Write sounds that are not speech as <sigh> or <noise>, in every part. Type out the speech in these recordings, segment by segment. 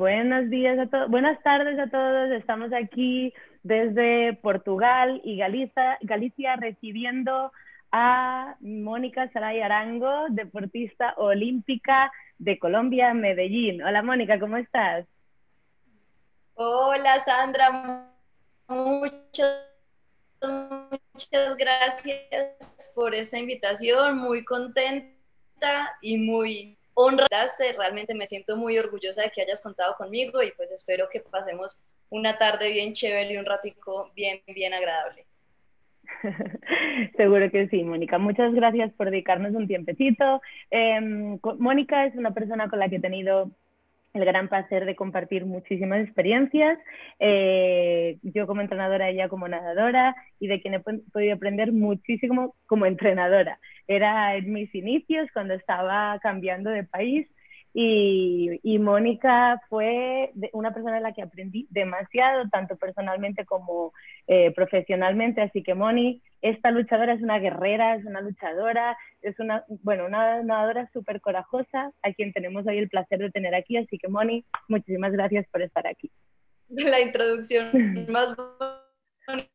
Buenos días a todos, buenas tardes a todos. Estamos aquí desde Portugal y Galicia, recibiendo a Mónica Saray Arango, deportista olímpica de Colombia, Medellín. Hola Mónica, ¿cómo estás? Hola Sandra, muchas, muchas gracias por esta invitación, muy contenta y muy honraste, realmente me siento muy orgullosa de que hayas contado conmigo y pues espero que pasemos una tarde bien chévere y un ratico bien, bien agradable. <laughs> Seguro que sí, Mónica. Muchas gracias por dedicarnos un tiempecito. Em, Mónica es una persona con la que he tenido el gran placer de compartir muchísimas experiencias, eh, yo como entrenadora, ella como nadadora, y de quien he podido aprender muchísimo como entrenadora. Era en mis inicios, cuando estaba cambiando de país, y, Mónica fue una persona en la que aprendí demasiado, tanto personalmente como eh, profesionalmente. Así que Moni, esta luchadora es una guerrera, es una luchadora, es una, bueno, una nadadora súper corajosa, a quien tenemos hoy el placer de tener aquí. Así que Moni, muchísimas gracias por estar aquí. La introducción más bonita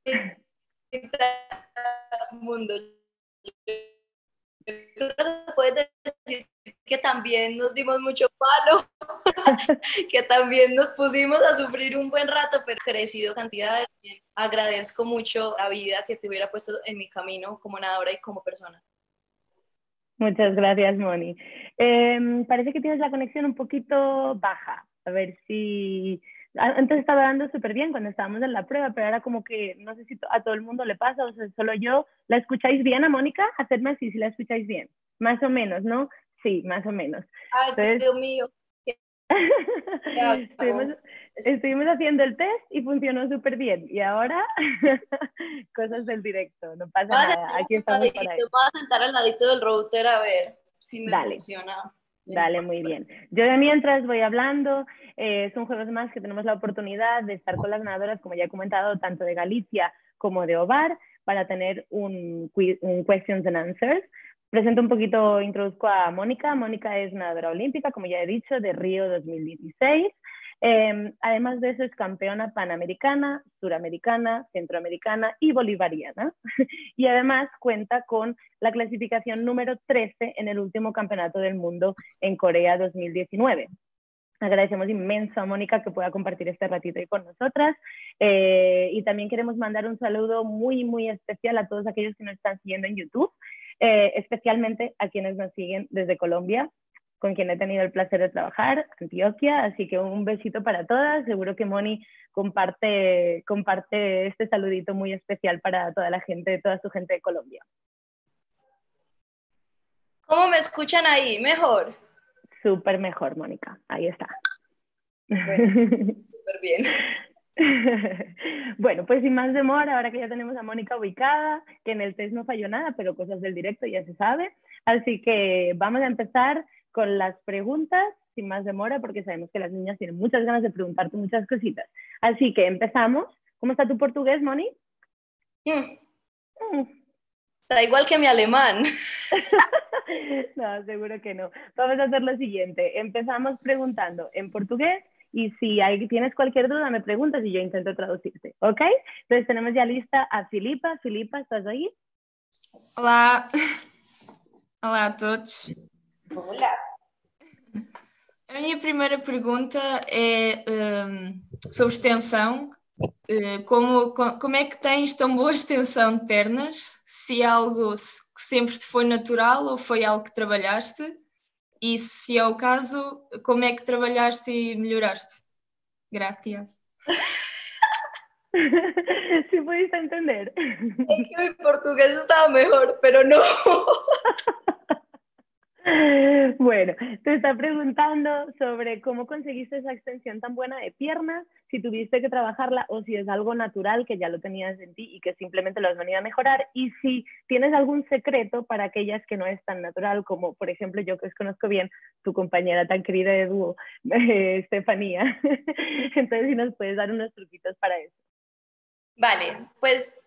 del mundo. Puedes decir que también nos dimos mucho palo, <laughs> que también nos pusimos a sufrir un buen rato, pero crecido cantidades. Agradezco mucho la vida que te hubiera puesto en mi camino como nadadora y como persona. Muchas gracias, Moni. Em, parece que tienes la conexión un poquito baja. A ver si... Antes estaba dando súper bien cuando estábamos en la prueba, pero ahora como que no sé si a todo el mundo le pasa o sea, solo yo. ¿La escucháis bien a Mónica? Hacedme así si la escucháis bien. Más o menos, ¿no? Sí, más o menos. Ay, Dios mío. <laughs> estuvimos, haciendo el test y funcionó súper bien. Y ahora, <laughs> cosas del directo, no pasa nada. Aquí estamos para Voy a sentar al ladito del router a ver si me funciona. Dale, muy bien. Yo de mientras voy hablando, eh, son juegos más que tenemos la oportunidad de estar con las ganadoras, como ya he comentado, tanto de Galicia como de Ovar, para tener un, un questions and answers Presento un poquito, introduzco a Mónica. Mónica es nadadora olímpica, como ya he dicho, de Río 2016. Em, además de eso, es campeona panamericana, suramericana, centroamericana y bolivariana. <laughs> y además cuenta con la clasificación número 13 en el último campeonato del mundo en Corea 2019. Agradecemos inmenso a Mónica que pueda compartir este ratito ahí con nosotras. Eh, y también queremos mandar un saludo muy, muy especial a todos aquellos que nos están siguiendo en YouTube. Eh, especialmente a quienes nos siguen desde Colombia, con quien he tenido el placer de trabajar, Antioquia, así que un besito para todas, seguro que Moni comparte, comparte este saludito muy especial para toda la gente, toda su gente de Colombia. ¿Cómo me escuchan ahí? ¿Mejor? Súper mejor, Mónica, ahí está. <laughs> Súper bien. bueno, pues sin más demora, ahora que ya tenemos a Mónica ubicada, que en el test no falló nada, pero cosas del directo ya se sabe. Así que vamos a empezar con las preguntas sin más demora, porque sabemos que las niñas tienen muchas ganas de preguntarte muchas cositas. Así que empezamos. ¿Cómo está tu portugués, Moni? Mm. Está igual que mi alemán. <laughs> no, seguro que no. Vamos a hacer lo siguiente. Empezamos preguntando en portugués y si hay, tienes cualquier duda me preguntas y yo intento traducirte, ¿ok? Entonces tenemos ya lista a Filipa. Filipa, ¿estás ahí? Olá. Olá a todos. Olá. A minha primeira pergunta é um, sobre extensão. Uh, como, como é que tens tão boa extensão de pernas? Se é algo que sempre te foi natural ou foi algo que trabalhaste? E se é o caso, como é que trabalhaste e melhoraste? Gracias. Si <laughs> pudiste entender. Es que mi portugués estaba mejor, pero no. <laughs> Bueno, te está preguntando sobre cómo conseguiste esa extensión tan buena de piernas, si tuviste que trabajarla o si es algo natural que ya lo tenías en ti y que simplemente lo has venido a mejorar y si tienes algún secreto para aquellas que no es tan natural, como por ejemplo yo que os conozco bien, tu compañera tan querida de dúo, Estefanía. <laughs> Entonces, si nos puedes dar unos truquitos para eso. Vale, pues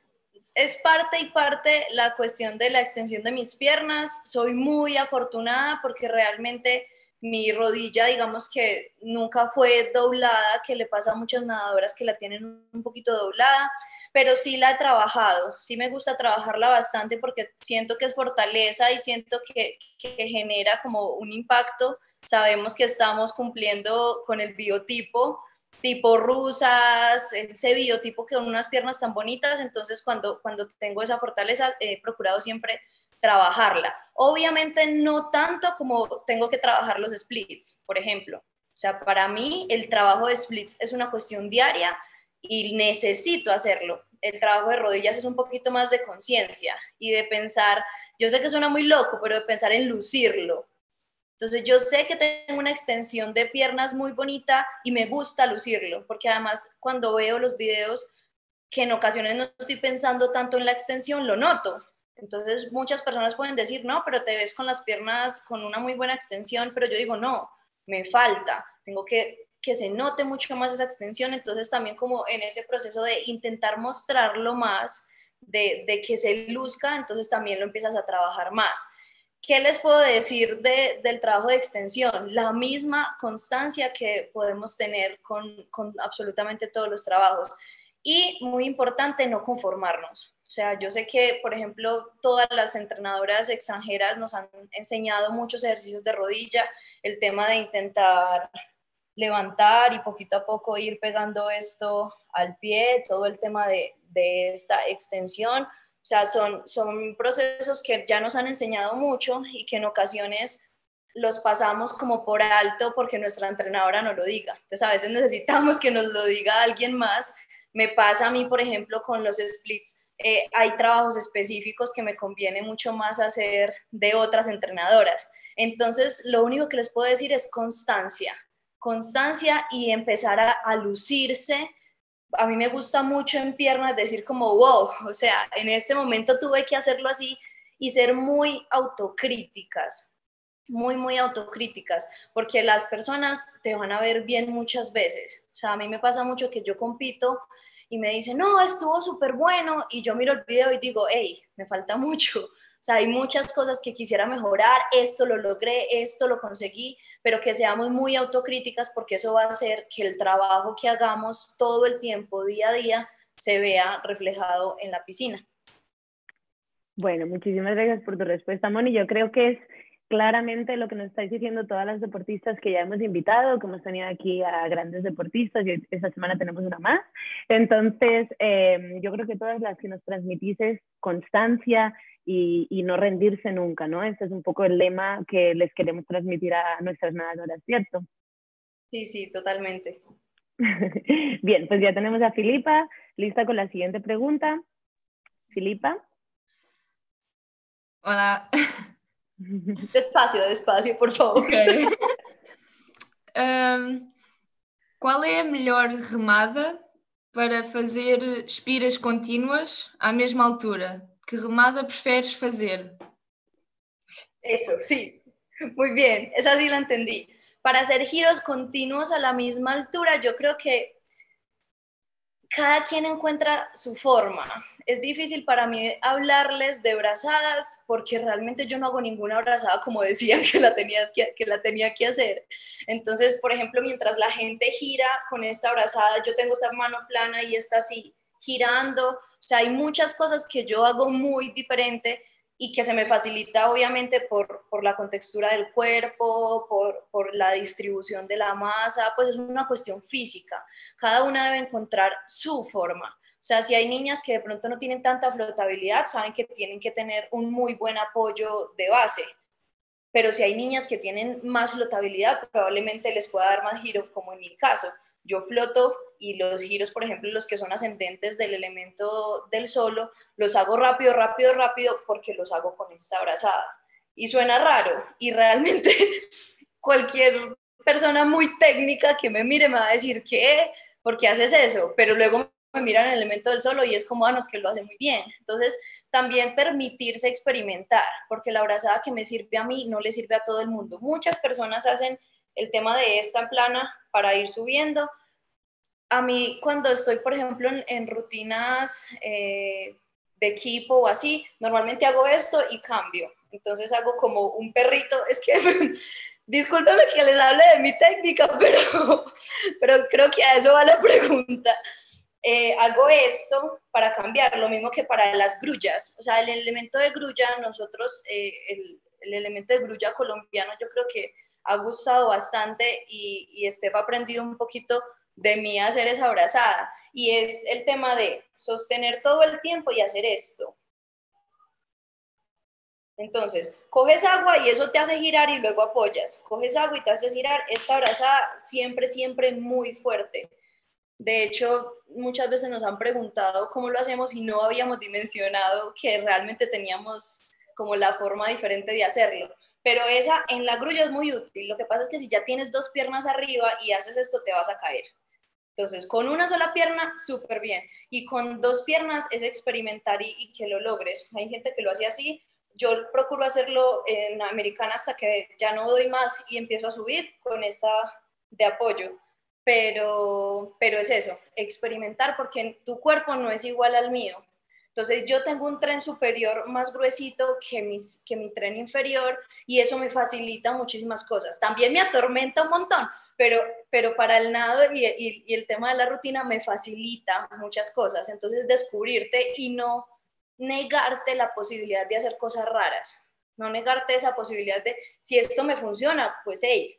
es parte y parte la cuestión de la extensión de mis piernas. Soy muy afortunada porque realmente mi rodilla, digamos que nunca fue doblada, que le pasa a muchas nadadoras que la tienen un poquito doblada, pero sí la he trabajado, sí me gusta trabajarla bastante porque siento que es fortaleza y siento que, que genera como un impacto. Sabemos que estamos cumpliendo con el biotipo, tipo rusas, ese biotipo que son unas piernas tan bonitas, entonces cuando, cuando tengo esa fortaleza he procurado siempre trabajarla. Obviamente no tanto como tengo que trabajar los splits, por ejemplo. O sea, para mí el trabajo de splits es una cuestión diaria y necesito hacerlo. El trabajo de rodillas es un poquito más de conciencia y de pensar, yo sé que suena muy loco, pero de pensar en lucirlo. Entonces yo sé que tengo una extensión de piernas muy bonita y me gusta lucirlo, porque además cuando veo los videos que en ocasiones no estoy pensando tanto en la extensión, lo noto. Entonces muchas personas pueden decir, no, pero te ves con las piernas con una muy buena extensión, pero yo digo, no, me falta, tengo que que se note mucho más esa extensión, entonces también como en ese proceso de intentar mostrarlo más, de, de que se luzca, entonces también lo empiezas a trabajar más. ¿Qué les puedo decir de, del trabajo de extensión? La misma constancia que podemos tener con, con absolutamente todos los trabajos. Y muy importante, no conformarnos. O sea, yo sé que, por ejemplo, todas las entrenadoras extranjeras nos han enseñado muchos ejercicios de rodilla, el tema de intentar levantar y poquito a poco ir pegando esto al pie, todo el tema de, de esta extensión. O sea, son, son procesos que ya nos han enseñado mucho y que en ocasiones los pasamos como por alto porque nuestra entrenadora no lo diga. Entonces a veces <laughs> necesitamos que nos lo diga alguien más. Me pasa a mí, por ejemplo, con los splits. Eh, hay trabajos específicos que me conviene mucho más hacer de otras entrenadoras. Entonces, lo único que les puedo decir es constancia constancia y empezar a, lucirse. A mí me gusta mucho en piernas decir como, wow, o sea, en este momento tuve que hacerlo así y ser muy autocríticas, muy, muy autocríticas, porque las personas te van a ver bien muchas veces. O sea, a mí me pasa mucho que yo compito y me dicen, no, estuvo súper bueno, y yo miro el video y digo, hey, me falta mucho. O sea, hay muchas cosas que quisiera mejorar, esto lo logré, esto lo conseguí, pero que seamos muy autocríticas porque eso va a hacer que el trabajo que hagamos todo el tiempo, día a día, se vea reflejado en la piscina. Bueno, muchísimas gracias por tu respuesta, Moni. Yo creo que es claramente lo que nos estáis diciendo todas las deportistas que ya hemos invitado, que hemos tenido aquí a grandes deportistas y esta semana tenemos una más. Entonces, eh, yo creo que todas las que nos transmitís es constancia, y, no rendirse nunca, ¿no? Ese es un poco el lema que les queremos transmitir a nuestras nadadoras, ¿cierto? Sí, sí, totalmente. <laughs> Bien, pues ya tenemos a Filipa lista con la siguiente pregunta. Filipa. Hola. <laughs> <laughs> Despacio, despacio, por favor. Okay. <laughs> Um, qual é a melhor remada para fazer espiras contínuas à mesma altura? ¿Qué remada prefieres hacer? Eso, sí. Muy bien, esa sí la entendí. Para hacer giros continuos a la misma altura, yo creo que cada quien encuentra su forma. Es difícil para mí hablarles de brazadas porque realmente yo no hago ninguna brazada como <laughs> decían que la, tenías que, que la tenía que hacer. Entonces, por ejemplo, mientras la gente gira con esta brazada, yo tengo esta mano plana y esta así girando. O sea, hay muchas cosas que yo hago muy diferente y que se me facilita obviamente por, por la contextura del cuerpo, por, por, la distribución de la masa, pues es una cuestión física. Cada una debe encontrar su forma. Sea, si hay niñas que de pronto no tienen tanta flotabilidad, saben que tienen que tener un muy buen apoyo de base. Pero si hay niñas que tienen más flotabilidad, probablemente les pueda dar más giro, como en mi caso yo floto y los giros, por ejemplo, los que son ascendentes del elemento del solo, los hago rápido, rápido, rápido porque los hago con esta abrazada. Y suena raro y realmente <laughs> cualquier persona muy técnica que me mire me va a decir, ¿qué? ¿Por qué haces eso? Pero luego me miran el elemento del solo y es como, ah, no, es que lo hace muy bien. Entonces, también permitirse experimentar, porque la abrazada que me sirve a mí no le sirve a todo el mundo. Muchas personas hacen el tema de esta plana para ir subiendo. A mí cuando estoy, por ejemplo, en, rutinas eh, de equipo o así, normalmente hago esto y cambio. Entonces hago como un perrito, <laughs> es que <laughs> discúlpeme que les hable de mi técnica, <laughs> pero, pero creo que a eso va la pregunta. Eh, hago esto para cambiar, lo mismo que para las grullas. O sea, el elemento de grulla, nosotros, eh, el, el, elemento de grulla colombiano, yo creo que ha gustado bastante y, y Estef ha aprendido un poquito de mí a hacer esa abrazada. Y es el tema de sostener todo el tiempo y hacer esto. Entonces, coges agua y eso te hace girar y luego apoyas. Coges agua y te haces girar. Esta abrazada siempre, siempre muy fuerte. De hecho, muchas veces nos han preguntado cómo lo hacemos y no habíamos dimensionado que realmente teníamos como la forma diferente de hacerlo. Pero esa en la grulla es muy útil. Lo que pasa es que si ya tienes dos piernas arriba y haces esto, te vas a caer. Entonces, con una sola pierna, súper bien. Y con dos piernas es experimentar y, que lo logres. Hay gente que lo hace así, yo procuro hacerlo en americana hasta que ya no doy más y empiezo a subir con esta de apoyo. Pero, pero es eso, experimentar porque tu cuerpo no es igual al mío. Entonces yo tengo un tren superior más gruesito que, mis, que mi tren inferior y eso me facilita muchísimas cosas. También me atormenta un montón, pero, pero para el nado y, y, y el tema de la rutina me facilita muchas cosas. Entonces descubrirte y no negarte la posibilidad de hacer cosas raras, no negarte esa posibilidad de, si esto me funciona, pues hey,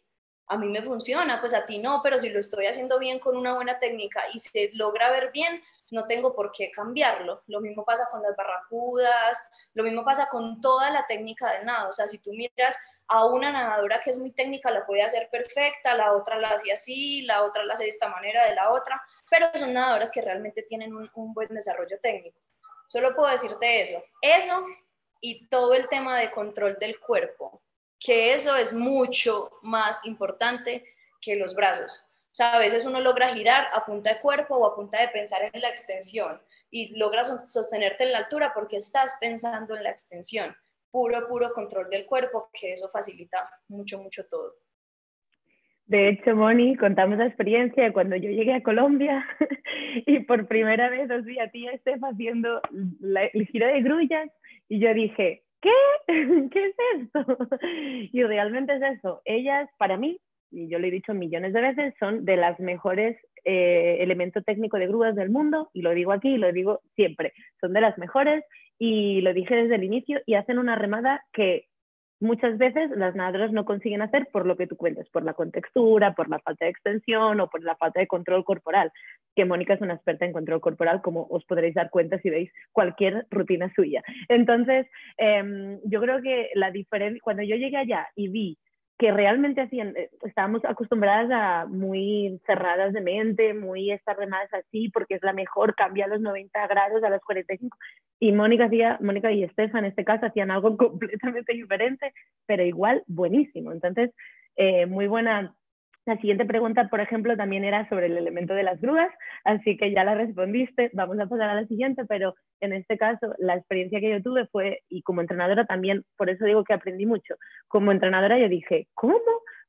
a mí me funciona, pues a ti no, pero si lo estoy haciendo bien con una buena técnica y se logra ver bien, no tengo por qué cambiarlo. Lo mismo pasa con las barracudas, lo mismo pasa con toda la técnica del nado. O sea, si tú miras a una nadadora que es muy técnica, la puede hacer perfecta, la otra la hace así, la otra la hace de esta manera, de la otra, pero son nadadoras que realmente tienen un, un buen desarrollo técnico. Solo puedo decirte eso. Eso y todo el tema de control del cuerpo, que eso es mucho más importante que los brazos. O sea, a veces uno logra girar a punta de cuerpo o a punta de pensar en la extensión y logras sostenerte en la altura porque estás pensando en la extensión. Puro, puro control del cuerpo, que eso facilita mucho, mucho todo. De hecho, Moni, contamos la experiencia de cuando yo llegué a Colombia <laughs> y por primera vez vi a ti, Estef, haciendo la, el giro de grullas y yo dije, ¿qué? <laughs> ¿Qué es esto? <laughs> Y realmente es eso. Ellas, para mí, y yo lo he dicho millones de veces, son de las mejores eh, elementos técnicos de grúas del mundo, y lo digo aquí y lo digo siempre, son de las mejores, y lo dije desde el inicio, y hacen una remada que muchas veces las nadadoras no consiguen hacer por lo que tú cuentas, por la contextura, por la falta de extensión o por la falta de control corporal, que Mónica es una experta en control corporal, como os podréis dar cuenta si veis cualquier rutina suya. Entonces, eh, yo creo que la diferencia, cuando yo llegué allá y vi que realmente hacían, eh, estábamos acostumbradas a muy cerradas de mente, muy estar remadas así, porque es la mejor, cambia a los 90 grados, a los 45. Y Mónica hacía, Mónica y Estefan en este caso hacían algo <laughs> completamente diferente, pero igual buenísimo. Entonces, eh, muy buena la siguiente pregunta, por ejemplo, también era sobre el elemento de las grúas, así que ya la respondiste. Vamos a pasar a la siguiente, pero en este caso la experiencia que yo tuve fue, y como entrenadora también, por eso digo que aprendí mucho, como entrenadora yo dije, ¿cómo?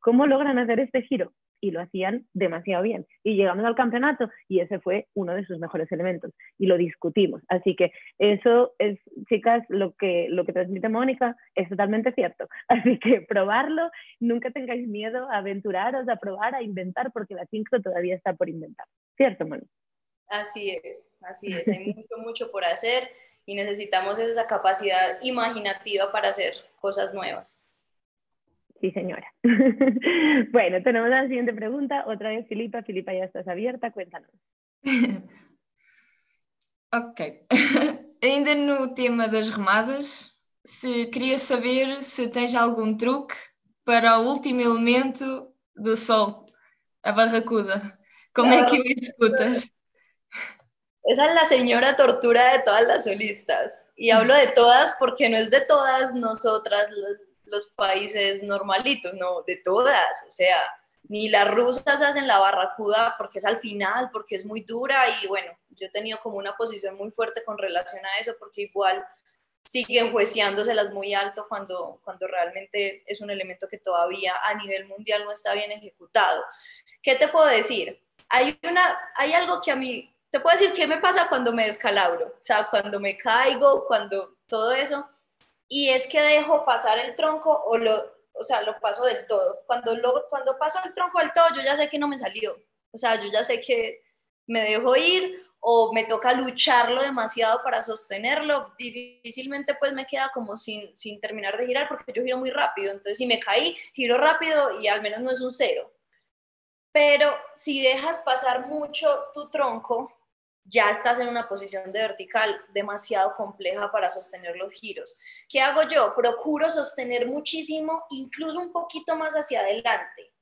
¿Cómo logran hacer este giro? Y lo hacían demasiado bien. Y llegamos al campeonato y ese fue uno de sus mejores elementos y lo discutimos. Así que eso es, chicas, lo que, lo que transmite Mónica es totalmente cierto. <laughs> Así que probarlo, nunca tengáis miedo a aventuraros, a probar, a inventar, porque la sincro todavía está por inventar. ¿Cierto, Mónica? Así es, así es. Hay <laughs> mucho, mucho por hacer y necesitamos esa capacidad imaginativa para hacer cosas nuevas. Sí, señora. <laughs> bueno, tenemos la siguiente pregunta. Otra vez, Filipa. Filipa, ya estás abierta. Cuéntanos. <laughs> ok. <laughs> Ainda no tema das remadas, se queria saber se tens algum truque para o último elemento do sol, a barracuda. Como é que o executas? Esa es la señora tortura de todas las solistas. Y hablo de todas porque no es de todas nosotras, los países normalitos, no, de todas, o sea, ni las rusas hacen la barracuda porque es al final, porque es muy dura y bueno, yo he tenido como una posición muy fuerte con relación a eso porque igual siguen jueceándoselas muy alto cuando, cuando realmente es un elemento que todavía a nivel mundial no está bien ejecutado. ¿Qué te puedo decir? Hay, una, hay algo que a mí, te puedo decir qué me pasa cuando me descalabro, o sea, cuando me caigo, cuando todo eso y es que dejo pasar el tronco o lo, o sea, lo paso del todo. Cuando, lo, cuando paso el tronco del todo, yo ya sé que no me salió. O sea, yo ya sé que me dejo ir o me toca lucharlo demasiado para sostenerlo, difícilmente pues me queda como sin, sin terminar de girar porque yo giro muy rápido. Entonces, si me caí, giro rápido y al menos no es un cero. Pero si dejas pasar mucho tu tronco, ya estás en una posición de vertical demasiado compleja para sostener los giros. ¿Qué hago yo? Procuro sostener muchísimo, incluso un poquito más hacia adelante,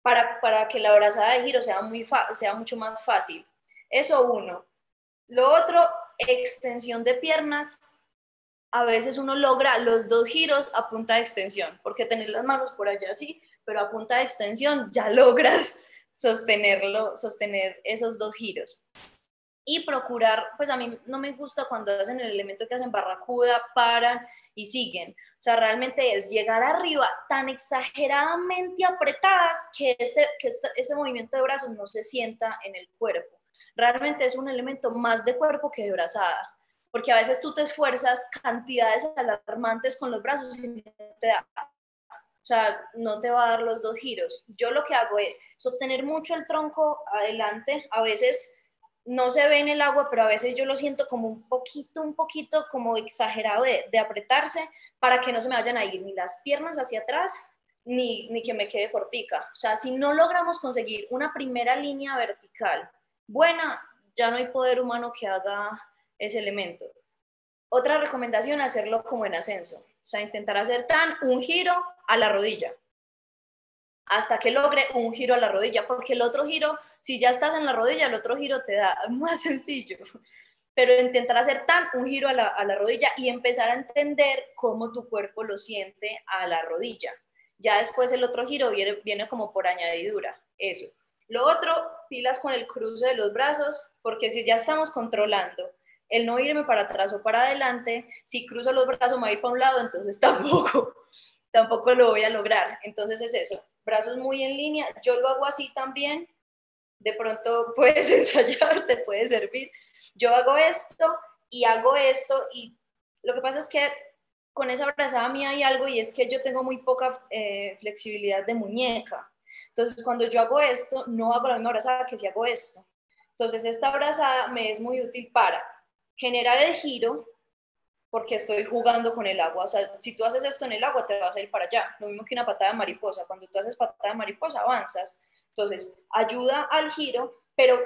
para, para que la brazada de giro sea, muy sea mucho más fácil. Eso uno. Lo otro, extensión de piernas. A veces uno logra los dos giros a punta de extensión, porque tener las manos por allá sí, pero a punta de extensión ya <laughs> logras sostenerlo, sostener esos dos giros y procurar, pues a mí no me gusta cuando hacen el elemento que hacen barracuda, paran y siguen. O sea, realmente es llegar arriba tan exageradamente apretadas que este, que este, este, movimiento de brazos no se sienta en el cuerpo. Realmente es un elemento más de cuerpo que de brazada, porque a veces tú te esfuerzas cantidades alarmantes con los brazos y. O sea, no te va a dar los dos giros. Yo lo que hago es sostener mucho el tronco adelante, a veces no se ve en el agua, pero a veces yo lo siento como un poquito, un poquito como exagerado de, apretarse para que no se me vayan a ir ni las piernas hacia atrás ni, ni que me quede cortica. O sea, si no logramos conseguir una primera línea vertical buena, ya no hay poder humano que haga ese elemento. Otra recomendación, hacerlo como en ascenso. O sea, intentar hacer tan un giro a la rodilla hasta que logre un giro a la rodilla, porque el otro giro, si ya estás en la rodilla, el otro giro te da <laughs> más sencillo. Pero intentar hacer tan un giro a la, rodilla y empezar a entender cómo tu cuerpo lo siente a la rodilla. Ya después el otro giro viene, viene como por añadidura, eso. Lo otro, pilas con el cruce de los brazos, porque si ya estamos controlando el no irme para atrás o para adelante, si cruzo los brazos me voy para un lado, entonces <laughs> tampoco, tampoco lo voy a lograr. Entonces es eso, brazos muy en línea. Yo lo hago así también. De pronto <laughs> puedes ensayar, te puede servir. Yo hago esto y hago esto y lo que pasa es que con esa abrazada mía hay algo y es que yo tengo muy poca eh, flexibilidad de muñeca. Entonces, cuando yo hago esto, no hago la misma abrazada que si hago esto. Entonces, esta abrazada me es muy útil para generar el giro, porque estoy jugando con el agua. O sea, si tú haces esto en el agua, te vas a ir para allá. Lo mismo que una patada de mariposa. Cuando tú haces patada de mariposa, avanzas. Entonces, ayuda al giro, pero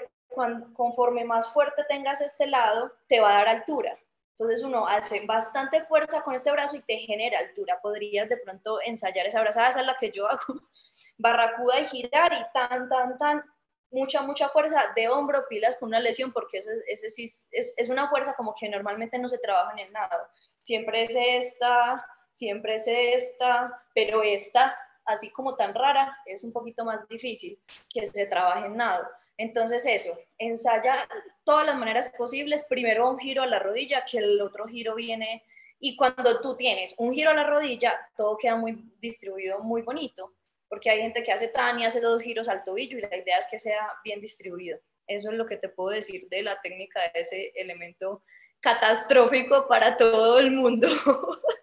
conforme más fuerte tengas este lado, te va a dar altura. Entonces uno hace bastante fuerza con este brazo y te genera altura. Podrías de pronto ensayar esa brazada, esa es la que yo hago. <laughs> Barracuda y girar y tan, tan, tan, mucha, mucha fuerza de hombro, pilas con una lesión, porque eso, ese sí es, es, una fuerza como que normalmente no se trabaja en el nado. Siempre es esta, siempre es esta, pero esta, así como tan rara, es un poquito más difícil que se trabaje en nado. Entonces eso, ensaya todas las maneras posibles, primero un giro a la rodilla, que el otro giro viene, y cuando tú tienes un giro a la rodilla, todo queda muy distribuido, muy bonito porque hay gente que hace tan y hace dos giros al tobillo y la idea es que sea bien distribuido. Eso es lo que te puedo decir de la técnica de ese elemento catastrófico para todo el mundo. <laughs>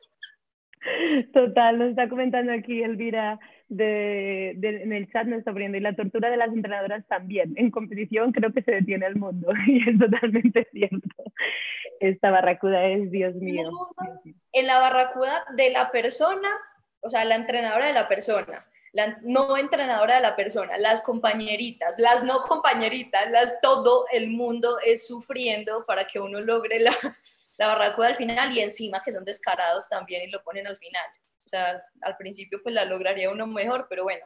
Total, nos está comentando aquí Elvira de, en el chat, nos está poniendo, y la tortura de las entrenadoras también. En competición creo que se detiene el mundo, <laughs> y es totalmente cierto. Esta barracuda es, Dios mío. En la barracuda de la persona, o sea, la entrenadora de la persona, la no entrenadora de la persona, las compañeritas, las no compañeritas, las, todo el mundo es sufriendo para que uno logre la, la barracuda al final y encima que son descarados también y lo ponen al final. O sea, al principio pues la lograría uno mejor, pero bueno,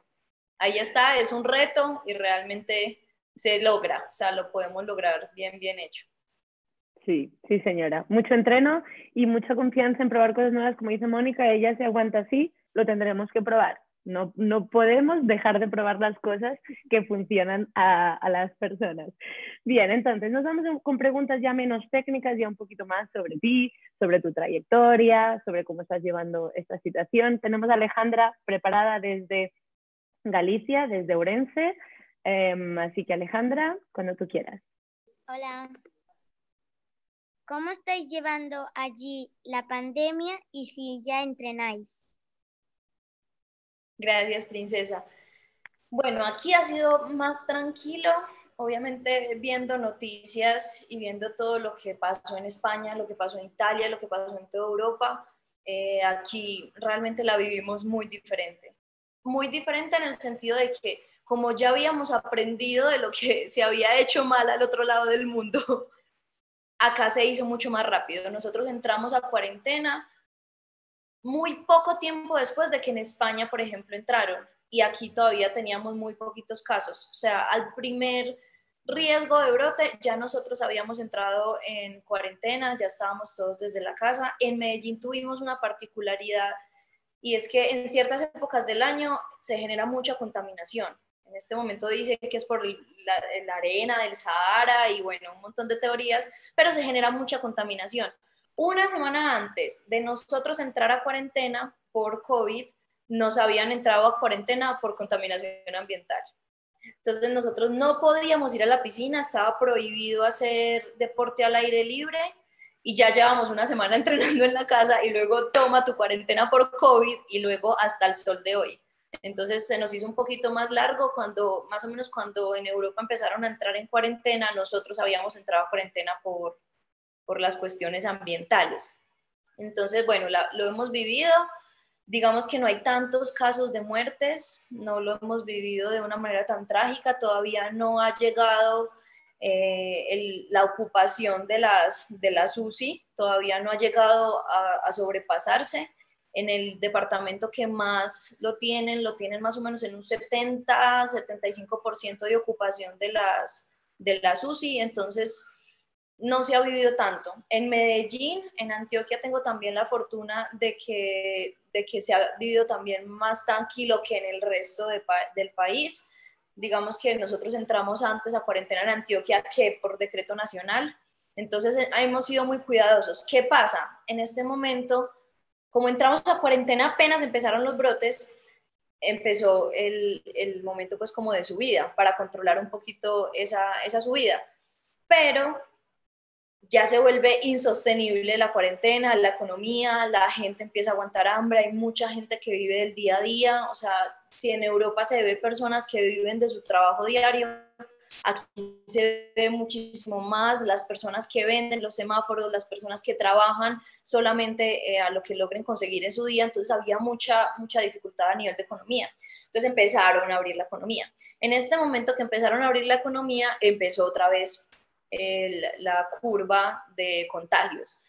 ahí está, es un reto y realmente se logra, o sea, lo podemos lograr bien, bien hecho. Sí, sí, señora. Mucho entreno y mucha confianza en probar cosas nuevas, como dice Mónica, ella se aguanta así, lo tendremos que probar. No, no, podemos dejar de probar las cosas que funcionan a, a, las personas. Bien, entonces nos vamos con preguntas ya menos técnicas, ya un poquito más sobre ti, sobre tu trayectoria, sobre cómo estás llevando esta situación. Tenemos a Alejandra preparada desde Galicia, desde Orense. Eh, así que Alejandra, cuando tú quieras. Hola. ¿Cómo estáis llevando allí la pandemia y si ya entrenáis? Gracias, princesa. Bueno, aquí ha sido más tranquilo, obviamente viendo noticias y viendo todo lo que pasó en España, lo que pasó en Italia, lo que pasó en toda Europa, eh, aquí realmente la vivimos muy diferente. Muy diferente en el sentido de que como ya habíamos aprendido de lo que se había hecho mal al otro lado del mundo, <laughs> acá se hizo mucho más rápido. Nosotros entramos a cuarentena muy poco tiempo después de que en España, por ejemplo, entraron y aquí todavía teníamos muy poquitos casos. O sea, al primer riesgo de brote ya nosotros habíamos entrado en cuarentena, ya estábamos todos desde la casa. En Medellín tuvimos una particularidad y es que en ciertas épocas del año se genera mucha contaminación. En este momento dice que es por la, arena del Sahara y bueno, un montón de teorías, pero se genera mucha contaminación. Una semana antes de nosotros entrar a cuarentena por COVID, nos habían entrado a cuarentena por contaminación ambiental. Entonces nosotros no podíamos ir a la piscina, estaba prohibido hacer deporte al aire libre y ya llevamos una semana <laughs> entrenando en la casa y luego toma tu cuarentena por COVID y luego hasta el sol de hoy. Entonces se nos hizo un poquito más largo cuando, más o menos cuando en Europa empezaron a entrar en cuarentena, nosotros habíamos entrado a cuarentena por, por las cuestiones ambientales. Entonces, bueno, lo hemos vivido. Digamos que no hay tantos casos de muertes, no lo hemos vivido de una manera tan trágica, todavía no ha llegado eh, la ocupación de las, de las UCI, todavía no ha llegado a sobrepasarse en el departamento que más lo tienen, lo tienen más o menos en un 70, 75% de ocupación de las, de las UCI, entonces no se ha vivido tanto. En Medellín, en Antioquia, tengo también la fortuna de que, de que se ha vivido también más tranquilo que en el resto del país. Digamos que nosotros entramos antes a cuarentena en Antioquia que por decreto nacional, entonces eh, hemos sido muy cuidadosos. ¿Qué pasa? En este momento como entramos a cuarentena apenas empezaron los brotes, empezó el, el, momento pues como de subida para controlar un poquito esa, esa subida. Pero ya se vuelve insostenible la cuarentena, la economía, la gente empieza a aguantar hambre, hay mucha gente que vive del día a día, o sea, si en Europa se ve personas que viven de su trabajo diario, Aquí se ve muchísimo más las personas que venden los semáforos, las personas que trabajan solamente eh, a lo que logren conseguir en su día, entonces había mucha, mucha dificultad a nivel de economía. Entonces empezaron a abrir la economía. En este momento que empezaron a abrir la economía, empezó otra vez la curva de contagios.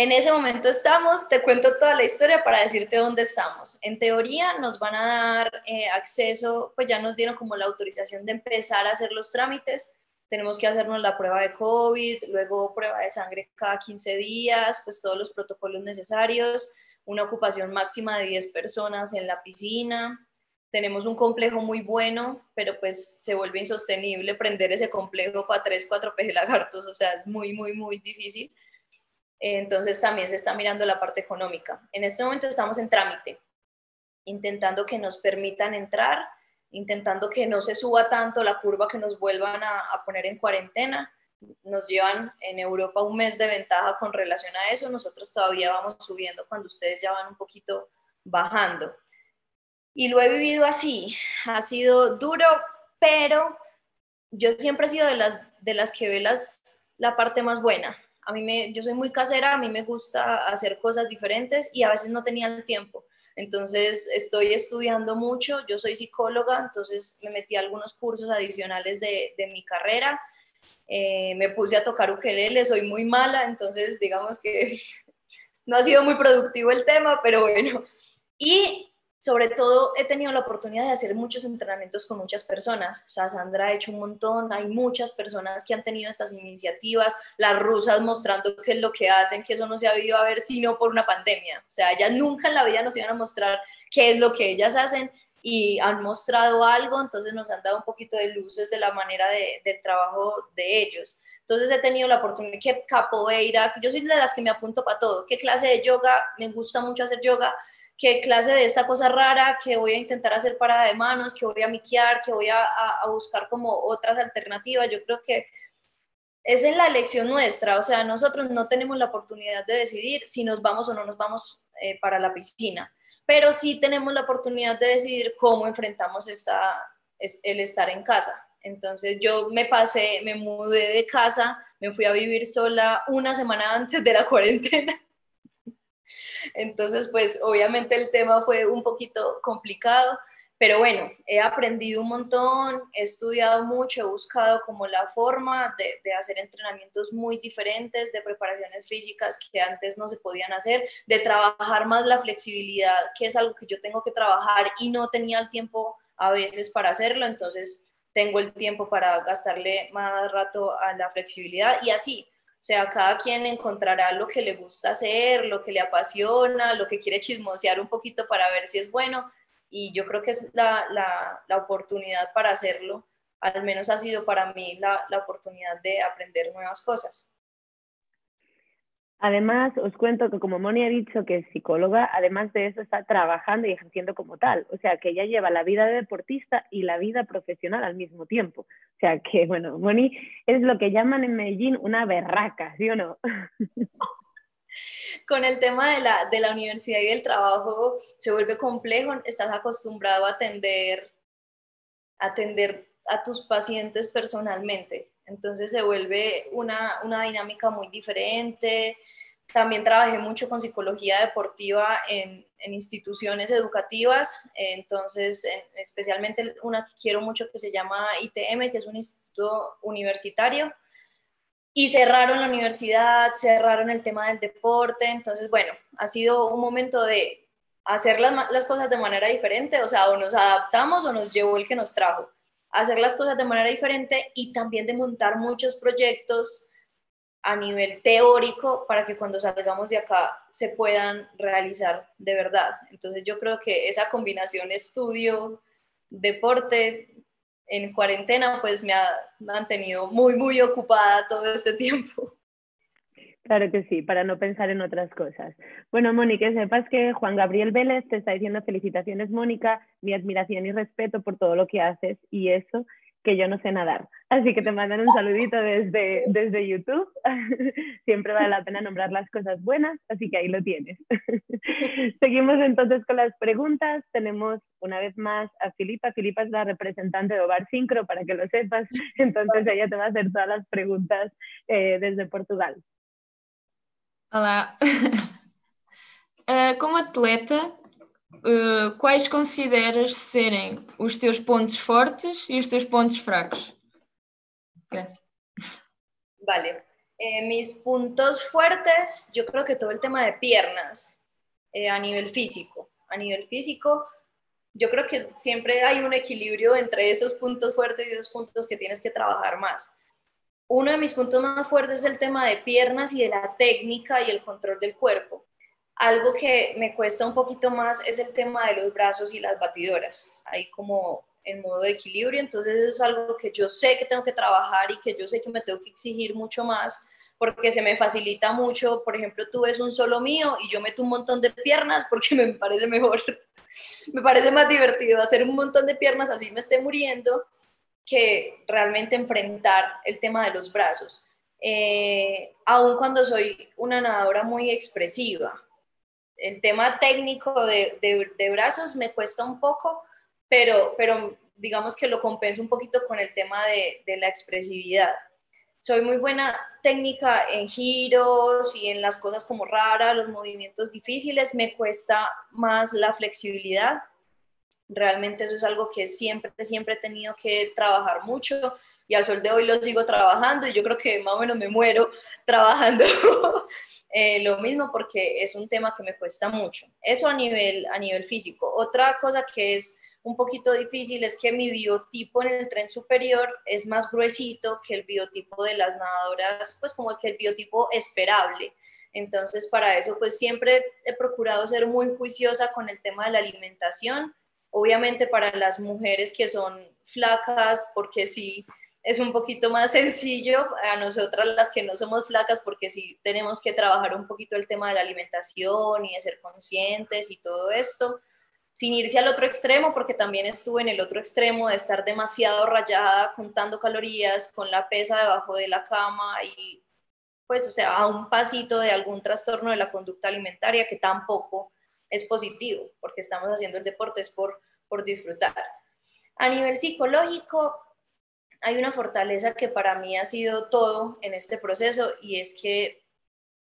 En ese momento estamos, te cuento toda la historia para decirte dónde estamos. En teoría nos van a dar eh, acceso, pues ya nos dieron como la autorización de empezar a hacer los trámites. Tenemos que hacernos la prueba de COVID, luego prueba de sangre cada 15 días, pues todos los protocolos necesarios, una ocupación máxima de 10 personas en la piscina. Tenemos un complejo muy bueno, pero pues se vuelve insostenible prender ese complejo para 3, 4 peje lagartos, o sea, es muy, muy, muy difícil entonces también se está mirando la parte económica. En este momento estamos en trámite, intentando que nos permitan entrar, intentando que no se suba tanto la curva que nos vuelvan a, poner en cuarentena. Nos llevan en Europa un mes de ventaja con relación a eso, nosotros todavía vamos subiendo cuando ustedes ya van un poquito bajando. Y lo he vivido así, ha sido duro, pero yo siempre he sido de las, de las que ve las, la parte más buena a mí me, yo soy muy casera, a mí me gusta hacer cosas diferentes y a veces no tenía el tiempo. Entonces estoy estudiando mucho, yo soy psicóloga, entonces me metí a algunos cursos adicionales de, de mi carrera, eh, me puse a tocar ukelele, soy muy mala, entonces digamos que <laughs> no ha sido muy productivo el tema, pero bueno. Y sobre todo he tenido la oportunidad de hacer muchos entrenamientos con muchas personas. O sea, Sandra ha hecho un montón, hay muchas personas que han tenido estas iniciativas, las rusas mostrando qué es lo que hacen, que eso no se ha visto a ver sino por una pandemia. O sea, ellas nunca en la vida nos iban a mostrar qué es lo que ellas hacen y han mostrado algo, entonces nos han dado un poquito de luces de la manera del trabajo de ellos. Entonces he tenido la oportunidad que capoeira, yo soy de las que me apunto para todo, qué clase de yoga, me gusta mucho hacer yoga, qué clase de esta cosa rara que voy a intentar hacer parada de manos, que voy a miquear, que voy a, buscar como otras alternativas. Yo creo que es en la elección nuestra, o sea, nosotros no tenemos la oportunidad de decidir si nos vamos o no nos vamos eh, para la piscina, pero sí tenemos la oportunidad de decidir cómo enfrentamos esta, el estar en casa. Entonces yo me pasé, me mudé de casa, me fui a vivir sola una semana antes de la cuarentena. Entonces, pues obviamente el tema fue un poquito complicado, pero bueno, he aprendido un montón, he estudiado mucho, he buscado como la forma de, de, hacer entrenamientos muy diferentes, de preparaciones físicas que antes no se podían hacer, de trabajar más la flexibilidad, que es algo que yo tengo que trabajar y no tenía el tiempo a veces para hacerlo, entonces tengo el tiempo para gastarle más rato a la flexibilidad y así. O sea, cada quien encontrará lo que le gusta hacer, lo que le apasiona, lo que quiere chismosear un poquito para ver si es bueno y yo creo que es la, la, la oportunidad para hacerlo, al menos ha sido para mí la, la oportunidad de aprender nuevas cosas. Además, os cuento que como Moni ha dicho que es psicóloga, además de eso está trabajando y ejerciendo como tal. O sea, que ella lleva la vida de deportista y la vida profesional al mismo tiempo. O sea, que bueno, Moni es lo que llaman en Medellín una berraca, ¿sí o no? con el tema de la, de la universidad y del trabajo se vuelve complejo, estás acostumbrado a atender, atender a tus pacientes personalmente, entonces se vuelve una, una dinámica muy diferente. También trabajé mucho con psicología deportiva en, en instituciones educativas, entonces especialmente una que quiero mucho que se llama ITM, que es un instituto universitario, y cerraron la universidad, cerraron el tema del deporte, entonces bueno, ha sido un momento de hacer las, las, cosas de manera diferente, o sea, o nos adaptamos o nos llevó el que nos trajo, hacer las cosas de manera diferente y también de montar muchos proyectos a nivel teórico para que cuando salgamos de acá se puedan realizar de verdad. Entonces yo creo que esa combinación estudio, deporte, en cuarentena pues me ha mantenido muy, muy ocupada todo este <laughs> tiempo. Claro que sí, para no pensar en otras cosas. Bueno, Mónica, sepas que Juan Gabriel Vélez te está diciendo felicitaciones, Mónica, mi admiración y respeto por todo lo que haces y eso que yo no sé nadar. Así que te mandan un saludito desde, desde YouTube. <laughs> Siempre vale la pena nombrar las cosas buenas, así que ahí lo tienes. <laughs> Seguimos entonces con las preguntas. Tenemos una vez más a Filipa. Filipa es la representante de Ovar Sincro, para que lo sepas. <laughs> Entonces ella te va a hacer todas las preguntas eh, desde Portugal. Hola. <laughs> Uh, como atleta, uh, quais consideras serem os teus pontos fortes e os teus pontos fracos? Gracias. Vale. Eh, mis puntos fuertes, yo creo que todo el tema de piernas eh, a nivel físico. A nivel físico, yo creo que siempre hay un equilibrio entre esos puntos fuertes y esos puntos que tienes que trabajar más. Uno de mis puntos más fuertes es el tema de piernas y de la técnica y el control del cuerpo. Algo que me cuesta un poquito más es el tema de los brazos y las batidoras. Ahí como en modo de equilibrio, entonces es algo que yo sé que tengo que trabajar y que yo sé que me tengo que exigir mucho más porque se me facilita mucho, por ejemplo, tú ves un solo mío y yo meto un montón de piernas porque <laughs> me parece mejor, <laughs> me parece más divertido hacer un montón de piernas así me esté muriendo que realmente enfrentar el tema de los brazos, eh, aun cuando soy una nadadora muy expresiva el tema técnico de, de, brazos me cuesta un poco, pero, pero digamos que lo compenso un poquito con el tema de, de la expresividad. Soy muy buena técnica en giros y en las cosas como raras, los movimientos difíciles, me cuesta más la flexibilidad. Realmente eso es algo que siempre, siempre he tenido que trabajar mucho y al sol de hoy lo sigo trabajando y yo creo que más o menos me muero <laughs> trabajando <laughs> Eh, lo mismo porque es un tema que me cuesta mucho. Eso a nivel, a nivel físico. Otra cosa que es un poquito difícil es que mi biotipo en el tren superior es más gruesito que el biotipo de las nadadoras, pues como que el biotipo esperable. Entonces, para eso, pues siempre he procurado ser muy juiciosa con el tema de la alimentación. Obviamente para las mujeres que son flacas, porque sí, es un poquito más <laughs> sencillo a nosotras las que no somos flacas porque sí tenemos que trabajar un poquito el tema de la alimentación y de ser conscientes y todo esto, sin irse al otro extremo porque también estuve en el otro extremo de estar demasiado rayada contando calorías con la pesa debajo de la cama y pues o sea a un pasito de algún trastorno de la conducta alimentaria que tampoco es positivo, porque estamos haciendo el deporte es por, por disfrutar. A nivel psicológico, hay una fortaleza que para mí ha sido todo en este proceso y es que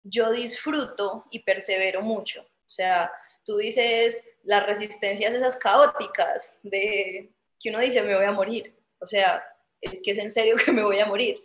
yo disfruto y persevero mucho. O sea, tú dices las resistencias esas caóticas de que uno dice me voy a morir. O sea, es que es en serio <laughs> que me voy a morir.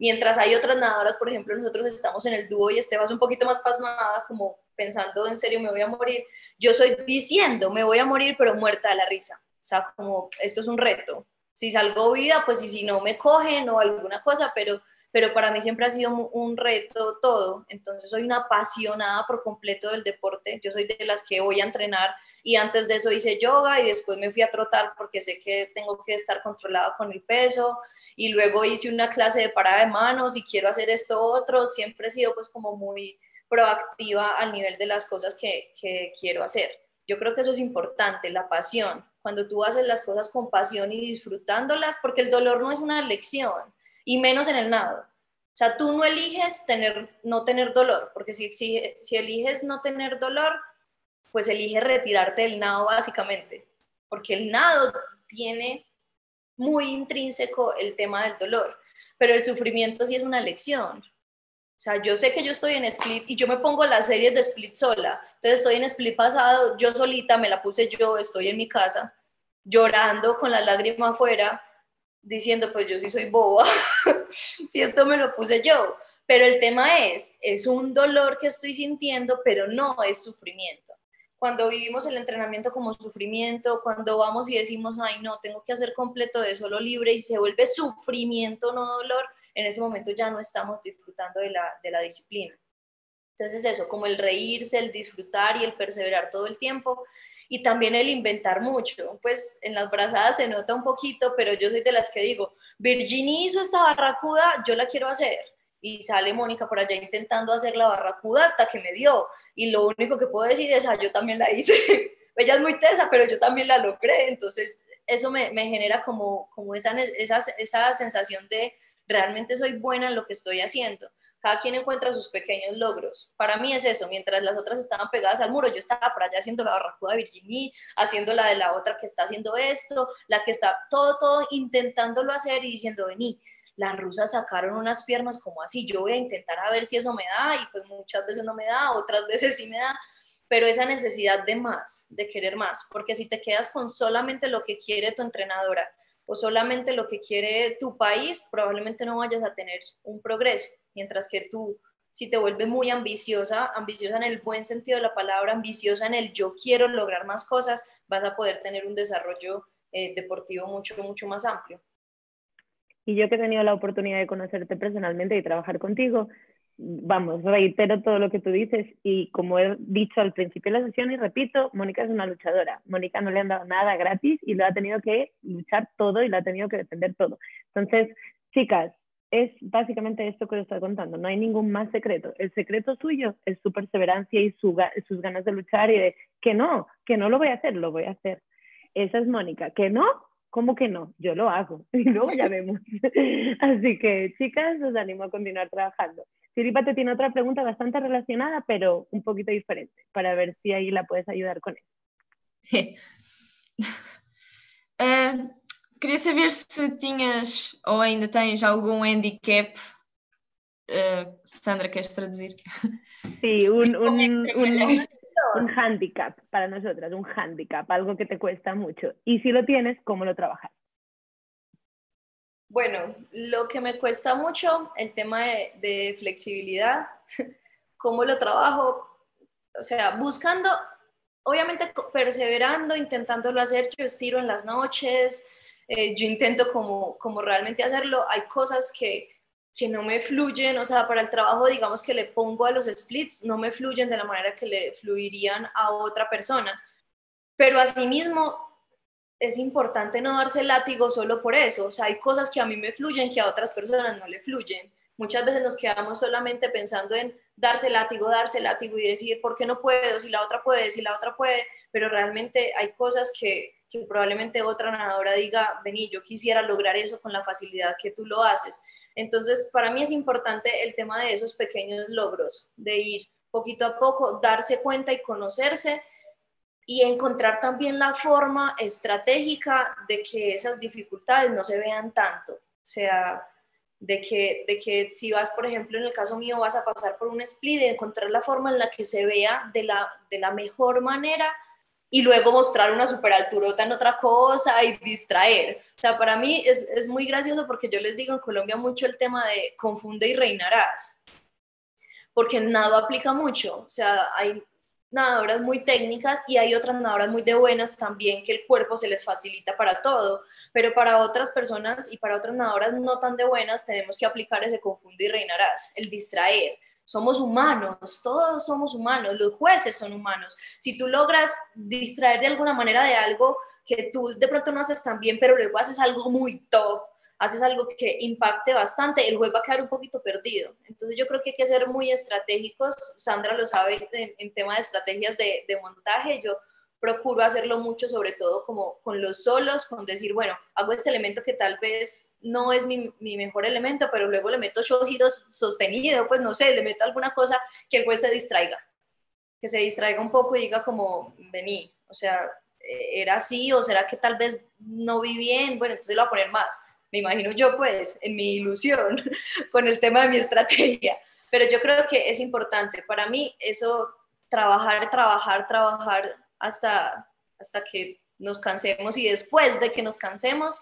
Mientras hay otras nadadoras, por ejemplo, nosotros estamos en el dúo y Estebas un poquito más pasmada, como pensando en serio me voy a morir. Yo soy diciendo me voy a morir, pero muerta de la risa. O sea, como esto es un reto. Si salgo vida, pues y si no me cogen o alguna cosa, pero pero para mí siempre ha sido un reto todo. Entonces soy una apasionada por completo del deporte. Yo soy de las que voy a entrenar y antes de eso hice yoga y después me fui a trotar porque sé que tengo que estar controlada con el peso y luego hice una clase de parada de manos y quiero hacer esto otro. Siempre he sido pues como muy proactiva al nivel de las cosas que, que quiero hacer. Yo creo que eso es importante, la pasión. Cuando tú haces las cosas con pasión y disfrutándolas, porque el dolor no es una lección y menos en el nado. O sea, tú no eliges tener, no tener dolor, porque si, si, si eliges no tener dolor, pues eliges retirarte del nado básicamente, porque el nado tiene muy intrínseco el tema del dolor, pero el sufrimiento sí es una lección. O sea, yo sé que yo estoy en split y yo me pongo las series de split sola. Entonces estoy en split pasado, yo solita, me la puse yo, estoy en mi casa, llorando con la lágrima afuera, diciendo, pues yo sí soy boba, <laughs> si esto me lo puse yo. Pero el tema es, es un dolor que estoy sintiendo, pero no es sufrimiento. Cuando vivimos el entrenamiento como sufrimiento, cuando vamos y decimos, ay, no, tengo que hacer completo de solo libre y se vuelve sufrimiento, no dolor, en ese momento ya no estamos disfrutando de la, de la disciplina. Entonces eso, como el reírse, el disfrutar y el perseverar todo el tiempo y también el inventar mucho. Pues en las brazadas se nota un poquito, pero yo soy de las que digo, Virginia hizo esta barracuda, yo la quiero hacer. Y sale Mónica por allá intentando hacer la barracuda hasta que me dio. Y lo único que puedo decir es, ah, yo también la hice. <laughs> Ella es muy tesa, pero yo también la logré. Entonces, eso me, me genera como, como esa, esa, esa sensación de realmente soy buena en lo que estoy haciendo cada quien encuentra sus pequeños logros. Para mí es eso, mientras las otras estaban pegadas al muro, yo estaba por allá haciendo la barracuda de Virginie, haciendo la de la otra que está haciendo esto, la que está todo, todo intentándolo hacer y diciendo, vení, las rusas sacaron unas piernas como así, yo voy a intentar a ver si eso me da y pues muchas veces no me da, otras veces sí me da, pero esa necesidad de más, de querer más, porque si te quedas con solamente lo que quiere tu entrenadora o solamente lo que quiere tu país, probablemente no vayas a tener un progreso mientras que tú, si te vuelves muy ambiciosa, ambiciosa en el buen sentido de la palabra, ambiciosa en el yo quiero lograr más cosas, vas a poder tener un desarrollo eh, deportivo mucho, mucho más amplio. Y yo que he tenido la oportunidad de conocerte personalmente y trabajar contigo, vamos, reitero todo lo que tú dices y como he dicho al principio de la sesión y repito, Mónica es una luchadora. Mónica no le han dado nada gratis y lo ha tenido que luchar todo y lo ha tenido que defender todo. Entonces, chicas, es básicamente esto que os estoy contando, no hay ningún más secreto. El secreto suyo es su perseverancia y sus ganas de luchar y de que no, que no lo voy a hacer, lo voy a hacer. Esa es Mónica, que no, ¿cómo que no? Yo lo hago <laughs> y luego ya vemos. <laughs> Así que, chicas, os animo a continuar trabajando. Siripa te tiene otra pregunta bastante relacionada, pero un poquito diferente, para ver si ahí la puedes ayudar con eso. <laughs> Eh, Queria saber se tinhas ou ainda tens algum handicap. Uh, Sandra, queres traduzir? Sí, un, un, un, un, handicap para nosotras, un handicap, algo que te cuesta mucho. Y si lo tienes, ¿cómo lo trabajas? Bueno, lo que me cuesta mucho, el tema de, de flexibilidad, <laughs> cómo lo trabajo, o sea, buscando, obviamente perseverando, intentándolo hacer, yo estiro en las noches, eh, yo intento como, como realmente hacerlo. Hay cosas que, que no me fluyen, o sea, para el trabajo, digamos que le pongo a los splits, no me fluyen de la manera que le fluirían a otra persona. Pero asimismo, es importante no darse látigo solo por eso. O sea, hay cosas que a mí me fluyen que a otras personas no le fluyen. Muchas veces nos quedamos solamente pensando en darse látigo, darse látigo y decir, ¿por qué no puedo? Si la otra puede, si la otra puede, pero realmente hay cosas que, que probablemente otra nadadora diga, vení, yo quisiera lograr eso con la facilidad que tú lo haces. Entonces, para mí es importante el tema de esos pequeños logros, de ir poquito a poco, darse cuenta y conocerse y encontrar también la forma estratégica de que esas dificultades no se vean tanto. O sea, de que, de que si vas, por ejemplo, en el caso mío, vas a pasar por un split, de encontrar la forma en la que se vea de la, de la mejor manera y luego mostrar una super alturota en otra cosa y distraer. O sea, para mí es, es muy gracioso porque yo les digo en Colombia mucho el tema de confunde y reinarás, porque nada aplica mucho. O sea, hay nadadoras muy técnicas y hay otras nadadoras muy de buenas también que el cuerpo se les facilita para todo, pero para otras personas y para otras nadadoras no tan de buenas tenemos que aplicar ese confunde y reinarás, el distraer. Somos humanos, todos somos humanos, los jueces son humanos. Si tú logras distraer de alguna manera de algo que tú de pronto no haces tan bien, pero luego haces algo muy top, haces algo que impacte bastante, el juez va a quedar un poquito perdido. Entonces yo creo que hay que ser muy estratégicos. Sandra lo sabe en, tema de estrategias de, montaje. Yo procuro hacerlo mucho, sobre todo como con los solos, con decir, bueno, hago este elemento que tal vez no es mi, mejor elemento, pero luego le meto yo giros sostenido, pues no sé, le meto alguna cosa que el juez se distraiga, que se distraiga un poco y diga como, vení, o sea, eh, era así, o será que tal vez no vi bien, bueno, entonces lo voy a poner más. Me imagino yo pues en mi ilusión <laughs> con el tema de mi estrategia, pero yo creo que es importante. Para mí eso, trabajar, trabajar, trabajar hasta, hasta que nos cansemos y después de que nos cansemos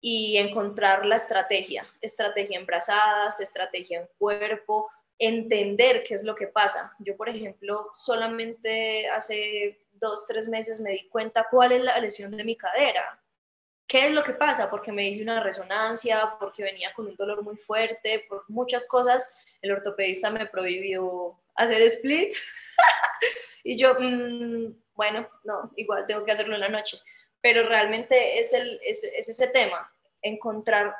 y encontrar la estrategia, estrategia en brazadas, estrategia en cuerpo, entender qué es lo que pasa. Yo, por ejemplo, solamente hace dos, tres meses me di cuenta cuál es la lesión de mi cadera ¿Qué es lo que pasa? Porque me hice una resonancia, porque venía con un dolor muy fuerte, por muchas cosas. El ortopedista me prohibió hacer split. <laughs> y yo, mm, bueno, no, igual tengo que hacerlo en la noche. Pero realmente es, el, es ese tema, encontrar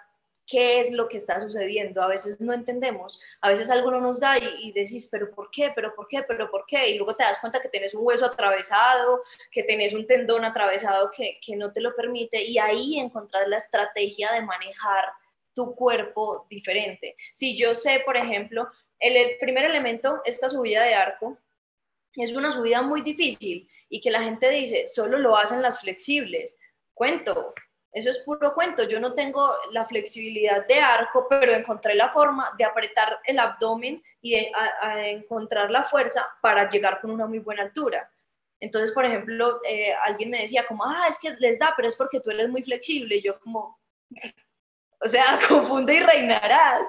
qué es lo que está sucediendo. A veces no entendemos, a veces algo no nos da y, decís, pero ¿por qué? ¿Pero por qué? ¿Pero por qué? Y luego te das cuenta que tenés un hueso atravesado, que tenés un tendón atravesado que, que no te lo permite y ahí encontrar la estrategia de manejar tu cuerpo diferente. Si yo sé, por ejemplo, el, el primer elemento, esta subida de arco, es una subida muy difícil y que la gente dice, solo lo hacen las flexibles. Cuento, eso es puro cuento. Yo no tengo la flexibilidad de arco, pero encontré la forma de apretar el abdomen y encontrar la fuerza para llegar con una muy buena altura. Entonces, por ejemplo, eh, alguien me decía como, ah, es que les da, pero es porque tú eres muy flexible. Y yo como, <laughs> o sea, <laughs> confunde y reinarás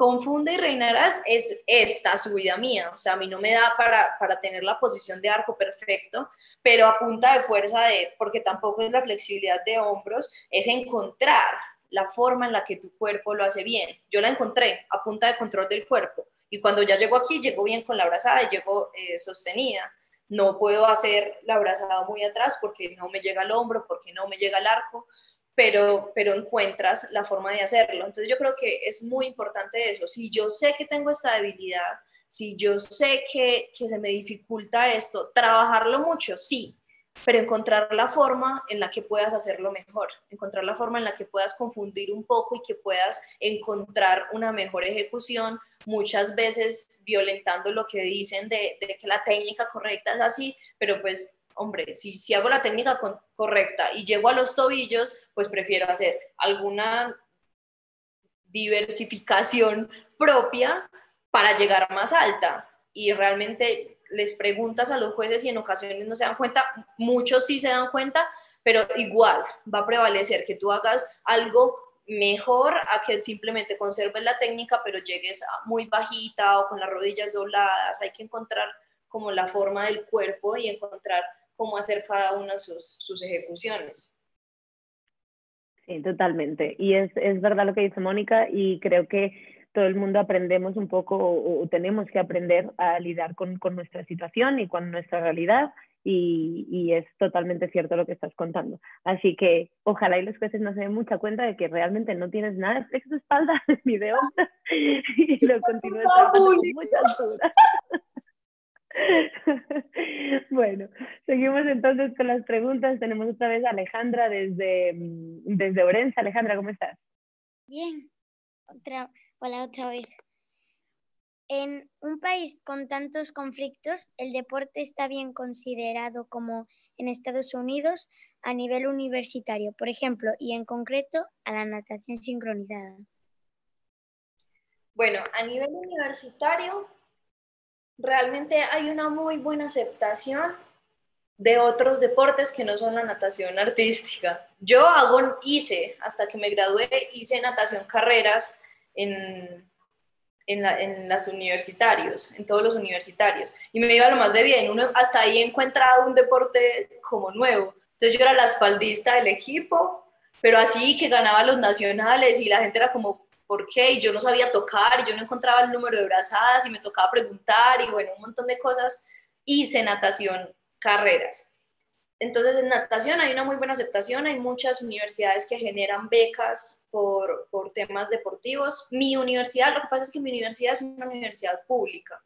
confunde y reinarás es esta subida mía. O sea, a mí no me da para, para, tener la posición de arco perfecto, pero a punta de fuerza de, porque tampoco es la flexibilidad de hombros, es encontrar la forma en la que tu cuerpo lo hace bien. Yo la encontré a punta de control del cuerpo. Y cuando ya llego aquí, llego bien con la abrazada y llego eh, sostenida. No puedo hacer la abrazada muy atrás porque no me llega el hombro, porque no me llega el arco, pero, pero encuentras la forma de hacerlo. Entonces yo creo que es muy importante eso. Si yo sé que tengo esta debilidad, si yo sé que, que se me dificulta esto, trabajarlo mucho, sí, pero encontrar la forma en la que puedas hacerlo mejor, encontrar la forma en la que puedas confundir un poco y que puedas encontrar una mejor ejecución, muchas veces violentando lo que dicen de, de que la técnica correcta es así, pero pues hombre, si, si hago la técnica correcta y llego a los tobillos, pues prefiero hacer alguna diversificación propia para llegar más alta. Y realmente les preguntas a los jueces y en ocasiones no se dan cuenta, muchos sí se dan cuenta, pero igual va a prevalecer que tú hagas algo mejor a que simplemente conserves la técnica, pero llegues muy bajita o con las rodillas dobladas. Hay que encontrar como la forma del cuerpo y encontrar cómo hacer cada una sus, sus ejecuciones. Sí, totalmente. Y es, es, verdad lo que dice Mónica y creo que todo el mundo aprendemos un poco o, tenemos que aprender a lidiar con, con, nuestra situación y con nuestra realidad y, y, es totalmente cierto lo que estás contando. Así que ojalá y los jueces no se den mucha cuenta de que realmente no tienes nada de de espalda ni de onda y lo continúes con mucha altura. <laughs> <laughs> bueno, seguimos entonces con las preguntas. Tenemos otra vez a Alejandra desde, mm, desde Orense. Alejandra, ¿cómo estás? Bien, otra, hola otra vez. En un país con tantos conflictos, ¿el deporte está bien considerado como en Estados Unidos a nivel universitario, por ejemplo, y en concreto a la natación sincronizada? Bueno, a nivel universitario, realmente hay una muy buena aceptación de otros deportes que no son la natación artística. Yo hago, hice, hasta que me gradué, hice natación carreras en, en, la, en las universitarios, en todos los universitarios, y me iba lo más de bien. Uno hasta ahí encuentra un deporte como nuevo. Entonces yo era la espaldista del equipo, pero así que ganaba los nacionales y la gente era como, ¿por qué? Y yo no sabía tocar, yo no encontraba el número de brazadas y me tocaba preguntar y bueno, un montón de cosas. Hice natación carreras. Entonces, en natación hay una muy buena aceptación, hay muchas universidades que generan becas por, por, temas deportivos. Mi universidad, lo que pasa es que mi universidad es una universidad pública,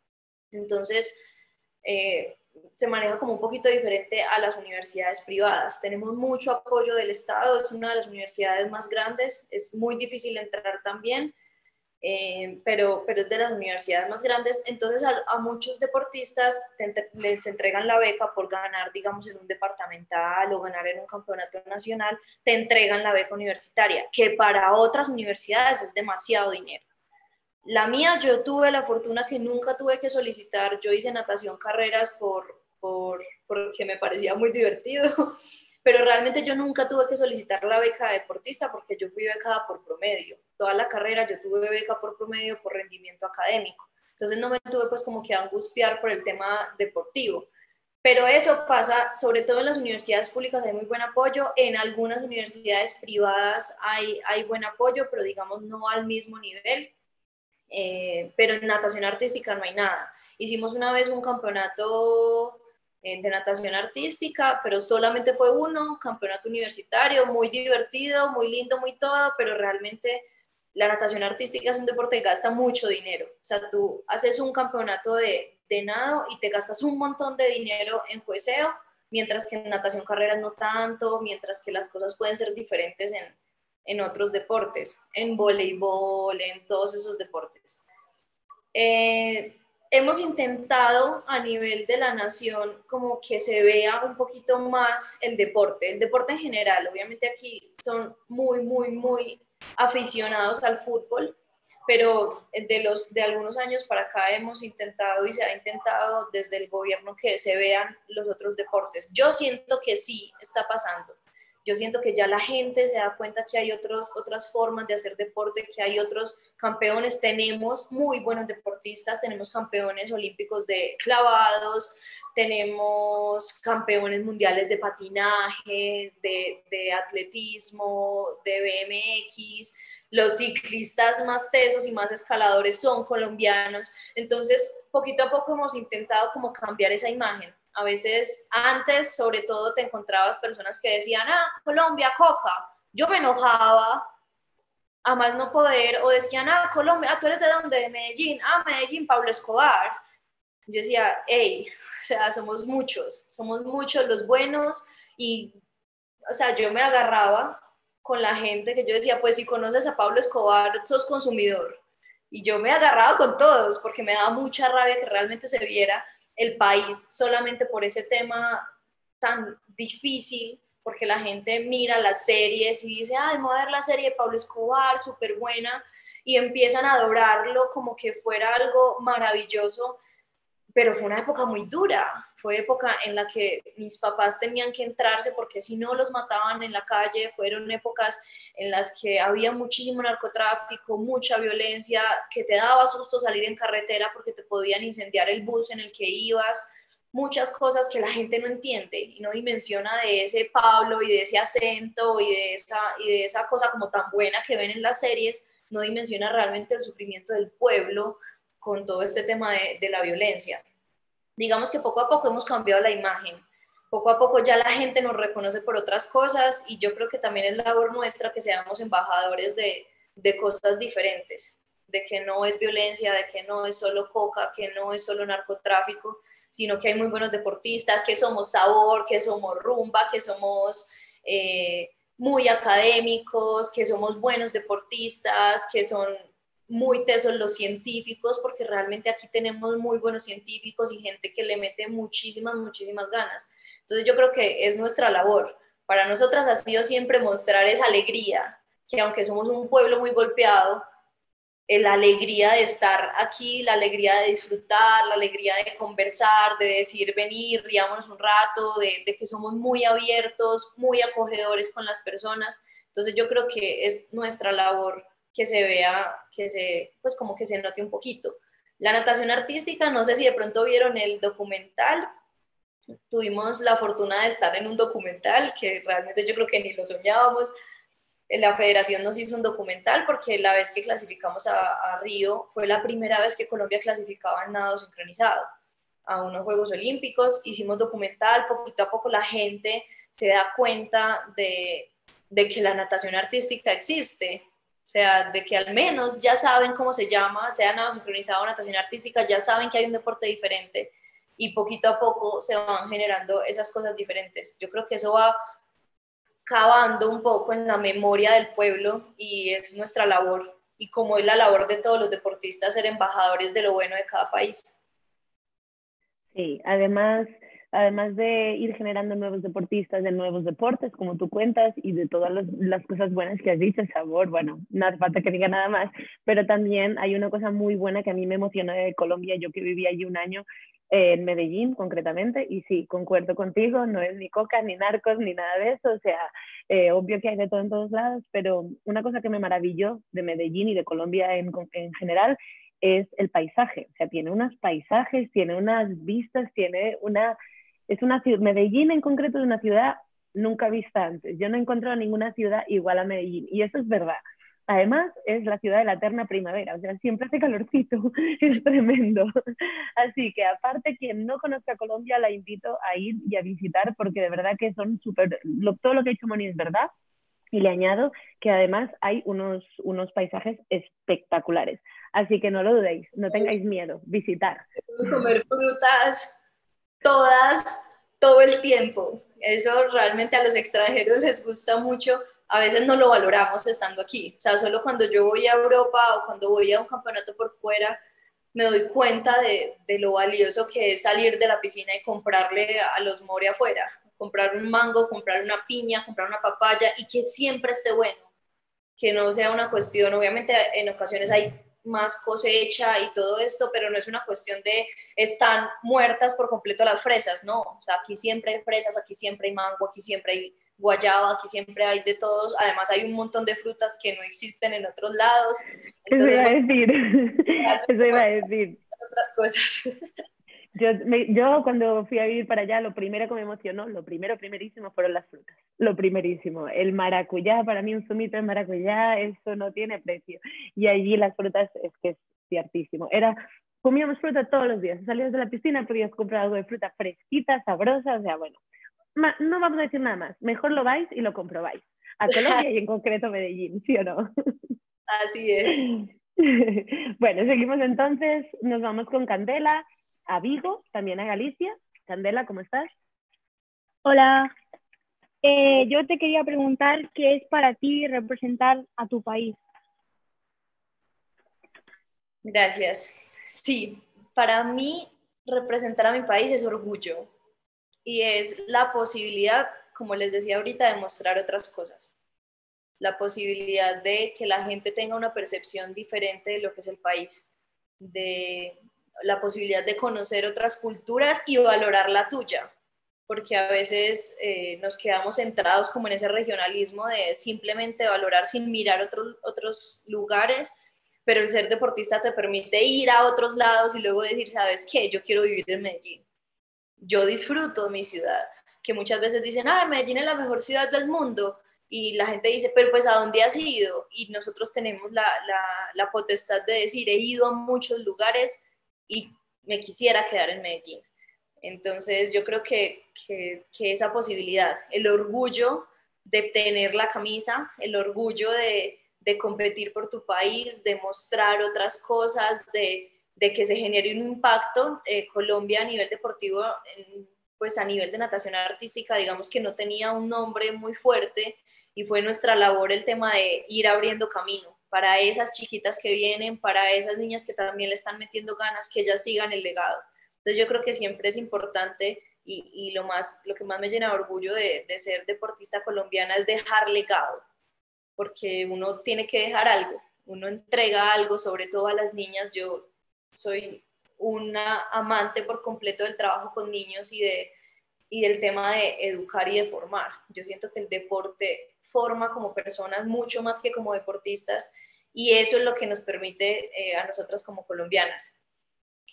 entonces eh, se maneja como un poquito diferente a las universidades privadas. Tenemos mucho apoyo del Estado, es una de las universidades más grandes, es muy difícil entrar también eh, pero, pero es de las universidades más grandes. Entonces a, muchos deportistas les entregan la beca por ganar, digamos, en un departamental o ganar en un campeonato nacional, te entregan la beca universitaria, que para otras universidades es demasiado dinero. La mía, yo tuve la fortuna que nunca tuve que solicitar, yo hice natación carreras por, por, porque me parecía muy divertido <laughs> pero realmente yo nunca tuve que solicitar la beca de deportista porque yo fui becada por promedio. Toda la carrera yo tuve beca por promedio por rendimiento académico. Entonces no me tuve pues como que angustiar por el tema deportivo. Pero eso pasa, sobre todo en las universidades públicas hay muy buen apoyo, en algunas universidades privadas hay, hay buen apoyo, pero digamos no al mismo nivel. Eh, pero en natación artística no hay nada. Hicimos una vez un campeonato eh, de natación artística, pero solamente fue uno, campeonato universitario, muy divertido, muy lindo, muy todo, pero realmente la natación artística es un deporte que gasta mucho dinero. O sea, tú haces un campeonato de, de nado y te gastas un montón de dinero en jueceo, mientras que en natación carreras no tanto, mientras que las cosas pueden ser diferentes en, en otros deportes, en voleibol, en todos esos deportes. Eh, hemos intentado a nivel de la nación como que se vea un poquito más el deporte, el deporte en general. Obviamente aquí son muy, muy, muy aficionados al fútbol, pero de, los, de algunos años para acá hemos intentado y se ha intentado desde el gobierno que se vean los otros deportes. Yo siento que sí está pasando yo siento que ya la gente se da cuenta que hay otros, otras formas de hacer deporte, que hay otros campeones. Tenemos muy buenos deportistas, tenemos campeones olímpicos de clavados, tenemos campeones mundiales de patinaje, de, atletismo, de BMX. Los ciclistas más tesos y más escaladores son colombianos. Entonces, poquito a poco hemos intentado como cambiar esa imagen a veces antes, sobre todo, te encontrabas personas que decían, ah, Colombia, coca. Yo me enojaba a más no poder, o decían, ah, Colombia, ah, tú eres de dónde, de Medellín, ah, Medellín, Pablo Escobar. Yo decía, hey, <laughs> o sea, somos muchos, somos muchos los buenos y, o sea, yo me agarraba con la gente que yo decía, pues si conoces a Pablo Escobar, sos consumidor. Y yo me agarraba con todos porque me daba mucha rabia que realmente se viera el país solamente por ese tema tan difícil, porque la gente mira las series y dice, ay, voy a ver la serie de Pablo Escobar, súper buena, y empiezan a adorarlo como que fuera algo maravilloso pero fue una época muy dura, fue época en la que mis papás tenían que entrarse porque si no los mataban en la calle, fueron épocas en las que había muchísimo narcotráfico, mucha violencia, que te daba susto salir en carretera porque te podían incendiar el bus en el que ibas, muchas cosas que la gente no entiende y no dimensiona de ese Pablo y de ese acento y de esa, y de esa cosa como tan buena que ven en las series, no dimensiona realmente el sufrimiento del pueblo, con todo este tema de, de la violencia. Digamos que poco a poco hemos cambiado la imagen, poco a poco ya la gente nos reconoce por otras cosas y yo creo que también es labor nuestra que seamos embajadores de, de cosas diferentes, de que no es violencia, de que no es solo coca, que no es solo narcotráfico, sino que hay muy buenos deportistas, que somos sabor, que somos rumba, que somos eh, muy académicos, que somos buenos deportistas, que son muy tesos los científicos, porque realmente aquí tenemos muy buenos científicos y gente que le mete muchísimas, muchísimas ganas. Entonces yo creo que es nuestra labor. Para nosotras ha sido siempre mostrar esa alegría, que aunque somos un pueblo muy golpeado, eh, la alegría de estar aquí, la alegría de disfrutar, la alegría de conversar, de decir venir, riámonos un rato, de, de que somos muy abiertos, muy acogedores con las personas. Entonces yo creo que es nuestra labor que se vea, que se, pues como que se note un poquito. La natación artística, no sé si de pronto vieron el documental, tuvimos la fortuna de estar en un documental que realmente yo creo que ni lo soñábamos. La federación nos hizo un documental porque la vez que clasificamos a, Río fue la primera vez que Colombia clasificaba en nado sincronizado a unos Juegos Olímpicos. Hicimos documental, poquito a poco la gente se da cuenta de, de que la natación artística existe, o sea, de que al menos ya saben cómo se llama, sea nado sincronizado natación artística, ya saben que hay un deporte diferente y poquito a poco se van generando esas cosas diferentes. Yo creo que eso va cavando un poco en la memoria del pueblo y es nuestra labor y como es la labor de todos los deportistas ser embajadores de lo bueno de cada país. Sí, además además de ir generando nuevos deportistas de nuevos deportes, como tú cuentas, y de todas las cosas buenas que has dicho, sabor, bueno, no hace falta que diga nada más, pero también hay una cosa muy buena que a mí me emocionó de Colombia, yo que viví allí un año en Medellín concretamente, y sí, concuerdo contigo, no es ni coca, ni narcos, ni nada de eso, o sea, eh, obvio que hay de todo en todos lados, pero una cosa que me maravilló de Medellín y de Colombia en, en general es el paisaje, o sea, tiene unos paisajes, tiene unas vistas, tiene una es una ciudad, Medellín en concreto es una ciudad nunca vista antes. Yo no he encontrado ninguna ciudad igual a Medellín y eso es verdad. Además, es la ciudad de la eterna primavera, o sea, siempre hace calorcito, <laughs> es tremendo. Así que aparte, quien no conozca Colombia, la invito a ir y a visitar porque de verdad que son súper, todo lo que ha hecho Moni es verdad. Y le añado que además hay unos, unos paisajes espectaculares. Así que no lo dudéis, no tengáis miedo, visitar. Comer frutas, todas, todo el tiempo. Eso realmente a los extranjeros les gusta mucho. A veces no lo valoramos estando aquí. O sea, solo cuando yo voy a Europa o cuando voy a un campeonato por fuera, me doy cuenta de, lo valioso que es salir de la piscina y comprarle a los more afuera. Comprar un mango, comprar una piña, comprar una papaya y que siempre esté bueno. Que no sea una cuestión, obviamente en ocasiones hay más cosecha y todo esto, pero no es una cuestión de están muertas por completo las fresas, no, o sea, aquí siempre hay fresas, aquí siempre hay mango, aquí siempre hay guayaba, aquí siempre hay de todos, además hay un montón de frutas que no existen en otros lados. eso iba a decir, <laughs> eso iba a decir. Otras cosas. <laughs> Yo, yo cuando fui a vivir para allá, lo primero que me emocionó, lo primero, primerísimo, fueron las frutas. Lo primerísimo. El maracuyá, para mí un zumito de maracuyá, eso no tiene precio. Y allí las frutas es que es ciertísimo. Era, comíamos fruta todos los días. Salías de la piscina, podías comprar algo de fruta fresquita, sabrosa, o sea, bueno. no vamos a decir nada más. Mejor lo vais y lo comprobáis. A Colombia y en concreto Medellín, ¿sí o no? Así es. <laughs> bueno, seguimos entonces. Nos vamos con Candela a Vigo, también a Galicia. Candela, ¿cómo estás? Hola. Eh, yo te quería preguntar qué es para ti representar a tu país. Gracias. Sí, para mí representar a mi país es orgullo y es la posibilidad, como les decía ahorita, de mostrar otras cosas. La posibilidad de que la gente tenga una percepción diferente de lo que es el país, de la posibilidad de conocer otras culturas y valorar la tuya, porque a veces eh, nos quedamos centrados como en ese regionalismo de simplemente valorar sin mirar otros, otros lugares, pero el ser deportista te permite ir a otros lados y luego decir, ¿sabes qué? Yo quiero vivir en Medellín. Yo disfruto mi ciudad, que muchas veces dicen, ah, Medellín es la mejor ciudad del mundo, y la gente dice, pero pues ¿a dónde has ido? Y nosotros tenemos la, la, la potestad de decir, he ido a muchos lugares y me quisiera quedar en Medellín. Entonces yo creo que, que, esa posibilidad, el orgullo de tener la camisa, el orgullo de, de competir por tu país, de mostrar otras cosas, de, de que se genere un impacto. Eh, Colombia a nivel deportivo, pues a nivel de natación artística, digamos que no tenía un nombre muy fuerte y fue nuestra labor el tema de ir abriendo camino para esas chiquitas que vienen, para esas niñas que también le están metiendo ganas, que ellas sigan el legado. Entonces yo creo que siempre es importante y, lo, más, lo que más me llena de orgullo de, de ser deportista colombiana es dejar legado, porque uno tiene que dejar algo, uno entrega algo, sobre todo a las niñas. Yo soy una amante por completo del trabajo con niños y, de, y del tema de educar y de formar. Yo siento que el deporte forma como personas mucho más que como deportistas y eso es lo que nos permite eh, a nosotras como colombianas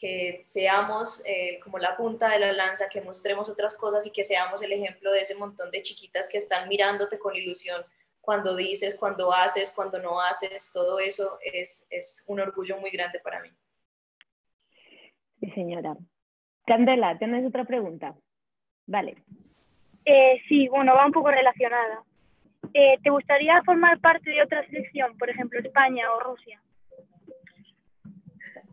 que seamos eh, como la punta de la lanza, que mostremos otras cosas y que seamos el ejemplo de ese montón de chiquitas que están mirándote con ilusión cuando dices, cuando haces, cuando no haces, todo eso es, es un orgullo muy grande para mí. Sí, señora. Candela, ¿tienes otra pregunta? Vale. Eh, sí, bueno, va un poco relacionada. Eh, ¿Te gustaría formar parte de otra selección, por ejemplo España o Rusia?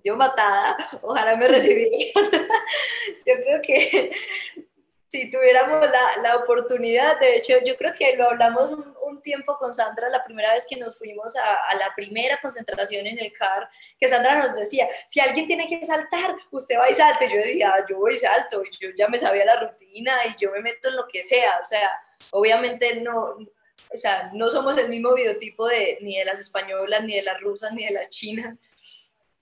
Yo matada, ojalá me recibieran. <laughs> Yo creo que si tuviéramos la, la, oportunidad, de hecho yo creo que lo hablamos un, tiempo con Sandra la primera vez que nos fuimos a, a, la primera concentración en el CAR, que Sandra nos decía, si alguien tiene que saltar, usted va y salte. Yo decía, ah, yo voy y salto, yo ya me sabía la rutina y yo me meto en lo que sea, o sea, obviamente no, o sea, no somos el mismo biotipo de, ni de las españolas, ni de las rusas, ni de las chinas,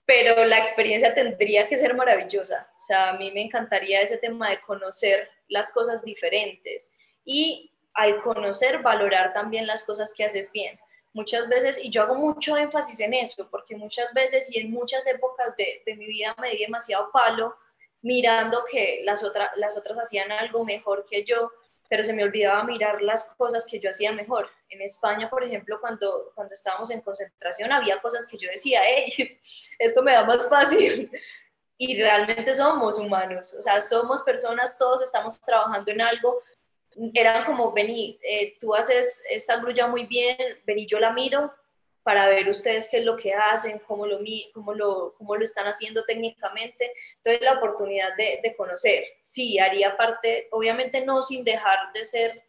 pero la experiencia tendría que ser maravillosa. O sea, a mí me encantaría ese tema de conocer las cosas diferentes y al conocer, valorar también las cosas que haces bien. Muchas veces, y yo hago mucho énfasis en eso, porque muchas veces y en muchas épocas de, mi vida me di demasiado palo mirando que las, otras las otras hacían algo mejor que yo pero se me olvidaba mirar las cosas que yo hacía mejor. En España, por ejemplo, cuando, cuando estábamos en concentración, había cosas que yo decía, hey, <laughs> esto me da más fácil. <laughs> Y realmente somos humanos, o sea, somos personas, todos estamos trabajando en algo. Eran como, vení, eh, tú haces esta grulla muy bien, vení, yo la miro, para ver ustedes qué es lo que hacen, cómo lo, cómo lo, cómo lo están haciendo técnicamente. Entonces, la oportunidad de, de, conocer, sí, haría parte, obviamente no sin dejar de ser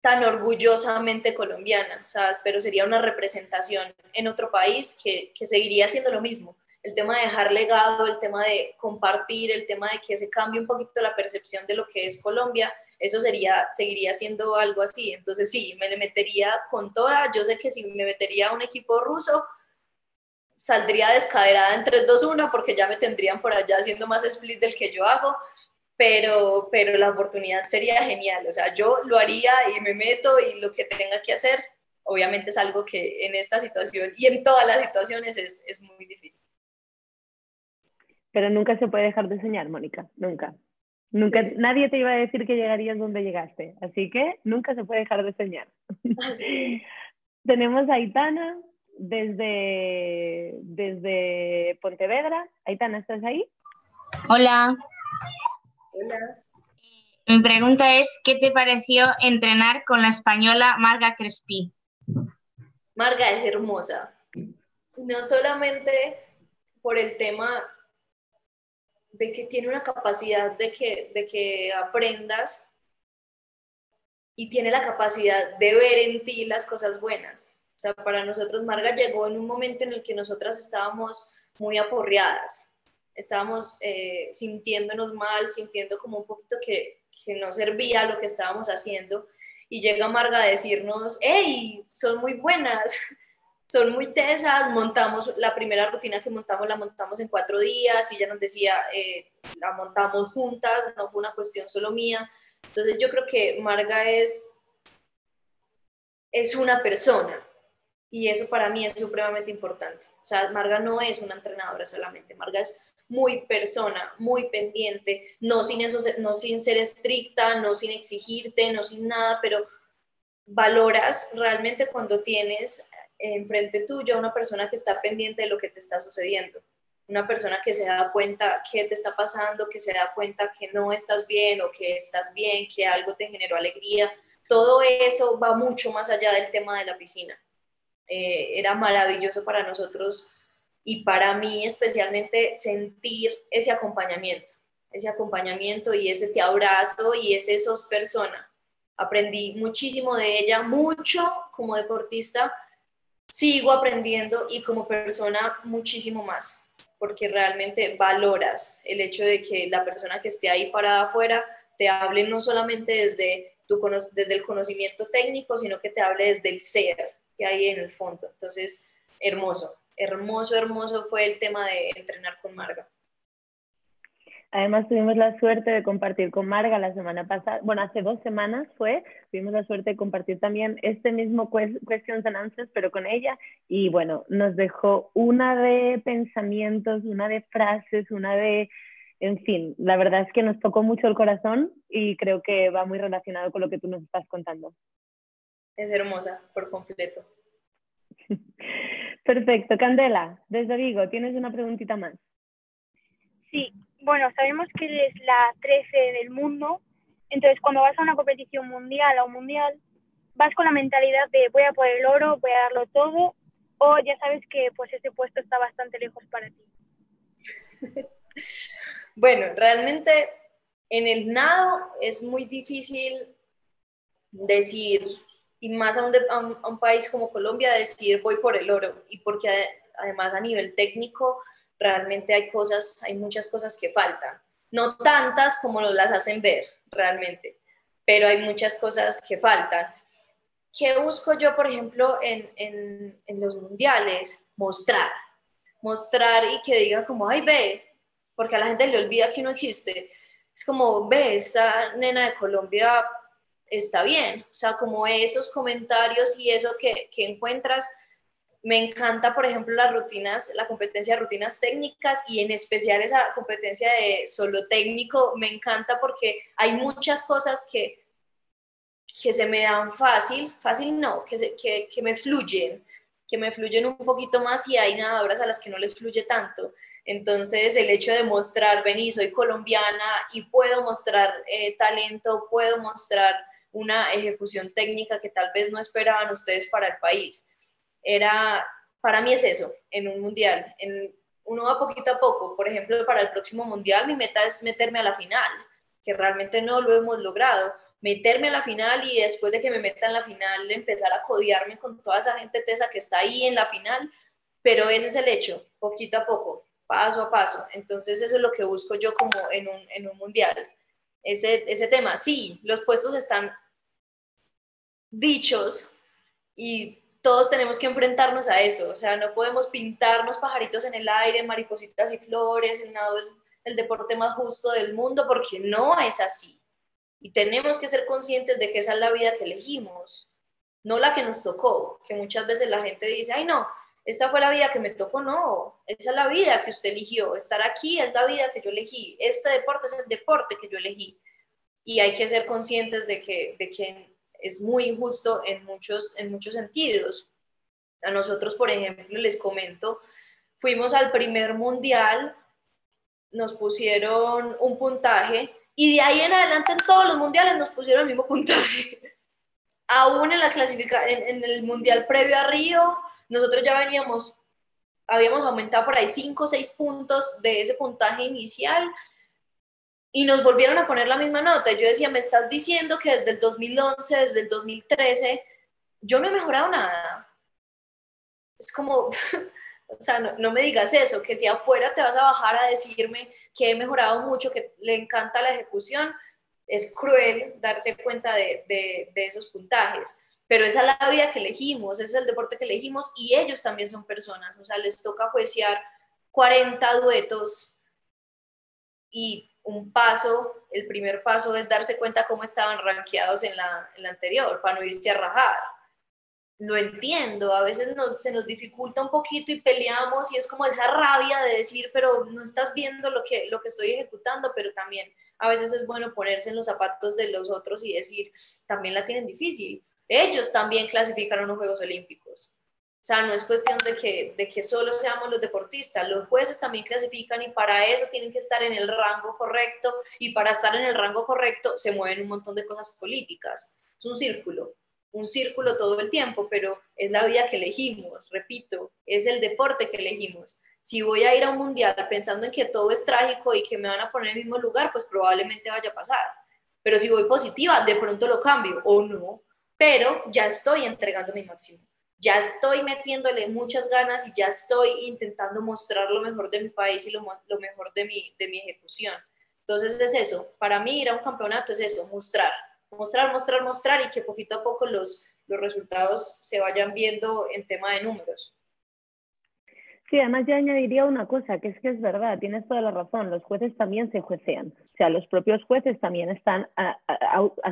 tan orgullosamente colombiana, o sea, pero sería una representación en otro país que, que seguiría siendo lo mismo. El tema de dejar legado, el tema de compartir, el tema de que se cambie un poquito la percepción de lo que es Colombia, eso sería, seguiría siendo algo así. Entonces sí, me le metería con toda. Yo sé que si me metería a un equipo ruso, saldría descaderada en 3-2-1 porque ya me tendrían por allá haciendo más split del que yo hago, pero, pero la oportunidad sería genial. O sea, yo lo haría y me meto y lo que tenga que hacer, obviamente es algo que en esta situación y en todas las situaciones es, es muy difícil. Pero nunca se puede dejar de soñar, Mónica, nunca. Nunca, nadie te iba a decir que llegarías donde llegaste, así que nunca se puede dejar de soñar. <laughs> Tenemos a Aitana desde, desde Pontevedra. Aitana, ¿estás ahí? Hola. Hola. Mi pregunta es, ¿qué te pareció entrenar con la española Marga Crespi? Marga es hermosa. No solamente por el tema de que tiene una capacidad de que, de que aprendas y tiene la capacidad de ver en ti las cosas buenas. O sea, para nosotros Marga llegó en un momento en el que nosotras estábamos muy aporreadas, estábamos eh, sintiéndonos mal, sintiendo como un poquito que, que no servía lo que estábamos haciendo. Y llega Marga a decirnos, hey, son muy buenas, <laughs> son muy tesas, montamos, la primera rutina que montamos la montamos en cuatro días y ella nos decía, eh, la montamos juntas, no fue una cuestión solo mía. Entonces yo creo que Marga es, es una persona y eso para mí es supremamente importante. O sea, Marga no es una entrenadora solamente, Marga es muy persona, muy pendiente, no sin, eso, no sin ser estricta, no sin exigirte, no sin nada, pero valoras realmente cuando tienes enfrente tuyo una persona que está pendiente de lo que te está sucediendo, una persona que se da cuenta qué te está pasando, que se da cuenta que no estás bien o que estás bien, que algo te generó alegría. Todo eso va mucho más allá del tema de la piscina. Eh, era maravilloso para nosotros y para mí especialmente sentir ese acompañamiento, ese acompañamiento y ese te abrazo y ese sos persona. Aprendí muchísimo de ella, mucho como deportista, sigo aprendiendo y como persona muchísimo más, porque realmente valoras el hecho de que la persona que esté ahí parada afuera te hable no solamente desde, tu, desde el conocimiento técnico, sino que te hable desde el ser que hay en el fondo. Entonces, hermoso, hermoso, hermoso fue el tema de entrenar con Marga. Además tuvimos la suerte de compartir con Marga la semana pasada, bueno, hace dos semanas fue, tuvimos la suerte de compartir también este mismo Questions and Answers, pero con ella, y bueno, nos dejó una de pensamientos, una de frases, una de, en fin, la verdad es que nos tocó mucho el corazón y creo que va muy relacionado con lo que tú nos estás contando. Es hermosa, por completo. <laughs> Perfecto, Candela, desde Vigo, ¿tienes una preguntita más? Sí, bueno, sabemos que eres la 13 del mundo, entonces cuando vas a una competición mundial o mundial, vas con la mentalidad de voy a por el oro, voy a darlo todo, o ya sabes que pues ese puesto está bastante lejos para ti. <laughs> bueno, realmente en el nado es muy difícil decir, y más a un, a un país como Colombia, decir voy por el oro, y porque además a nivel técnico realmente hay cosas, hay muchas cosas que faltan. No tantas como las hacen ver realmente, pero hay muchas cosas que faltan. ¿Qué busco yo, por ejemplo, en, en, en los mundiales? Mostrar. Mostrar y que diga como, ay, ve, porque a la gente le olvida que uno existe. Es como, ve, esta nena de Colombia está bien. O sea, como esos comentarios y eso que, que encuentras me encanta, por ejemplo, las rutinas, la competencia de rutinas técnicas y en especial esa competencia de solo técnico, me encanta porque hay muchas cosas que, que se me dan fácil, fácil no, que, que, que me fluyen, que me fluyen un poquito más y hay nadadoras a las que no les fluye tanto. Entonces, el hecho de mostrar, vení, soy colombiana y puedo mostrar eh, talento, puedo mostrar una ejecución técnica que tal vez no esperaban ustedes para el país era, para mí es eso, en un mundial. En, uno va poquito a poco. Por ejemplo, para el próximo mundial mi meta es meterme a la final, que realmente no lo hemos logrado. Meterme a la final y después de que me meta en la final empezar a codiarme con toda esa gente tesa que está ahí en la final. Pero ese es el hecho, poquito a poco, paso a paso. Entonces eso es lo que busco yo como en un, en un mundial. Ese, ese tema, sí, los puestos están dichos y todos tenemos que enfrentarnos a eso, o sea, no podemos pintarnos pajaritos en el aire, maripositas y flores, el nado es el deporte más justo del mundo, porque no es así. Y tenemos que ser conscientes de que esa es la vida que elegimos, no la que nos tocó, que muchas veces la gente dice, ay no, esta fue la vida que me tocó, no, esa es la vida que usted eligió, estar aquí es la vida que yo elegí, este deporte es el deporte que yo elegí. Y hay que ser conscientes de que, de que es muy injusto en muchos, en muchos sentidos. A nosotros, por ejemplo, les comento, fuimos al primer mundial, nos pusieron un puntaje y de ahí en adelante en todos los mundiales nos pusieron el mismo puntaje. <laughs> Aún en la clasifica en, en el mundial previo a Río, nosotros ya veníamos, habíamos aumentado por ahí 5 o 6 puntos de ese puntaje inicial y nos volvieron a poner la misma nota. Yo decía, me estás diciendo que desde el 2011, desde el 2013, yo no he mejorado nada. Es como, <laughs> o sea, no, me digas eso, que si afuera te vas a bajar a decirme que he mejorado mucho, que le encanta la ejecución, es cruel darse cuenta de, de, de esos puntajes. Pero esa es la vida que elegimos, ese es el deporte que elegimos y ellos también son personas, o sea, les toca juiciar 40 duetos y un paso, el primer paso es darse cuenta cómo estaban rankeados en la, anterior, para no irse a rajar. Lo entiendo, a veces se nos dificulta un poquito y peleamos y es como esa rabia de decir, pero no estás viendo lo que, lo que estoy ejecutando, pero también a veces es bueno ponerse en los zapatos de los otros y decir, también la tienen difícil. Ellos también clasificaron los Juegos Olímpicos o sea, no es cuestión de que, de que solo seamos los deportistas, los jueces también clasifican y para eso tienen que estar en el rango correcto y para estar en el rango correcto se mueven un montón de cosas políticas. Es un círculo, un círculo todo el tiempo, pero es la vida que elegimos, repito, es el deporte que elegimos. Si voy a ir a un mundial pensando en que todo es trágico y que me van a poner en el mismo lugar, pues probablemente vaya a pasar. Pero si voy positiva, de pronto lo cambio o no, pero ya estoy entregando mi máximo ya estoy metiéndole muchas ganas y ya estoy intentando mostrar lo mejor de mi país y lo, lo mejor de mi, de mi ejecución. Entonces es eso, para mí ir a un campeonato es eso, mostrar, mostrar, mostrar, mostrar y que poquito a poco los, los resultados se vayan viendo en tema de números. Sí, además yo añadiría una cosa, que es que es verdad, tienes toda la razón, los jueces también se juecean, o sea, los propios jueces también están a,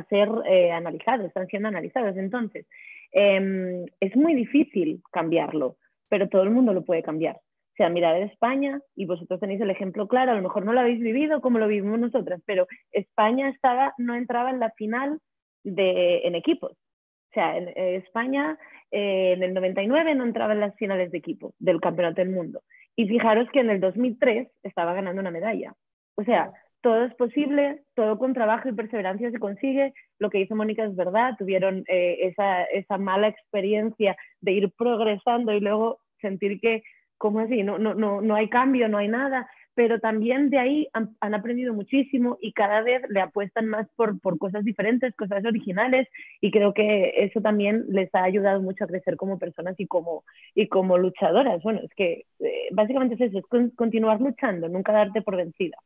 ser eh, analizados, están siendo analizados. Entonces, em, es muy difícil cambiarlo, pero todo el mundo lo puede cambiar. O sea, mirad en España, y vosotros tenéis el ejemplo claro, a lo mejor no lo habéis vivido como lo vivimos nosotras, pero España estaba, no entraba en la final de, en equipos. O sea, en España eh, en el 99 no entraba en las finales de equipo del Campeonato del Mundo. Y fijaros que en el 2003 estaba ganando una medalla. O sea, todo es posible, todo con trabajo y perseverancia se consigue. Lo que hizo Mónica es verdad, tuvieron eh, esa, esa mala experiencia de ir progresando y luego sentir que, ¿cómo así? No, no, no, no hay cambio, no hay nada pero también de ahí han, aprendido muchísimo y cada vez le apuestan más por, por, cosas diferentes, cosas originales y creo que eso también les ha ayudado mucho a crecer como personas y como, y como luchadoras. Bueno, es que eh, básicamente es eso, es continuar luchando, nunca darte por vencida.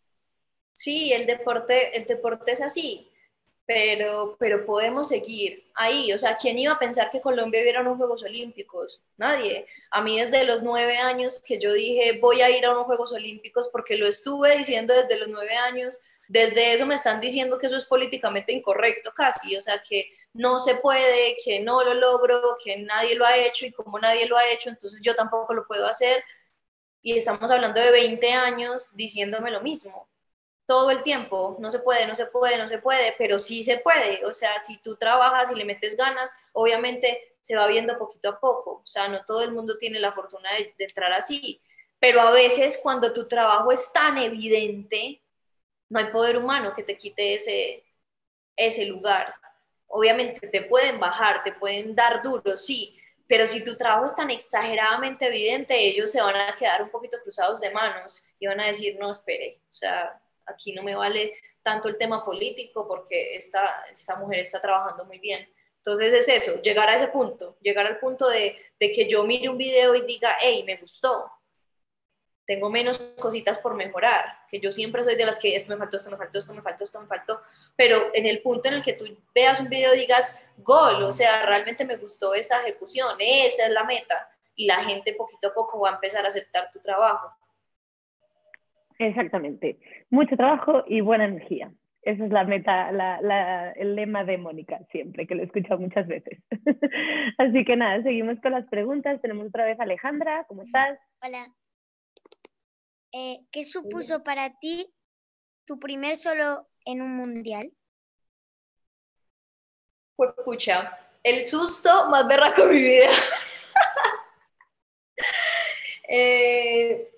Sí, el deporte, el deporte es así pero, pero podemos seguir ahí. O sea, ¿quién iba a pensar que Colombia hubiera unos Juegos Olímpicos? Nadie. A mí desde los nueve años que yo dije voy a ir a unos Juegos Olímpicos porque lo estuve diciendo desde los nueve años, desde eso me están diciendo que eso es políticamente incorrecto casi, o sea, que no se puede, que no lo logro, que nadie lo ha hecho y como nadie lo ha hecho, entonces yo tampoco lo puedo hacer. Y estamos hablando de 20 años diciéndome lo mismo todo el tiempo, no se puede, no se puede, no se puede, pero sí se puede. O sea, si tú trabajas y le metes ganas, obviamente se va viendo poquito a poco. O sea, no todo el mundo tiene la fortuna de, entrar así. Pero a veces cuando tu trabajo es tan evidente, no hay poder humano que te quite ese, ese lugar. Obviamente te pueden bajar, te pueden dar duro, sí, pero si tu trabajo es tan exageradamente evidente, ellos se van a quedar un poquito cruzados de manos y van a decir, no, espere, o sea, aquí no me vale tanto el tema político porque esta, esta mujer está trabajando muy bien. Entonces es eso, llegar a ese punto, llegar al punto de, de que yo mire un video y diga, hey, me gustó, tengo menos cositas por mejorar, que yo siempre soy de las que esto me faltó, esto me faltó, esto me faltó, esto me faltó, pero en el punto en el que tú veas un video digas, gol, o sea, realmente me gustó esa ejecución, esa es la meta, y la gente poquito a poco va a empezar a aceptar tu trabajo. Exactamente. Mucho trabajo y buena energía. Esa es la meta, la, el lema de Mónica, siempre, que lo he escuchado muchas veces. <laughs> Así que nada, seguimos con las preguntas. Tenemos otra vez a Alejandra, ¿cómo estás? Hola. Eh, ¿Qué supuso para ti tu primer solo en un mundial? Pues pucha, el susto más berraco de mi vida. <laughs> eh,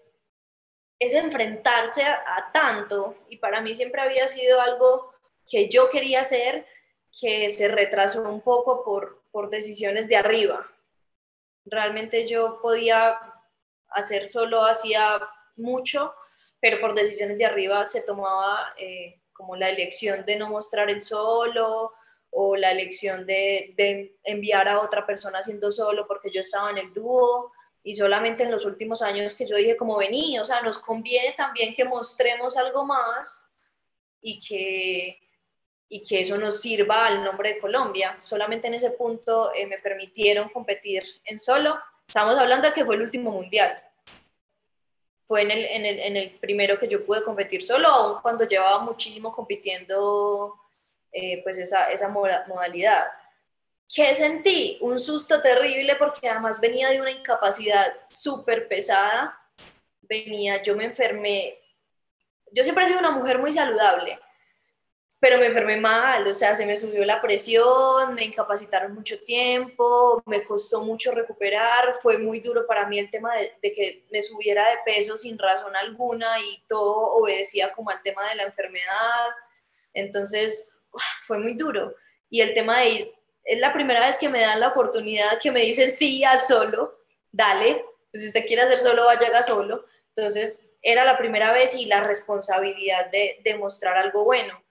es enfrentarse a, tanto y para mí siempre había sido algo que yo quería hacer que se retrasó un poco por, por decisiones de arriba. Realmente yo podía hacer solo hacía mucho, pero por decisiones de arriba se tomaba eh, como la elección de no mostrar el solo o la elección de, de enviar a otra persona haciendo solo porque yo estaba en el dúo y solamente en los últimos años que yo dije como vení, o sea, nos conviene también que mostremos algo más y que, y que eso nos sirva al nombre de Colombia. Solamente en ese punto eh, me permitieron competir en solo. Estamos hablando de que fue el último mundial. Fue en el, en el, en el primero que yo pude competir solo, aún cuando llevaba muchísimo compitiendo eh, pues esa, esa modalidad. ¿Qué sentí? Un susto terrible porque además venía de una incapacidad súper pesada. Venía, yo me enfermé. Yo siempre he sido una mujer muy saludable, pero me enfermé mal, o sea, se me subió la presión, me incapacitaron mucho tiempo, me costó mucho recuperar, fue muy duro para mí el tema de, de, que me subiera de peso sin razón alguna y todo obedecía como al tema de la enfermedad, entonces fue muy duro. Y el tema de ir es la primera vez que me dan la oportunidad, que me dicen sí, a solo, dale, pues si usted quiere hacer solo, vaya haga solo. Entonces, era la primera vez y la responsabilidad de demostrar algo bueno.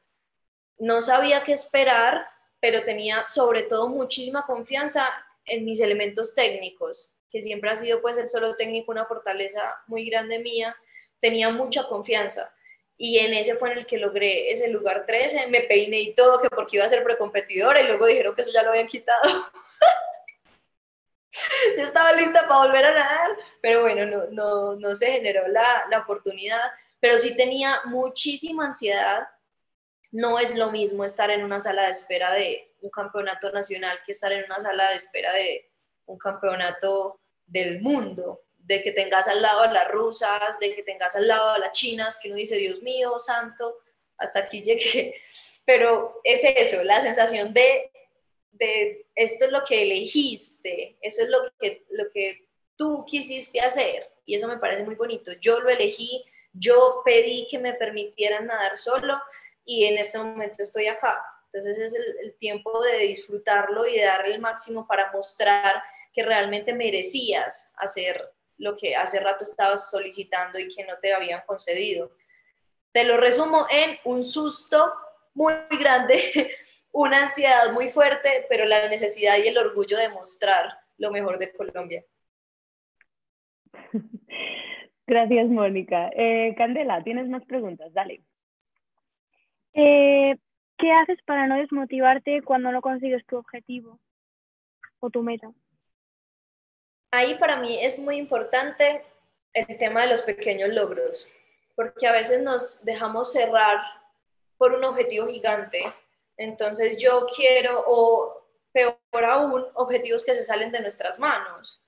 No sabía qué esperar, pero tenía sobre todo muchísima confianza en mis elementos técnicos, que siempre ha sido pues el solo técnico una fortaleza muy grande mía, tenía mucha confianza y en ese fue en el que logré ese lugar 13, me peiné y todo, que porque iba a ser precompetidora y luego dijeron que eso ya lo habían quitado. <laughs> Yo estaba lista para volver a nadar, pero bueno, no, no, no se generó la, la oportunidad, pero sí tenía muchísima ansiedad. No es lo mismo estar en una sala de espera de un campeonato nacional que estar en una sala de espera de un campeonato del mundo de que tengas al lado a las rusas, de que tengas al lado a las chinas, que uno dice, Dios mío, santo, hasta aquí <laughs> llegué. Pero es eso, la sensación de, de esto es lo que elegiste, eso es lo que, lo que tú quisiste hacer. Y eso me parece muy bonito. Yo lo elegí, yo pedí que me permitieran nadar solo y en este momento estoy acá. Entonces es el, el tiempo de disfrutarlo y de darle el máximo para mostrar que realmente merecías hacer lo que hace rato estabas solicitando y que no te habían concedido. Te lo resumo en un susto muy grande, <laughs> una ansiedad muy fuerte, pero la necesidad y el orgullo de mostrar lo mejor de Colombia. <laughs> Gracias, Mónica. Eh, Candela, ¿tienes más preguntas? Dale. Eh, ¿Qué haces para no desmotivarte cuando no consigues tu objetivo o tu meta? Ahí para mí es muy importante el tema de los pequeños logros, porque a veces nos dejamos cerrar por un objetivo gigante. Entonces yo quiero, o peor aún, objetivos que se salen de nuestras manos.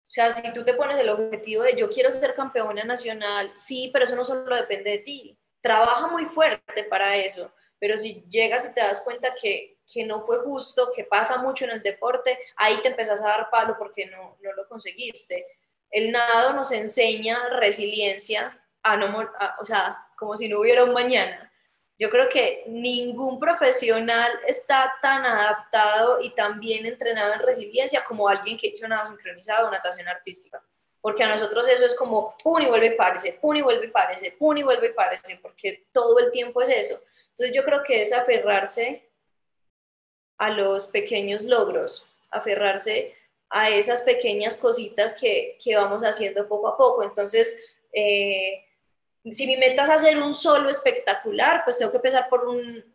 O sea, si tú te pones el objetivo de yo quiero ser campeona nacional, sí, pero eso no solo depende de ti. Trabaja muy fuerte para eso, pero si llegas y te das cuenta que que no fue justo, que pasa mucho en el deporte, ahí te empezás a dar palo porque no, no lo conseguiste. El nado nos enseña resiliencia, a no, o sea, como si no hubiera un mañana. Yo creo que ningún profesional está tan adaptado y tan bien entrenado en resiliencia como alguien que hizo nado sincronizado o natación artística. Porque a nosotros eso es como pum y vuelve y párese, pum y vuelve y párese, pum y vuelve y párese, porque todo el tiempo es eso. Entonces yo creo que es aferrarse a los pequeños logros, aferrarse a esas pequeñas cositas que, vamos haciendo poco a poco. Entonces, eh, si mi meta es hacer un solo espectacular, pues tengo que empezar por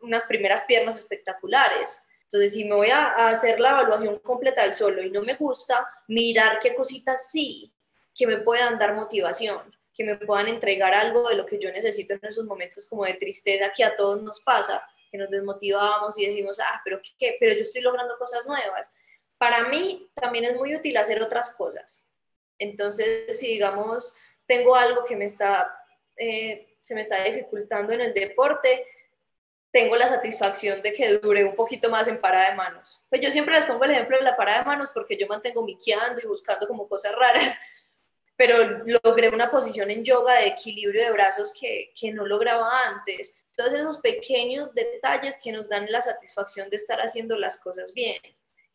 unas primeras piernas espectaculares. Entonces, si me voy a, a, hacer la evaluación completa del solo y no me gusta, mirar qué cositas sí, que me puedan dar motivación, que me puedan entregar algo de lo que yo necesito en esos momentos como de tristeza que a todos nos pasa que nos desmotivamos y decimos, ah, pero ¿qué? Pero yo estoy logrando cosas nuevas. Para mí también es muy útil hacer otras cosas. Entonces, si digamos, tengo algo que me está, eh, se me está dificultando en el deporte, tengo la satisfacción de que dure un poquito más en parada de manos. Pues yo siempre les pongo el ejemplo de la parada de manos porque yo mantengo miqueando y buscando como cosas raras, pero logré una posición en yoga de equilibrio de brazos que, que no lograba antes todos esos pequeños detalles que nos dan la satisfacción de estar haciendo las cosas bien.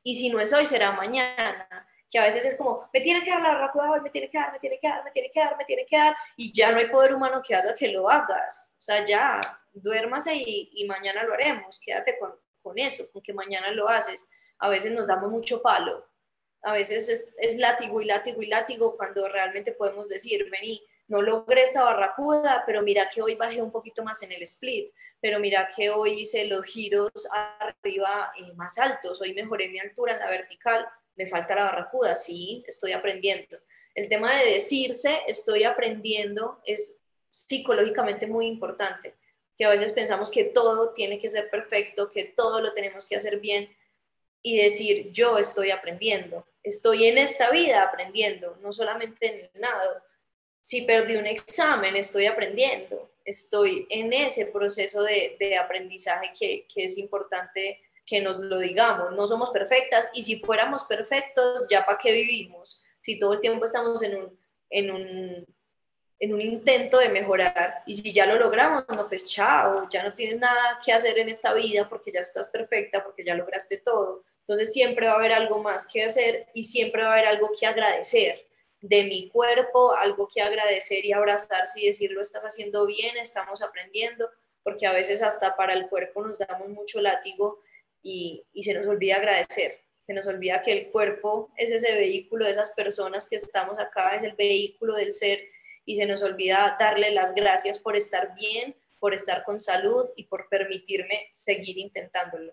Y si no es hoy, será mañana. Que a veces es como, me tiene que dar la barracuda hoy, me tiene que dar, me tiene que dar, me tiene que dar, me tiene que dar, y ya no hay poder humano que haga que lo hagas. O sea, ya, duérmase y, y mañana lo haremos. Quédate con, con eso, con que mañana lo haces. A veces nos damos mucho palo. A veces es, es látigo y látigo y látigo cuando realmente podemos decir, vení, no logré esta barracuda, pero mira que hoy bajé un poquito más en el split, pero mira que hoy hice los giros arriba eh, más altos, hoy mejoré mi altura en la vertical, me falta la barracuda, sí, estoy aprendiendo. El tema de decirse, estoy aprendiendo, es psicológicamente muy importante, que a veces pensamos que todo tiene que ser perfecto, que todo lo tenemos que hacer bien y decir, yo estoy aprendiendo, estoy en esta vida aprendiendo, no solamente en el nado si perdí un examen, estoy aprendiendo, estoy en ese proceso de, aprendizaje que, es importante que nos lo digamos. No somos perfectas y si fuéramos perfectos, ya para qué vivimos. Si todo el tiempo estamos en un, en un, en un intento de mejorar y si ya lo logramos, no, pues chao, ya no tienes nada que hacer en esta vida porque ya estás perfecta, porque ya lograste todo. Entonces siempre va a haber algo más que hacer y siempre va a haber algo que agradecer de mi cuerpo, algo que agradecer y abrazar y decir lo estás haciendo bien, estamos aprendiendo, porque a veces hasta para el cuerpo nos damos mucho látigo y, se nos olvida agradecer. Se nos olvida que el cuerpo es ese vehículo de esas personas que estamos acá, es el vehículo del ser y se nos olvida darle las gracias por estar bien, por estar con salud y por permitirme seguir intentándolo.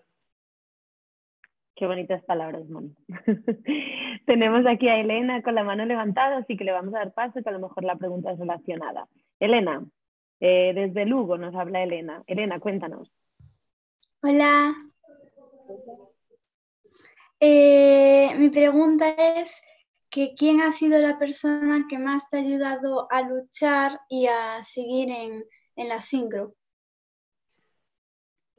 Qué bonitas palabras, Moni. <laughs> Tenemos aquí a Elena con la mano levantada, así que le vamos a dar paso, que a lo mejor la pregunta es relacionada. Elena, eh, desde Lugo nos habla Elena. Elena, cuéntanos. Hola. Eh, mi pregunta es que quién ha sido la persona que más te ha ayudado a luchar y a seguir en, en la sincro.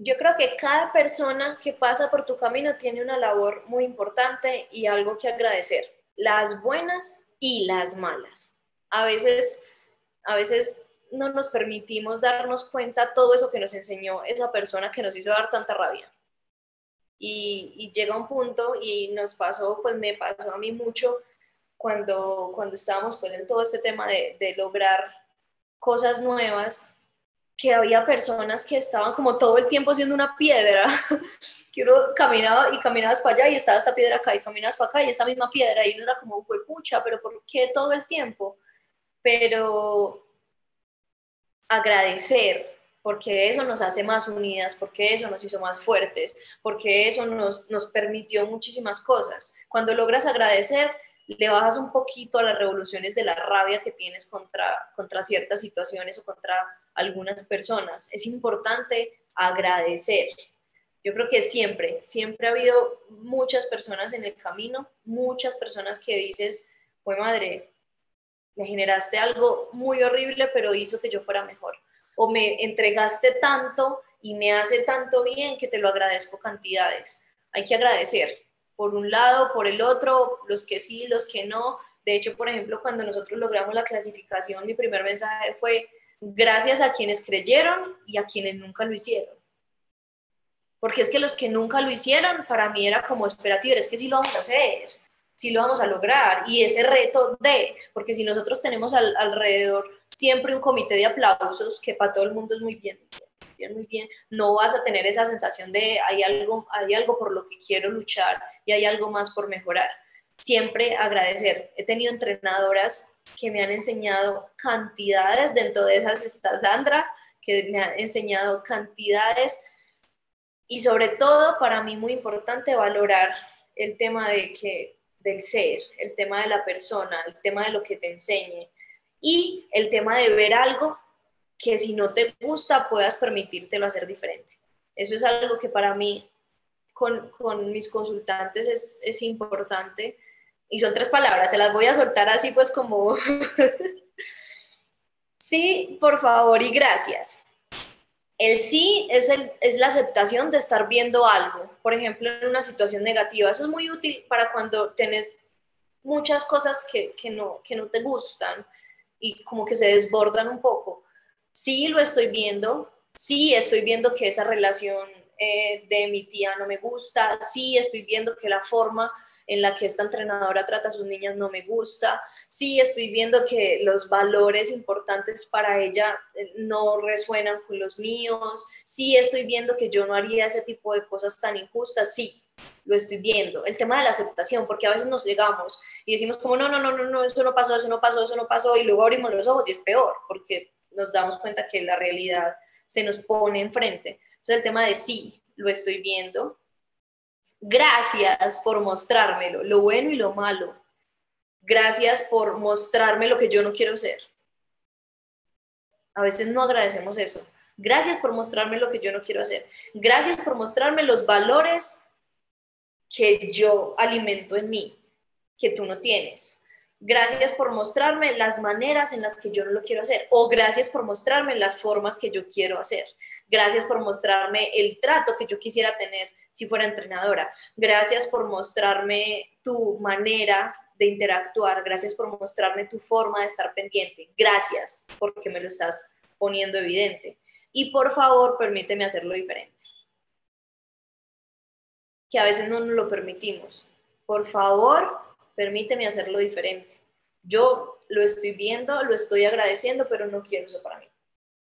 Yo creo que cada persona que pasa por tu camino tiene una labor muy importante y algo que agradecer, las buenas y las malas. A veces, a veces no nos permitimos darnos cuenta todo eso que nos enseñó esa persona que nos hizo dar tanta rabia. Y, llega un punto y nos pasó, pues me pasó a mí mucho cuando, cuando estábamos pues en todo este tema de, de lograr cosas nuevas que había personas que estaban como todo el tiempo siendo una piedra, <laughs> que uno caminaba y caminabas para allá y estaba esta piedra acá y caminabas para acá y esta misma piedra y uno era como, fue pucha, pero ¿por qué todo el tiempo? Pero agradecer, porque eso nos hace más unidas, porque eso nos hizo más fuertes, porque eso nos, nos permitió muchísimas cosas. Cuando logras agradecer, le bajas un poquito a las revoluciones de la rabia que tienes contra, contra ciertas situaciones o contra algunas personas. Es importante agradecer. Yo creo que siempre, siempre ha habido muchas personas en el camino, muchas personas que dices, fue madre, me generaste algo muy horrible, pero hizo que yo fuera mejor. O me entregaste tanto y me hace tanto bien que te lo agradezco cantidades. Hay que agradecer, por un lado, por el otro, los que sí, los que no. De hecho, por ejemplo, cuando nosotros logramos la clasificación, mi primer mensaje fue, gracias a quienes creyeron y a quienes nunca lo hicieron. Porque es que los que nunca lo hicieron, para mí era como esperativo, es que sí lo vamos a hacer, sí lo vamos a lograr. Y ese reto de, porque si nosotros tenemos alrededor siempre un comité de aplausos, que para todo el mundo es muy bien, bien, muy bien, no vas a tener esa sensación de hay algo, hay algo por lo que quiero luchar y hay algo más por mejorar. Siempre agradecer. He tenido entrenadoras que me han enseñado cantidades, dentro de esas está Sandra, que me ha enseñado cantidades y sobre todo para mí muy importante valorar el tema de que del ser, el tema de la persona, el tema de lo que te enseñe y el tema de ver algo que si no te gusta puedas permitírtelo hacer diferente. Eso es algo que para mí con, con mis consultantes es, es importante y son tres palabras, se las voy a soltar así pues como <laughs> sí, por favor y gracias. El sí es, el, es, la aceptación de estar viendo algo, por ejemplo, en una situación negativa. Eso es muy útil para cuando tienes muchas cosas que, que, no, que no te gustan y como que se desbordan un poco. Sí lo estoy viendo, sí estoy viendo que esa relación eh, de mi tía no me gusta, sí estoy viendo que la forma en la que esta entrenadora trata a sus niñas no me gusta, sí estoy viendo que los valores importantes para ella eh, no resuenan con los míos, sí estoy viendo que yo no haría ese tipo de cosas tan injustas, sí, lo estoy viendo. El tema de la aceptación, porque a veces nos llegamos y decimos como, no, no, no, no, no, eso no pasó, eso no pasó, eso no pasó, y luego abrimos los ojos y es peor, porque nos damos cuenta que la realidad se nos pone enfrente. Entonces el tema de sí, lo estoy viendo, Gracias por mostrármelo, lo bueno y lo malo. Gracias por mostrarme lo que yo no quiero ser. A veces no agradecemos eso. Gracias por mostrarme lo que yo no quiero hacer. Gracias por mostrarme los valores que yo alimento en mí, que tú no tienes. Gracias por mostrarme las maneras en las que yo no lo quiero hacer. O gracias por mostrarme las formas que yo quiero hacer. Gracias por mostrarme el trato que yo quisiera tener si fuera entrenadora. Gracias por mostrarme tu manera de interactuar, gracias por mostrarme tu forma de estar pendiente, gracias porque me lo estás poniendo evidente. Y por favor, permíteme hacerlo diferente. Que a veces no nos lo permitimos. Por favor, permíteme hacerlo diferente. Yo lo estoy viendo, lo estoy agradeciendo, pero no quiero eso para mí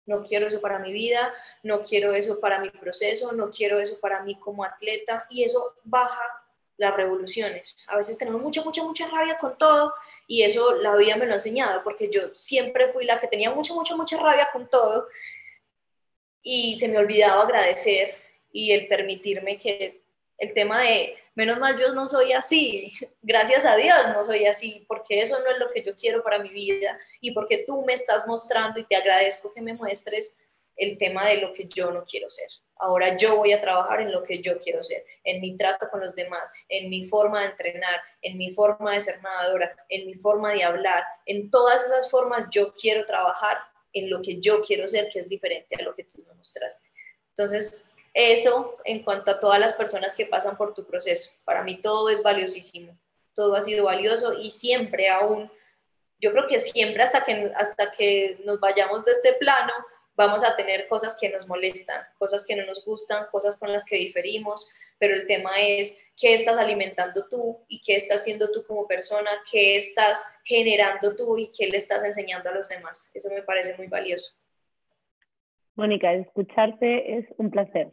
no quiero eso para mi vida, no quiero eso para mi proceso, no quiero eso para mí como atleta y eso baja las revoluciones. A veces tenemos mucha, mucha, mucha rabia con todo y eso la vida me lo ha enseñado porque yo siempre fui la que tenía mucha, mucha, mucha rabia con todo y se me olvidaba agradecer y el permitirme que el tema de, menos mal yo no soy así, <laughs> gracias a Dios no soy así, porque eso no es lo que yo quiero para mi vida y porque tú me estás mostrando y te agradezco que me muestres el tema de lo que yo no quiero ser. Ahora yo voy a trabajar en lo que yo quiero ser, en mi trato con los demás, en mi forma de entrenar, en mi forma de ser nadadora, en mi forma de hablar, en todas esas formas yo quiero trabajar en lo que yo quiero ser, que es diferente a lo que tú me mostraste. Entonces, eso en cuanto a todas las personas que pasan por tu proceso. Para mí todo es valiosísimo, todo ha sido valioso y siempre aún, yo creo que siempre hasta que, hasta que nos vayamos de este plano, vamos a tener cosas que nos molestan, cosas que no nos gustan, cosas con las que diferimos, pero el tema es qué estás alimentando tú y qué estás haciendo tú como persona, qué estás generando tú y qué le estás enseñando a los demás. Eso me parece muy valioso. Mónica, escucharte es un placer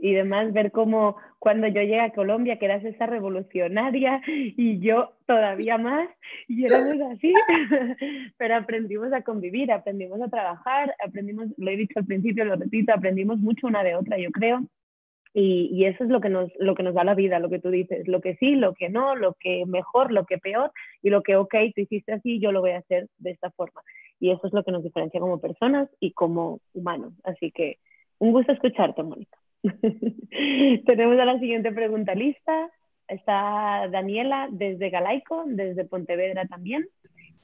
y demás, ver cómo cuando yo llegué a Colombia, que eras esa revolucionaria <laughs> y yo todavía más, y éramos así, <laughs> pero aprendimos a convivir, aprendimos a trabajar, aprendimos, lo he dicho al principio, lo repito, aprendimos mucho una de otra, yo creo, y, y, eso es lo que, nos, lo que nos da la vida, lo que tú dices, lo que sí, lo que no, lo que mejor, lo que peor, y lo que, ok, tú hiciste así, yo lo voy a hacer de esta forma. Y eso es lo que nos diferencia como personas y como humanos. Así que un gusto escucharte, Mónica. <laughs> Tenemos a la siguiente pregunta lista. Está Daniela desde Galaico, desde Pontevedra también.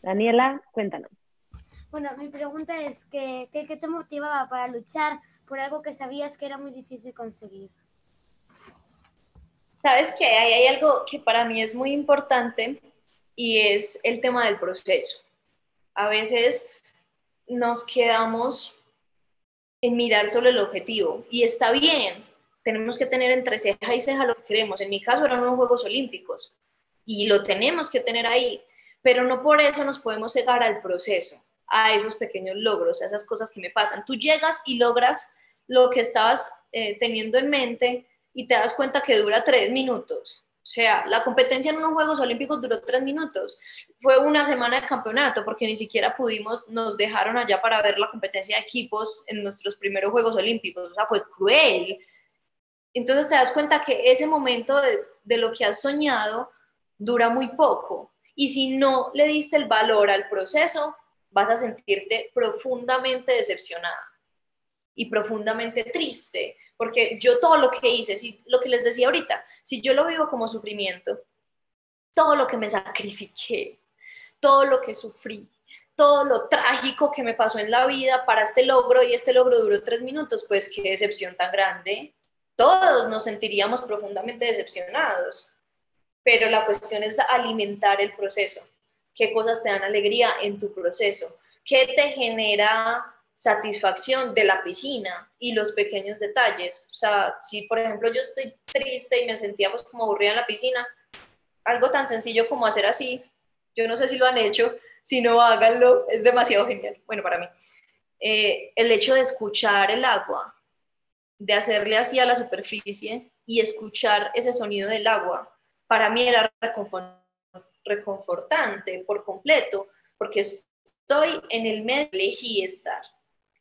Daniela, cuéntanos. Bueno, mi pregunta es ¿qué, qué te motivaba para luchar por algo que sabías que era muy difícil conseguir? Sabes que hay, hay algo que para mí es muy importante y es el tema del proceso. A veces nos quedamos en mirar solo el objetivo. Y está bien, tenemos que tener entre ceja y ceja lo que queremos. En mi caso eran unos Juegos Olímpicos y lo tenemos que tener ahí, pero no por eso nos podemos cegar al proceso, a esos pequeños logros, a esas cosas que me pasan. Tú llegas y logras lo que estabas eh, teniendo en mente y te das cuenta que dura tres minutos o sea, la competencia en unos Juegos Olímpicos duró tres minutos. Fue una semana de campeonato porque ni siquiera pudimos, nos dejaron allá para ver la competencia de equipos en nuestros primeros Juegos Olímpicos. O sea, fue cruel. Entonces te das cuenta que ese momento de, de lo que has soñado dura muy poco. Y si no le diste el valor al proceso, vas a sentirte profundamente decepcionada y profundamente triste porque yo todo lo que hice, si, lo que les decía ahorita, si yo lo vivo como sufrimiento, todo lo que me sacrifiqué, todo lo que sufrí, todo lo trágico que me pasó en la vida para este logro y este logro duró tres minutos, pues qué decepción tan grande. Todos nos sentiríamos profundamente decepcionados, pero la cuestión es alimentar el proceso. ¿Qué cosas te dan alegría en tu proceso? ¿Qué te genera satisfacción de la piscina y los pequeños detalles. O sea, si por ejemplo yo estoy triste y me sentía pues como aburrida en la piscina, algo tan sencillo como hacer así, yo no sé si lo han hecho, si no háganlo, es demasiado genial, bueno, para mí. Eh, el hecho de escuchar el agua, de hacerle así a la superficie y escuchar ese sonido del agua, para mí era reconfortante por completo, porque estoy en el medio, elegí estar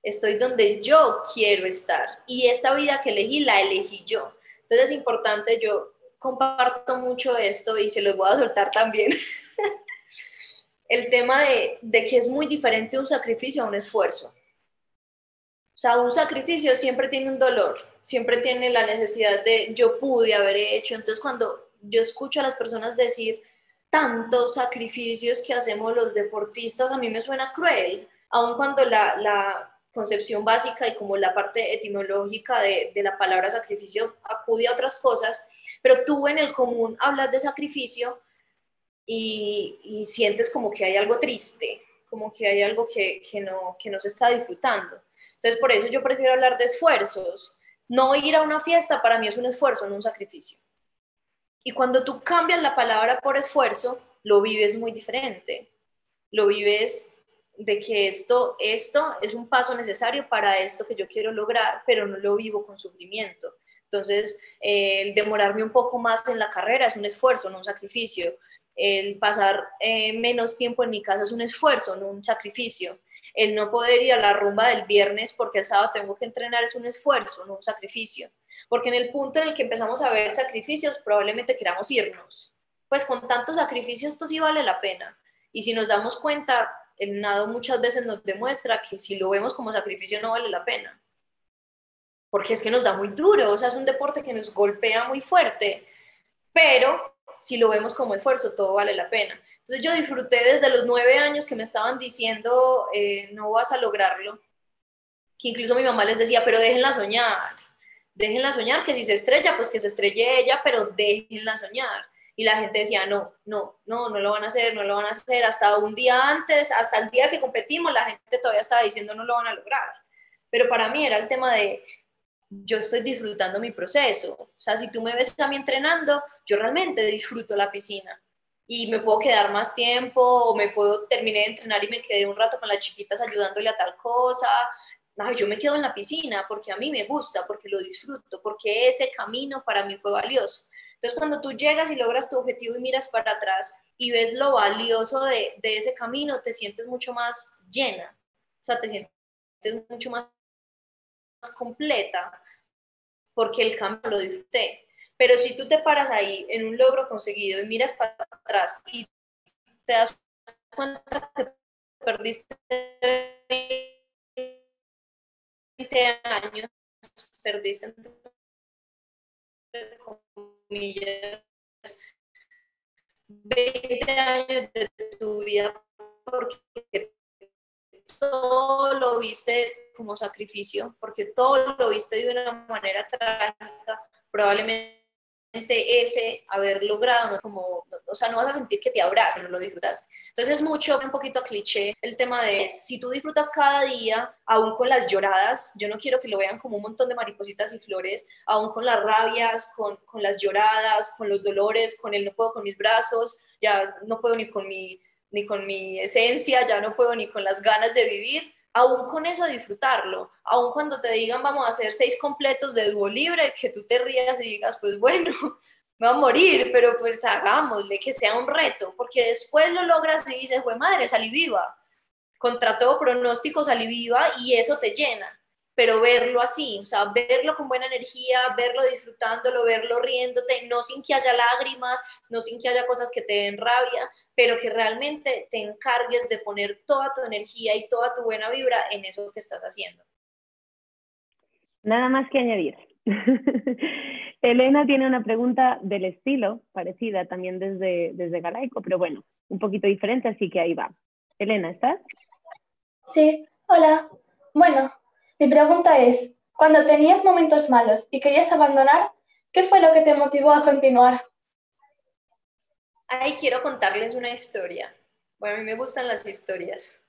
estoy donde yo quiero estar y esta vida que elegí la elegí yo. Entonces es importante, yo comparto mucho esto y se los voy a soltar también. <laughs> el tema de, de, que es muy diferente un sacrificio a un esfuerzo. O sea, un sacrificio siempre tiene un dolor, siempre tiene la necesidad de yo pude haber hecho. Entonces cuando yo escucho a las personas decir tantos sacrificios que hacemos los deportistas, a mí me suena cruel, aun cuando la, la concepción básica y como la parte etimológica de, la palabra sacrificio acude a otras cosas, pero tú en el común hablas de sacrificio y, sientes como que hay algo triste, como que hay algo que, no, que no se está disfrutando. Entonces, por eso yo prefiero hablar de esfuerzos. No ir a una fiesta para mí es un esfuerzo, no un sacrificio. Y cuando tú cambias la palabra por esfuerzo, lo vives muy diferente. Lo vives de que esto, esto es un paso necesario para esto que yo quiero lograr, pero no lo vivo con sufrimiento. Entonces, el demorarme un poco más en la carrera es un esfuerzo, no un sacrificio. El pasar eh, menos tiempo en mi casa es un esfuerzo, no un sacrificio. El no poder ir a la rumba del viernes porque el sábado tengo que entrenar es un esfuerzo, no un sacrificio. Porque en el punto en el que empezamos a ver sacrificios, probablemente queramos irnos. Pues con tantos sacrificios esto sí vale la pena. Y si nos damos cuenta, el nado muchas veces nos demuestra que si lo vemos como sacrificio no vale la pena. Porque es que nos da muy duro, o sea, es un deporte que nos golpea muy fuerte. Pero si lo vemos como esfuerzo, todo vale la pena. Entonces yo disfruté desde los nueve años que me estaban diciendo, eh, no vas a lograrlo, que incluso mi mamá les decía, pero déjenla soñar, déjenla soñar, que si se estrella, pues que se estrelle ella, pero déjenla soñar. Y la gente decía, no, no, no, no lo van a hacer, no lo van a hacer. Hasta un día antes, hasta el día que competimos, la gente todavía estaba diciendo, no lo van a lograr. Pero para mí era el tema de, yo estoy disfrutando mi proceso. O sea, si tú me ves a mí entrenando, yo realmente disfruto la piscina. Y me puedo quedar más tiempo, o me puedo terminar de entrenar y me quedé un rato con las chiquitas ayudándole a tal cosa. No, yo me quedo en la piscina porque a mí me gusta, porque lo disfruto, porque ese camino para mí fue valioso. Entonces, cuando tú llegas y logras tu objetivo y miras para atrás y ves lo valioso de, ese camino, te sientes mucho más llena, o sea, te sientes mucho más completa porque el camino lo disfruté. Pero si tú te paras ahí en un logro conseguido y miras para atrás y te das cuenta que perdiste 20 años, perdiste comillas, 20 años de tu vida porque todo lo viste como sacrificio, porque todo lo viste de una manera trágica, probablemente ese haber logrado, ¿no? como, o sea, no vas a sentir que te abrazan, no lo disfrutas. Entonces es mucho, un poquito a cliché el tema de si tú disfrutas cada día, aún con las lloradas, yo no quiero que lo vean como un montón de maripositas y flores, aún con las rabias, con, con las lloradas, con los dolores, con el no puedo con mis brazos, ya no puedo ni con mi ni con mi esencia, ya no puedo ni con las ganas de vivir, aún con eso disfrutarlo, aún cuando te digan vamos a hacer seis completos de dúo libre, que tú te rías y digas, pues bueno, <laughs> me va a morir, pero pues hagámosle, que sea un reto, porque después lo logras y dices, fue madre, salí viva, contra todo pronóstico salí viva y eso te llena pero verlo así, o sea, verlo con buena energía, verlo disfrutándolo, verlo riéndote, no sin que haya lágrimas, no sin que haya cosas que te den rabia, pero que realmente te encargues de poner toda tu energía y toda tu buena vibra en eso que estás haciendo. Nada más que añadir. <laughs> Elena tiene una pregunta del estilo, parecida también desde, desde Galaico, pero bueno, un poquito diferente, así que ahí va. Elena, ¿estás? Sí, hola. Bueno, mi pregunta es, cuando tenías momentos malos y querías abandonar, ¿qué fue lo que te motivó a continuar? Ay, quiero contarles una historia. Bueno, a mí me gustan las historias.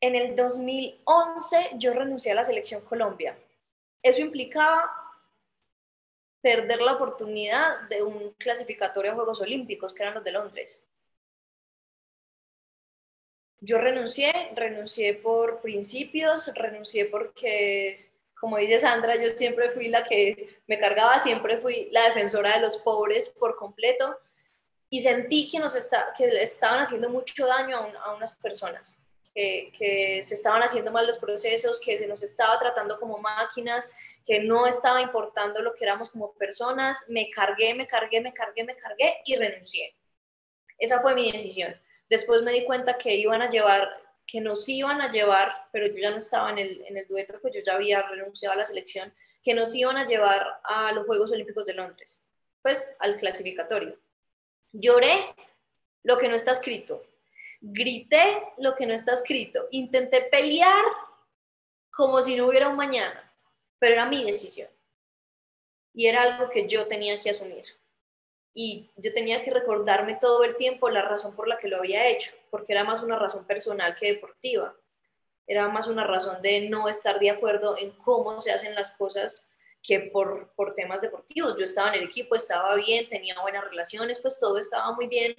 En el 2011 yo renuncié a la selección Colombia. Eso implicaba perder la oportunidad de un clasificatorio a Juegos Olímpicos, que eran los de Londres yo renuncié, renuncié por principios, renuncié porque, como dice Sandra, yo siempre fui la que me cargaba, siempre fui la defensora de los pobres por completo y sentí que nos está, que estaban haciendo mucho daño a, unas personas, que, que, se estaban haciendo mal los procesos, que se nos estaba tratando como máquinas, que no estaba importando lo que éramos como personas, me cargué, me cargué, me cargué, me cargué y renuncié. Esa fue mi decisión. Después me di cuenta que iban a llevar, que nos iban a llevar, pero yo ya no estaba en el, dueto, pues yo ya había renunciado a la selección, que nos iban a llevar a los Juegos Olímpicos de Londres, pues al clasificatorio. Lloré lo que no está escrito, grité lo que no está escrito, intenté pelear como si no hubiera un mañana, pero era mi decisión. Y era algo que yo tenía que asumir y yo tenía que recordarme todo el tiempo la razón por la que lo había hecho, porque era más una razón personal que deportiva. Era más una razón de no estar de acuerdo en cómo se hacen las cosas que por, por temas deportivos. Yo estaba en el equipo, estaba bien, tenía buenas relaciones, pues todo estaba muy bien,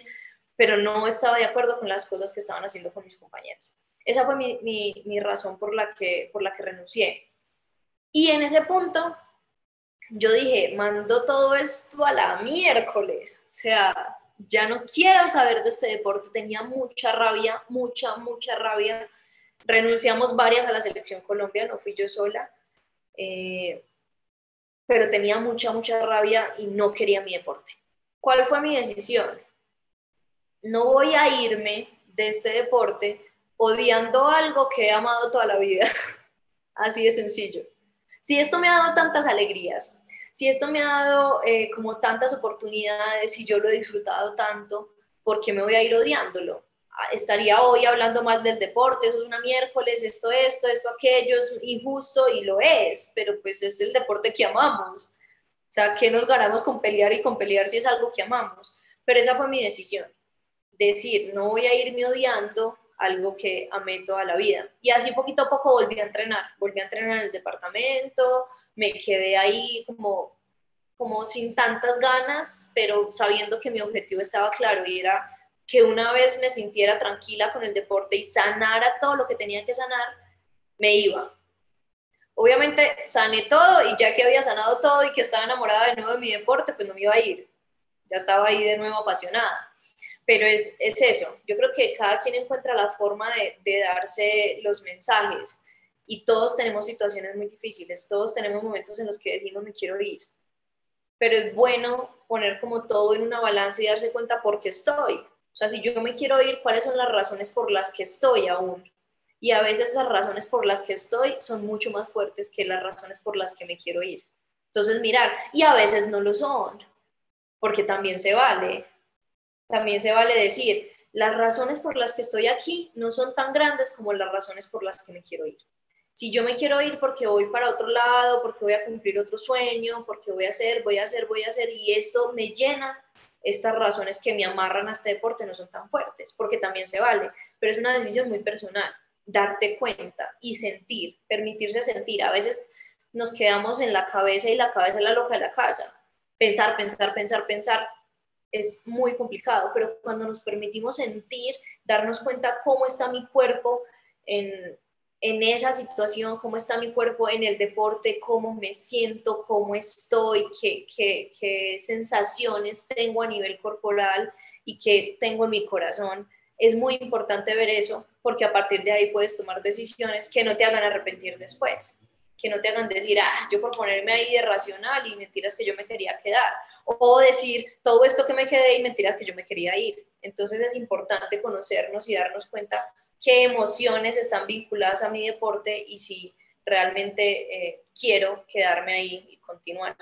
pero no estaba de acuerdo con las cosas que estaban haciendo con mis compañeros. Esa fue mi, mi, mi razón por la, que, por la que renuncié. Y en ese punto yo dije, mando todo esto a la miércoles, o sea, ya no quiero saber de este deporte, tenía mucha rabia, mucha, mucha rabia. Renunciamos varias a la selección Colombia, no fui yo sola, eh, pero tenía mucha, mucha rabia y no quería mi deporte. ¿Cuál fue mi decisión? No voy a irme de este deporte odiando algo que he amado toda la vida. <laughs> Así de sencillo. Si esto me ha dado tantas alegrías, si esto me ha dado eh, como tantas oportunidades, si yo lo he disfrutado tanto, ¿por qué me voy a ir odiándolo? Ah, estaría hoy hablando más del deporte, eso es una miércoles, esto, esto, esto, aquello, es injusto y lo es, pero pues es el deporte que amamos. O sea, ¿qué nos ganamos con pelear y con pelear si es algo que amamos? Pero esa fue mi decisión. Decir, no voy a irme odiando algo que amé toda la vida. Y así poquito a poco volví a entrenar, volví a entrenar en el departamento, me quedé ahí como, como sin tantas ganas, pero sabiendo que mi objetivo estaba claro y era que una vez me sintiera tranquila con el deporte y sanara todo lo que tenía que sanar, me iba. Obviamente sané todo y ya que había sanado todo y que estaba enamorada de nuevo de mi deporte, pues no me iba a ir. Ya estaba ahí de nuevo apasionada pero es, es, eso, yo creo que cada quien encuentra la forma de, darse los mensajes y todos tenemos situaciones muy difíciles, todos tenemos momentos en los que decimos me quiero ir, pero es bueno poner como todo en una balanza y darse cuenta por qué estoy. O sea, si yo me quiero ir, ¿cuáles son las razones por las que estoy aún? Y a veces esas razones por las que estoy son mucho más fuertes que las razones por las que me quiero ir. Entonces, mirar, y a veces no lo son, porque también se vale también se vale decir, las razones por las que estoy aquí no son tan grandes como las razones por las que me quiero ir. Si yo me quiero ir porque voy para otro lado, porque voy a cumplir otro sueño, porque voy a hacer, voy a hacer, voy a hacer, y esto me llena, estas razones que me amarran a este deporte no son tan fuertes, porque también se vale, pero es una decisión muy personal, darte cuenta y sentir, permitirse sentir. A veces nos quedamos en la cabeza y la cabeza es la loca de la casa. Pensar, pensar, pensar, pensar, es muy complicado, pero cuando nos permitimos sentir, darnos cuenta cómo está mi cuerpo en, esa situación, cómo está mi cuerpo en el deporte, cómo me siento, cómo estoy, qué, qué, qué sensaciones tengo a nivel corporal y qué tengo en mi corazón. Es muy importante ver eso porque a partir de ahí puedes tomar decisiones que no te hagan arrepentir después que no te hagan decir, ah, yo por ponerme ahí de racional y mentiras que yo me quería quedar, o decir todo esto que me quedé y mentiras que yo me quería ir. Entonces es importante conocernos y darnos cuenta qué emociones están vinculadas a mi deporte y si realmente eh, quiero quedarme ahí y continuar.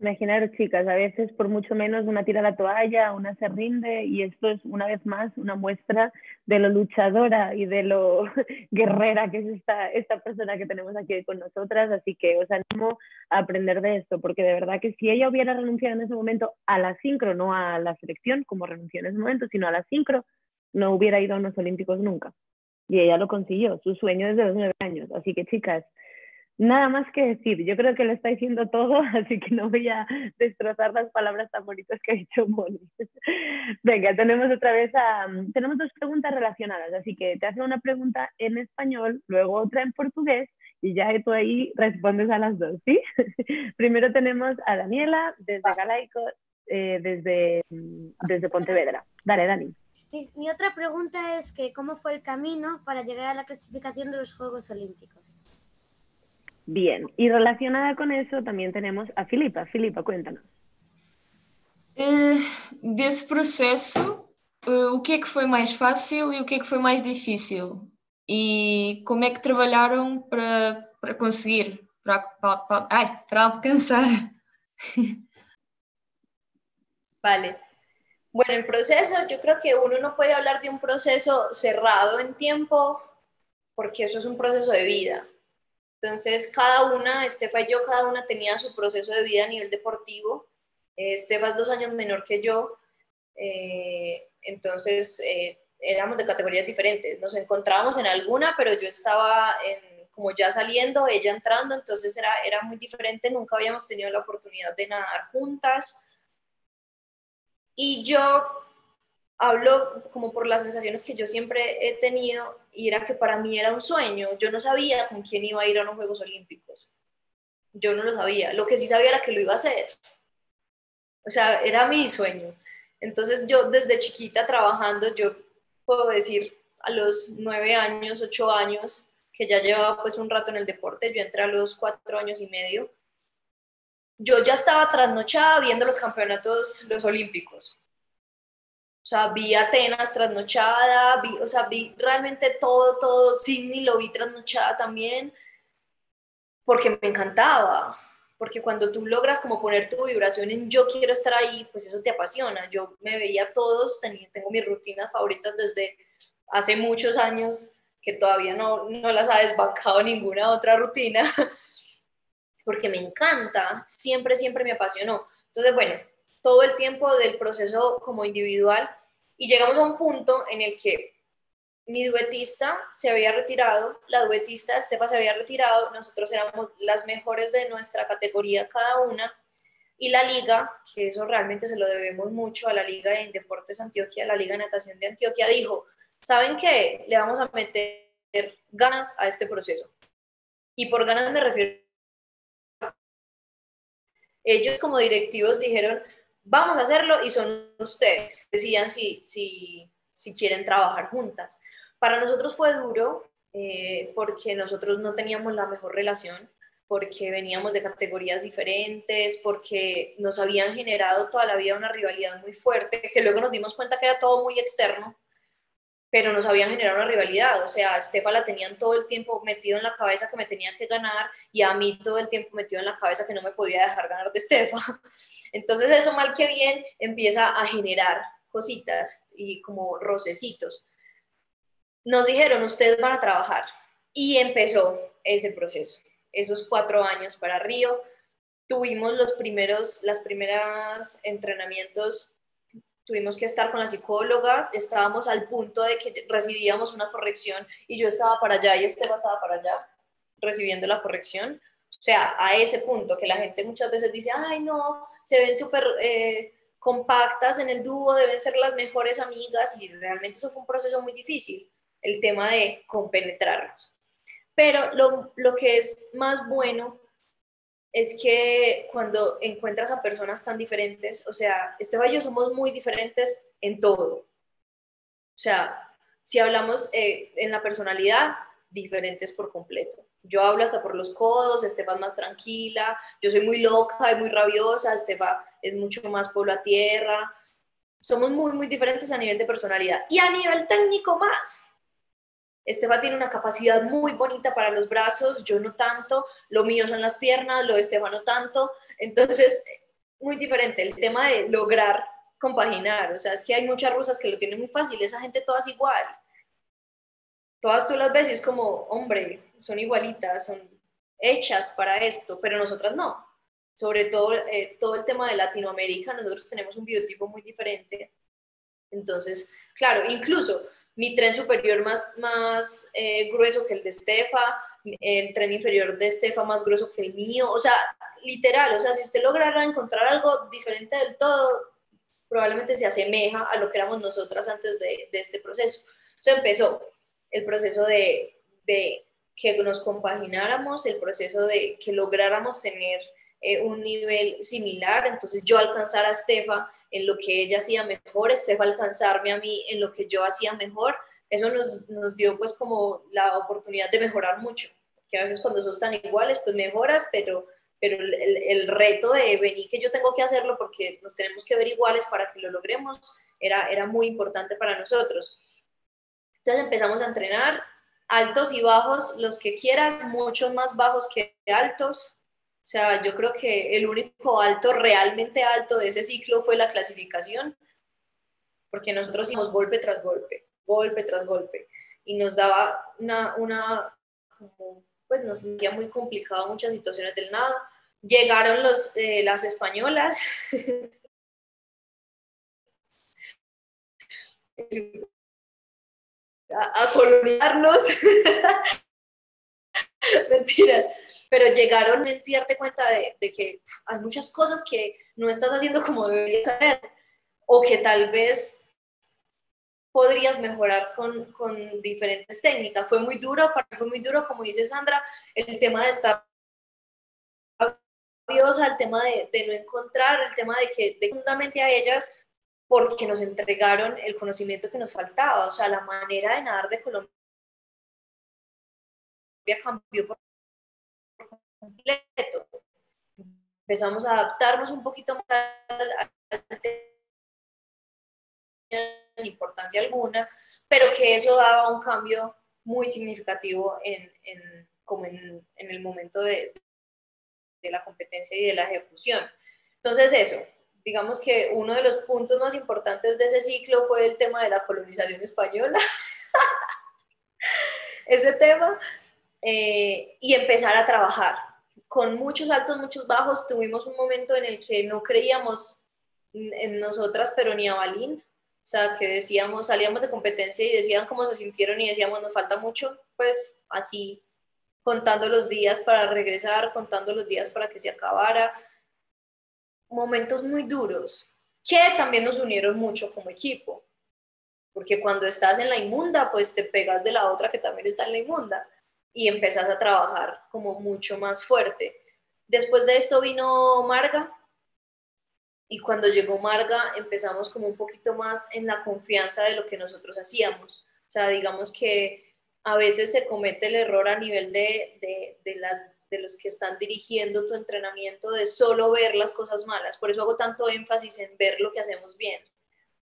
Imaginaros, chicas, a veces por mucho menos una tira la toalla, una se rinde y esto es una vez más una muestra de lo luchadora y de lo <laughs> guerrera que es esta, esta persona que tenemos aquí con nosotras. Así que os animo a aprender de esto, porque de verdad que si ella hubiera renunciado en ese momento a la sincro, no a la selección como renunció en ese momento, sino a la sincro, no hubiera ido a unos olímpicos nunca. Y ella lo consiguió, su sueño desde los nueve años. Así que chicas, Nada más que decir, yo creo que lo está diciendo todo, <laughs> así que no voy a destrozar las palabras tan bonitas que ha dicho Moni. <laughs> Venga, tenemos otra vez a, tenemos dos preguntas relacionadas, así que te hace una pregunta en español, luego otra en portugués y ya tú ahí respondes a las dos, ¿sí? <laughs> Primero tenemos a Daniela desde Galaico, eh, desde, desde Pontevedra. Dale, Dani. mi otra pregunta es que cómo fue el camino para llegar a la clasificación de los Juegos Olímpicos. Bien, y relacionada con eso también tenemos a Filipa. Filipa, cuéntanos. Uh, desse processo, uh, o que é que foi mais fácil e o que é que foi mais difícil? E como é que trabalharam para, para conseguir, para, para, ai, para alcançar? <laughs> Vale. Bueno, el proceso, yo creo que uno no puede hablar de un proceso cerrado en tiempo, porque eso es un proceso de vida. Entonces, cada una, Estefa y yo, cada una tenía su proceso de vida a nivel deportivo. Eh, Estefa es dos años menor que yo, eh, entonces eh, éramos de categorías diferentes. Nos encontrábamos en alguna, pero yo estaba como ya saliendo, ella entrando, entonces era, era muy diferente, nunca habíamos tenido la oportunidad de nadar juntas. Y yo hablo como por las sensaciones que yo siempre he tenido y era que para mí era un sueño. Yo no sabía con quién iba a ir a los Juegos Olímpicos. Yo no lo sabía. Lo que sí sabía era que lo iba a hacer. O sea, era mi sueño. Entonces yo desde chiquita trabajando, yo puedo decir a los nueve años, ocho años, que ya llevaba pues un rato en el deporte, yo entré a los cuatro años y medio, yo ya estaba trasnochada viendo los campeonatos, los olímpicos. O sea, vi Atenas trasnochada, vi, o sea, vi realmente todo, todo, Sydney lo vi trasnochada también, porque me encantaba, porque cuando tú logras como poner tu vibración en yo quiero estar ahí, pues eso te apasiona. Yo me veía todos, tengo mis rutinas favoritas desde hace muchos años, que todavía no, no las ha desbancado ninguna otra rutina, <laughs> porque me encanta, siempre, siempre me apasionó. Entonces, bueno, todo el tiempo del proceso como individual y llegamos a un punto en el que mi duetista se había retirado, la duetista Estefa se había retirado, nosotros éramos las mejores de nuestra categoría cada una, y la liga, que eso realmente se lo debemos mucho a la Liga de Deportes Antioquia, la Liga de Natación de Antioquia, dijo, ¿saben qué? Le vamos a meter ganas a este proceso. Y por ganas me refiero ellos como directivos dijeron, vamos a hacerlo y son ustedes. Decían si, si, si quieren trabajar juntas. Para nosotros fue duro eh, porque nosotros no teníamos la mejor relación, porque veníamos de categorías diferentes, porque nos habían generado toda la vida una rivalidad muy fuerte, que luego nos dimos cuenta que era todo muy externo pero nos habían generado una rivalidad, o sea, a Estefa la tenían todo el tiempo metido en la cabeza que me tenía que ganar y a mí todo el tiempo metido en la cabeza que no me podía dejar ganar de Estefa. <laughs> Entonces eso mal que bien empieza a generar cositas y como rocecitos. Nos dijeron, ustedes van a trabajar y empezó ese proceso. Esos cuatro años para Río, tuvimos los primeros, las primeras entrenamientos tuvimos que estar con la psicóloga, estábamos al punto de que recibíamos una corrección y yo estaba para allá y Esteban estaba para allá recibiendo la corrección. O sea, a ese punto que la gente muchas veces dice, ay no, se ven súper eh, compactas en el dúo, deben ser las mejores amigas y realmente eso fue un proceso muy difícil, el tema de compenetrarnos. Pero lo, lo que es más bueno es que cuando encuentras a personas tan diferentes, o sea, Esteban y yo somos muy diferentes en todo. O sea, si hablamos eh, en la personalidad, diferentes por completo. Yo hablo hasta por los codos, Esteban más tranquila, yo soy muy loca y muy rabiosa, Esteban es mucho más pueblo a tierra. Somos muy, muy diferentes a nivel de personalidad y a nivel técnico más. Esteban tiene una capacidad muy bonita para los brazos, yo no tanto, lo mío son las piernas, lo de Esteban no tanto, entonces muy diferente el tema de lograr compaginar, o sea, es que hay muchas rusas que lo tienen muy fácil, esa gente todas igual, todas tú las ves y es como, hombre, son igualitas, son hechas para esto, pero nosotras no, sobre todo eh, todo el tema de Latinoamérica, nosotros tenemos un biotipo muy diferente, entonces, claro, incluso mi tren superior más, más eh, grueso que el de Estefa, el tren inferior de Estefa más grueso que el mío, o sea, literal, o sea, si usted lograra encontrar algo diferente del todo, probablemente se asemeja a lo que éramos nosotras antes de, este proceso. O empezó el proceso de, que nos compagináramos, el proceso de que lográramos tener eh, un nivel similar, entonces yo alcanzar a Estefa en lo que ella hacía mejor, Estefa alcanzarme a mí en lo que yo hacía mejor, eso nos, nos dio pues como la oportunidad de mejorar mucho, que a veces cuando sos tan iguales pues mejoras, pero, pero el, el reto de venir que yo tengo que hacerlo porque nos tenemos que ver iguales para que lo logremos era, era muy importante para nosotros. Entonces empezamos a entrenar altos y bajos, los que quieras, muchos más bajos que altos, o sea, yo creo que el único alto, realmente alto de ese ciclo fue la clasificación, porque nosotros hicimos golpe tras golpe, golpe tras golpe, y nos daba una, una pues nos sentía muy complicado muchas situaciones del nado. Llegaron los, eh, las españolas. <laughs> a, a. <laughs> <laughs> Mentiras pero llegaron a darte cuenta de, que hay muchas cosas que no estás haciendo como deberías hacer o que tal vez podrías mejorar con, con, diferentes técnicas. Fue muy duro, fue muy duro, como dice Sandra, el tema de estar rabiosa, el tema de, no encontrar, el tema de que de, fundamentalmente a ellas porque nos entregaron el conocimiento que nos faltaba, o sea, la manera de nadar de Colombia cambió por completo. Empezamos a adaptarnos un poquito más al, al importancia alguna, pero que eso daba un cambio muy significativo en, en como en, en, el momento de, de la competencia y de la ejecución. Entonces eso, digamos que uno de los puntos más importantes de ese ciclo fue el tema de la colonización española. <laughs> ese tema. Eh, y empezar a trabajar. Con muchos altos, muchos bajos, tuvimos un momento en el que no creíamos en nosotras, pero ni a Balín. O sea, que decíamos, salíamos de competencia y decían cómo se sintieron y decíamos, nos falta mucho, pues así, contando los días para regresar, contando los días para que se acabara momentos muy duros que también nos unieron mucho como equipo, porque cuando estás en la inmunda, pues te pegas de la otra que también está en la inmunda y empezás a trabajar como mucho más fuerte. Después de esto vino Marga y cuando llegó Marga empezamos como un poquito más en la confianza de lo que nosotros hacíamos. O sea, digamos que a veces se comete el error a nivel de, de, de las de los que están dirigiendo tu entrenamiento de solo ver las cosas malas. Por eso hago tanto énfasis en ver lo que hacemos bien,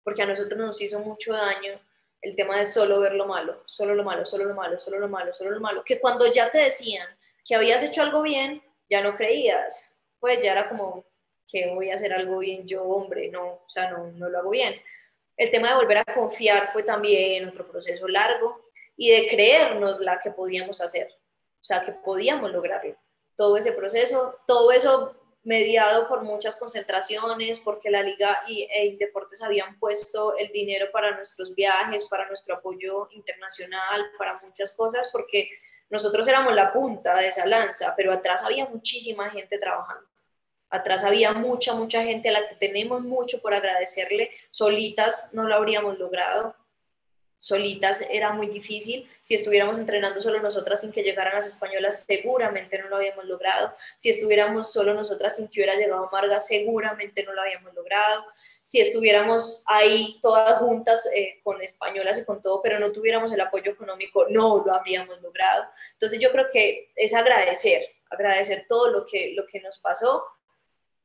porque a nosotros nos hizo mucho daño el tema de solo ver lo malo, solo lo malo, solo lo malo, solo lo malo, solo lo malo, que cuando ya te decían que habías hecho algo bien, ya no creías, pues ya era como que voy a hacer algo bien yo, hombre, no, o sea, no, no lo hago bien. El tema de volver a confiar fue también otro proceso largo y de creernos la que podíamos hacer o sea, que podíamos lograrlo. Todo ese proceso, todo eso mediado por muchas concentraciones, porque la Liga y e Deportes habían puesto el dinero para nuestros viajes, para nuestro apoyo internacional, para muchas cosas, porque nosotros éramos la punta de esa lanza, pero atrás había muchísima gente trabajando. Atrás había mucha, mucha gente a la que tenemos mucho por agradecerle. Solitas no lo habríamos logrado solitas era muy difícil. Si estuviéramos entrenando solo nosotras sin que llegaran las españolas, seguramente no lo habíamos logrado. Si estuviéramos solo nosotras sin que hubiera llegado Marga, seguramente no lo habíamos logrado. Si estuviéramos ahí todas juntas eh, con españolas y con todo, pero no tuviéramos el apoyo económico, no lo habríamos logrado. Entonces yo creo que es agradecer, agradecer todo lo que, lo que nos pasó.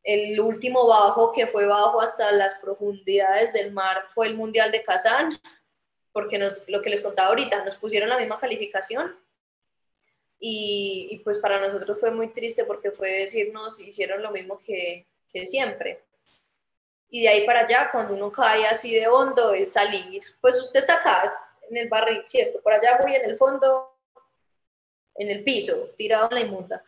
El último bajo, que fue bajo hasta las profundidades del mar, fue el Mundial de Kazán porque nos, lo que les contaba ahorita, nos pusieron la misma calificación y, pues para nosotros fue muy triste porque fue decirnos, hicieron lo mismo que, que siempre. Y de ahí para allá, cuando uno cae así de hondo, es salir. Pues usted está acá, en el barril, ¿cierto? Por allá voy en el fondo, en el piso, tirado en la inmunda.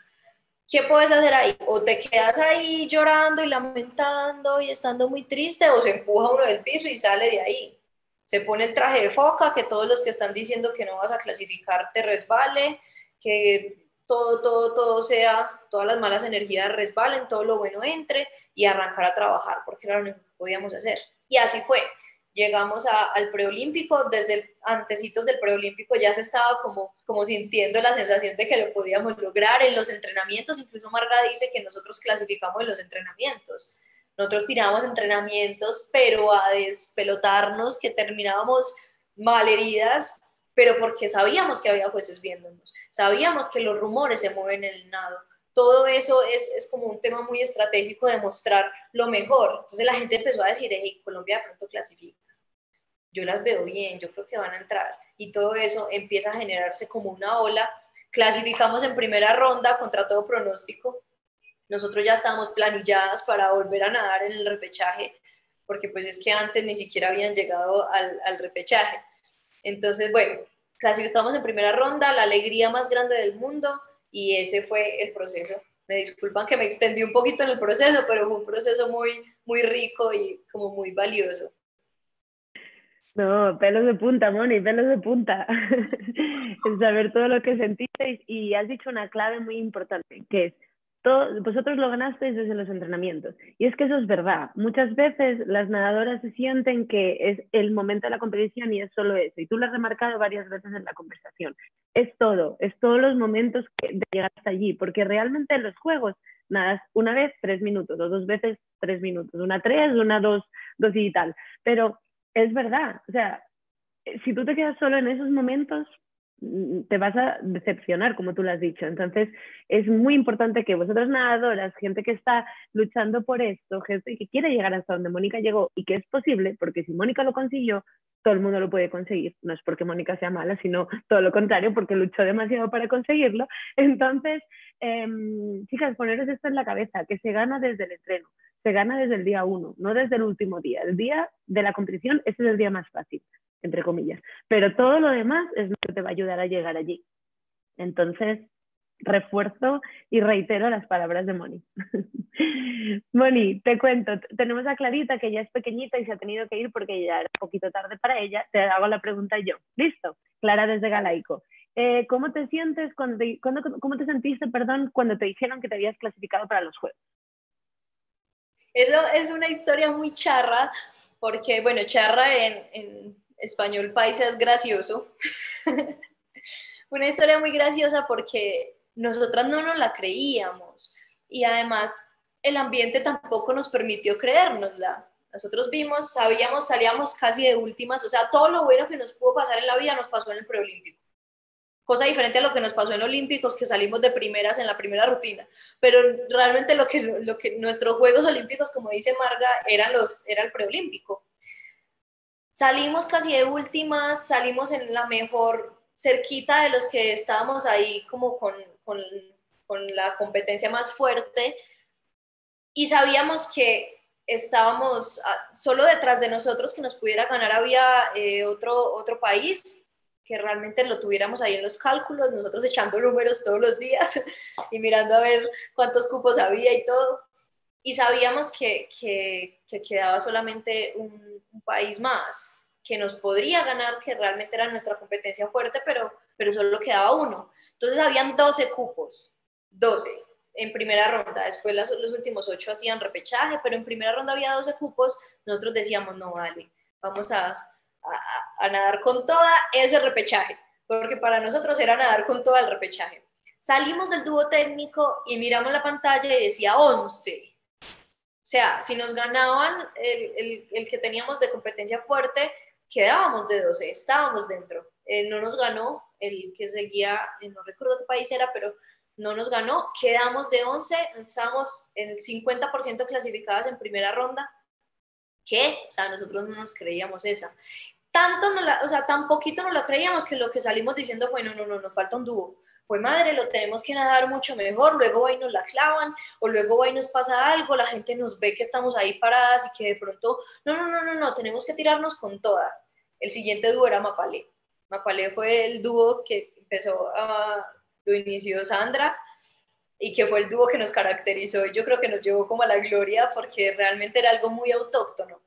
¿Qué puedes hacer ahí? O te quedas ahí llorando y lamentando y estando muy triste, o se empuja uno del piso y sale de ahí se pone el traje de foca, que todos los que están diciendo que no vas a clasificar te resbale, que todo, todo, todo sea, todas las malas energías resbalen, todo lo bueno entre y arrancar a trabajar, porque era lo único que podíamos hacer. Y así fue. Llegamos al preolímpico, desde el, antecitos del preolímpico ya se estaba como, como sintiendo la sensación de que lo podíamos lograr en los entrenamientos, incluso Marga dice que nosotros clasificamos en los entrenamientos nosotros tirábamos entrenamientos, pero a despelotarnos, que terminábamos mal heridas, pero porque sabíamos que había jueces viéndonos, sabíamos que los rumores se mueven en el nado. Todo eso es, es como un tema muy estratégico de mostrar lo mejor. Entonces la gente empezó a decir, hey, Colombia pronto clasifica. Yo las veo bien, yo creo que van a entrar. Y todo eso empieza a generarse como una ola. Clasificamos en primera ronda contra todo pronóstico nosotros ya estábamos planilladas para volver a nadar en el repechaje, porque pues es que antes ni siquiera habían llegado al, al repechaje. Entonces, bueno, clasificamos en primera ronda, la alegría más grande del mundo, y ese fue el proceso. Me disculpan que me extendí un poquito en el proceso, pero fue un proceso muy, muy rico y como muy valioso. No, pelos de punta, Moni, pelos de punta. <laughs> saber todo lo que sentiste y has dicho una clave muy importante, que es vosotros lo ganasteis desde los entrenamientos. Y es que eso es verdad. Muchas veces las nadadoras se sienten que es el momento de la competición y es solo eso. Y tú lo has remarcado varias veces en la conversación. Es todo, es todos los momentos de llegar hasta allí, porque realmente los juegos nadas una vez, tres minutos, o dos veces, tres minutos, una tres, una dos, dos y tal. Pero es verdad, o sea, si tú te quedas solo en esos momentos, te vas a decepcionar, como tú lo has dicho. Entonces, es muy importante que vosotros nadadoras, gente que está luchando por esto, gente que quiere llegar hasta donde Mónica llegó y que es posible, porque si Mónica lo consiguió, todo el mundo lo puede conseguir. No es porque Mónica sea mala, sino todo lo contrario, porque luchó demasiado para conseguirlo. <laughs> Entonces, em, chicas, poneros esto en la cabeza, que se gana desde el entreno, se gana desde el día uno, no desde el último día. El día de la competición, ese es el día más fácil entre comillas. Pero todo lo demás es lo que te va a ayudar a llegar allí. Entonces, refuerzo y reitero las palabras de Moni. <laughs> Moni, te cuento, tenemos a Clarita que ya es pequeñita y se ha tenido que ir porque ya era un poquito tarde para ella. Te hago la pregunta yo. ¿Listo? Clara desde Galaico. Eh, ¿Cómo te sientes cuando, cómo te sentiste, perdón, cuando te dijeron que te habías clasificado para los Juegos? Eso es una historia muy charra, porque, bueno, charra en español paisa es gracioso. <laughs> Una historia muy graciosa porque nosotras no nos la creíamos y además el ambiente tampoco nos permitió creérnosla. Nosotros vimos, sabíamos, salíamos casi de últimas, o sea, todo lo bueno que nos pudo pasar en la vida nos pasó en el preolímpico. Cosa diferente a lo que nos pasó en Olímpicos, que salimos de primeras en la primera rutina. Pero realmente lo que, lo que nuestros Juegos Olímpicos, como dice Marga, eran los, era el preolímpico. Salimos casi de últimas, salimos en la mejor cerquita de los que estábamos ahí como con, con, con la competencia más fuerte y sabíamos que estábamos ah, solo detrás de nosotros que nos pudiera ganar había eh, otro, otro país que realmente lo tuviéramos ahí en los cálculos, nosotros echando números todos los días <laughs> y mirando a ver cuántos cupos había y todo. Y sabíamos que, que, que quedaba solamente un, país más que nos podría ganar, que realmente era nuestra competencia fuerte, pero, pero solo quedaba uno. Entonces habían 12 cupos, 12 en primera ronda. Después los, últimos 8 hacían repechaje, pero en primera ronda había 12 cupos. Nosotros decíamos, no, vale, vamos a, a, a nadar con toda ese repechaje, porque para nosotros era nadar con todo el repechaje. Salimos del dúo técnico y miramos la pantalla y decía 11. O sea, si nos ganaban el, el, el, que teníamos de competencia fuerte, quedábamos de 12, estábamos dentro. Eh, no nos ganó el que seguía, eh, no recuerdo qué país era, pero no nos ganó. Quedamos de 11, estamos en el 50% clasificadas en primera ronda. ¿Qué? O sea, nosotros no nos creíamos esa. Tanto, no la, o sea, tan poquito no la creíamos que lo que salimos diciendo fue, no, no, no, nos falta un dúo pues madre, lo tenemos que nadar mucho mejor, luego ahí nos la clavan, o luego ahí nos pasa algo, la gente nos ve que estamos ahí paradas y que de pronto, no, no, no, no, no, tenemos que tirarnos con toda. El siguiente dúo era Mapalé. Mapalé fue el dúo que empezó a, lo inició Sandra, y que fue el dúo que nos caracterizó y yo creo que nos llevó como a la gloria porque realmente era algo muy autóctono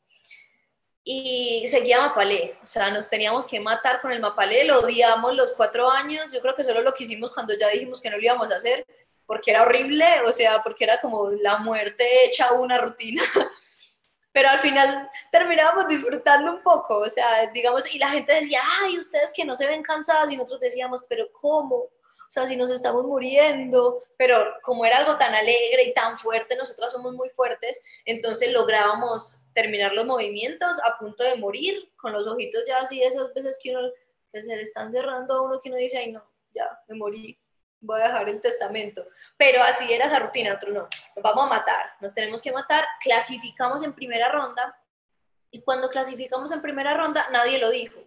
y seguía Mapalé, o sea, nos teníamos que matar con el Mapalé, lo odiamos los cuatro años, yo creo que solo lo quisimos cuando ya dijimos que no lo íbamos a hacer, porque era horrible, o sea, porque era como la muerte hecha una rutina, <laughs> pero al final terminábamos disfrutando un poco, o sea, digamos, y la gente decía, ay, ustedes que no se ven cansadas, y nosotros decíamos, pero ¿cómo? O sea, si nos estamos muriendo, pero como era algo tan alegre y tan fuerte, nosotras somos muy fuertes, entonces lográbamos terminar los movimientos a punto de morir, con los ojitos ya así, esas veces que, uno, se le están cerrando a uno que uno dice, ay no, ya me morí, voy a dejar el testamento. Pero así era esa rutina, otro no, nos vamos a matar, nos tenemos que matar, clasificamos en primera ronda, y cuando clasificamos en primera ronda, nadie lo dijo.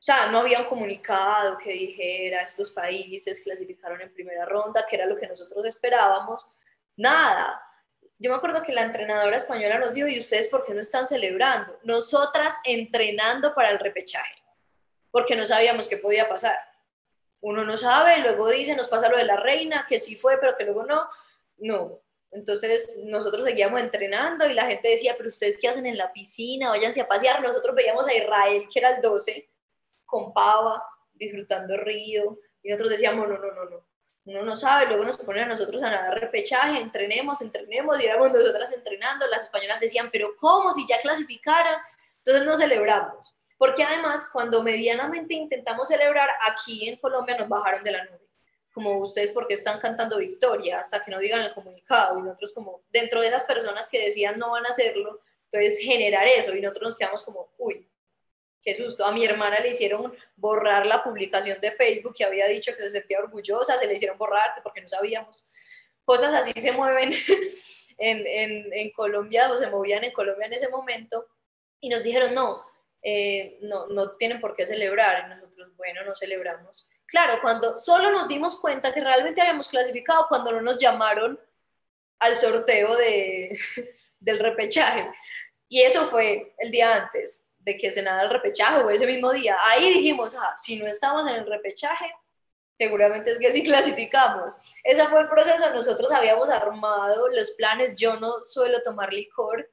O sea, no había un comunicado que dijera estos países clasificaron en primera ronda, que era lo que nosotros esperábamos. Nada. Yo me acuerdo que la entrenadora española nos dijo, ¿y ustedes por qué no están celebrando? Nosotras entrenando para el repechaje, porque no sabíamos qué podía pasar. Uno no sabe, luego dice, nos pasa lo de la reina, que sí fue, pero que luego no. No. Entonces nosotros seguíamos entrenando y la gente decía, pero ustedes qué hacen en la piscina, váyanse a pasear. Nosotros veíamos a Israel, que era el 12, con pava, disfrutando río, y nosotros decíamos, no, no, no, no, uno no sabe, luego nos ponen a nosotros a nadar repechaje, entrenemos, entrenemos, y íbamos nosotras entrenando, las españolas decían, pero ¿cómo si ya clasificaran? Entonces no celebramos, porque además cuando medianamente intentamos celebrar, aquí en Colombia nos bajaron de la nube. como ustedes porque están cantando victoria hasta que no digan el comunicado y nosotros como dentro de esas personas que decían no van a hacerlo, entonces generar eso y nosotros nos quedamos como, uy, qué susto. A mi hermana le hicieron borrar la publicación de Facebook que había dicho que se sentía orgullosa, se le hicieron borrar porque no sabíamos. Cosas así se mueven <laughs> en, en, en Colombia o se movían en Colombia en ese momento y nos dijeron no, eh, no, no tienen por qué celebrar. Y nosotros, bueno, no celebramos. Claro, cuando solo nos dimos cuenta que realmente habíamos clasificado cuando no nos llamaron al sorteo de, <laughs> del repechaje. Y eso fue el día antes de que se nada el repechaje o ese mismo día. Ahí dijimos, ah, si no estamos en el repechaje, seguramente es que sí <laughs> clasificamos. Ese fue el proceso, nosotros habíamos armado los planes, yo no suelo tomar licor,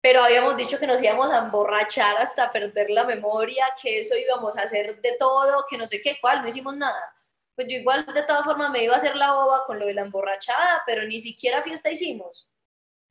pero habíamos dicho que nos íbamos a emborrachar hasta perder la memoria, que eso íbamos a hacer de todo, que no sé qué, cuál, no hicimos nada. Pues yo igual de todas formas me iba a hacer la boba con lo de la emborrachada, pero ni siquiera fiesta hicimos.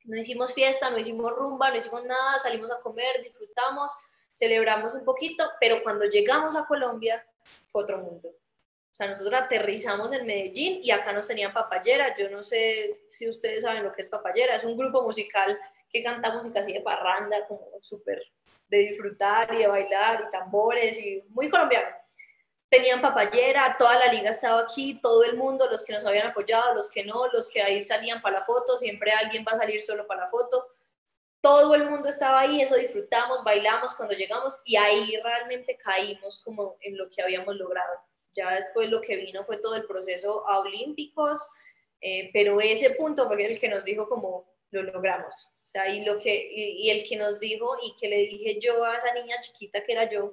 No hicimos fiesta, no hicimos rumba, no hicimos nada, salimos a comer, disfrutamos, celebramos un poquito, pero cuando llegamos a Colombia fue otro mundo. O sea, nosotros aterrizamos en Medellín y acá nos tenían papayera. Yo no sé si ustedes saben lo que es papayera. Es un grupo musical que canta música así de parranda, como súper de disfrutar y de bailar y tambores y muy colombiano. Tenían papayera, toda la liga estaba aquí, todo el mundo, los que nos habían apoyado, los que no, los que ahí salían para la foto, siempre alguien va a salir solo para la foto. Todo el mundo estaba ahí, eso disfrutamos, bailamos cuando llegamos y ahí realmente caímos como en lo que habíamos logrado. Ya después lo que vino fue todo el proceso a Olímpicos, eh, pero ese punto fue el que nos dijo como lo logramos, o sea, y, lo que, y, el que nos dijo y que le dije yo a esa niña chiquita que era yo,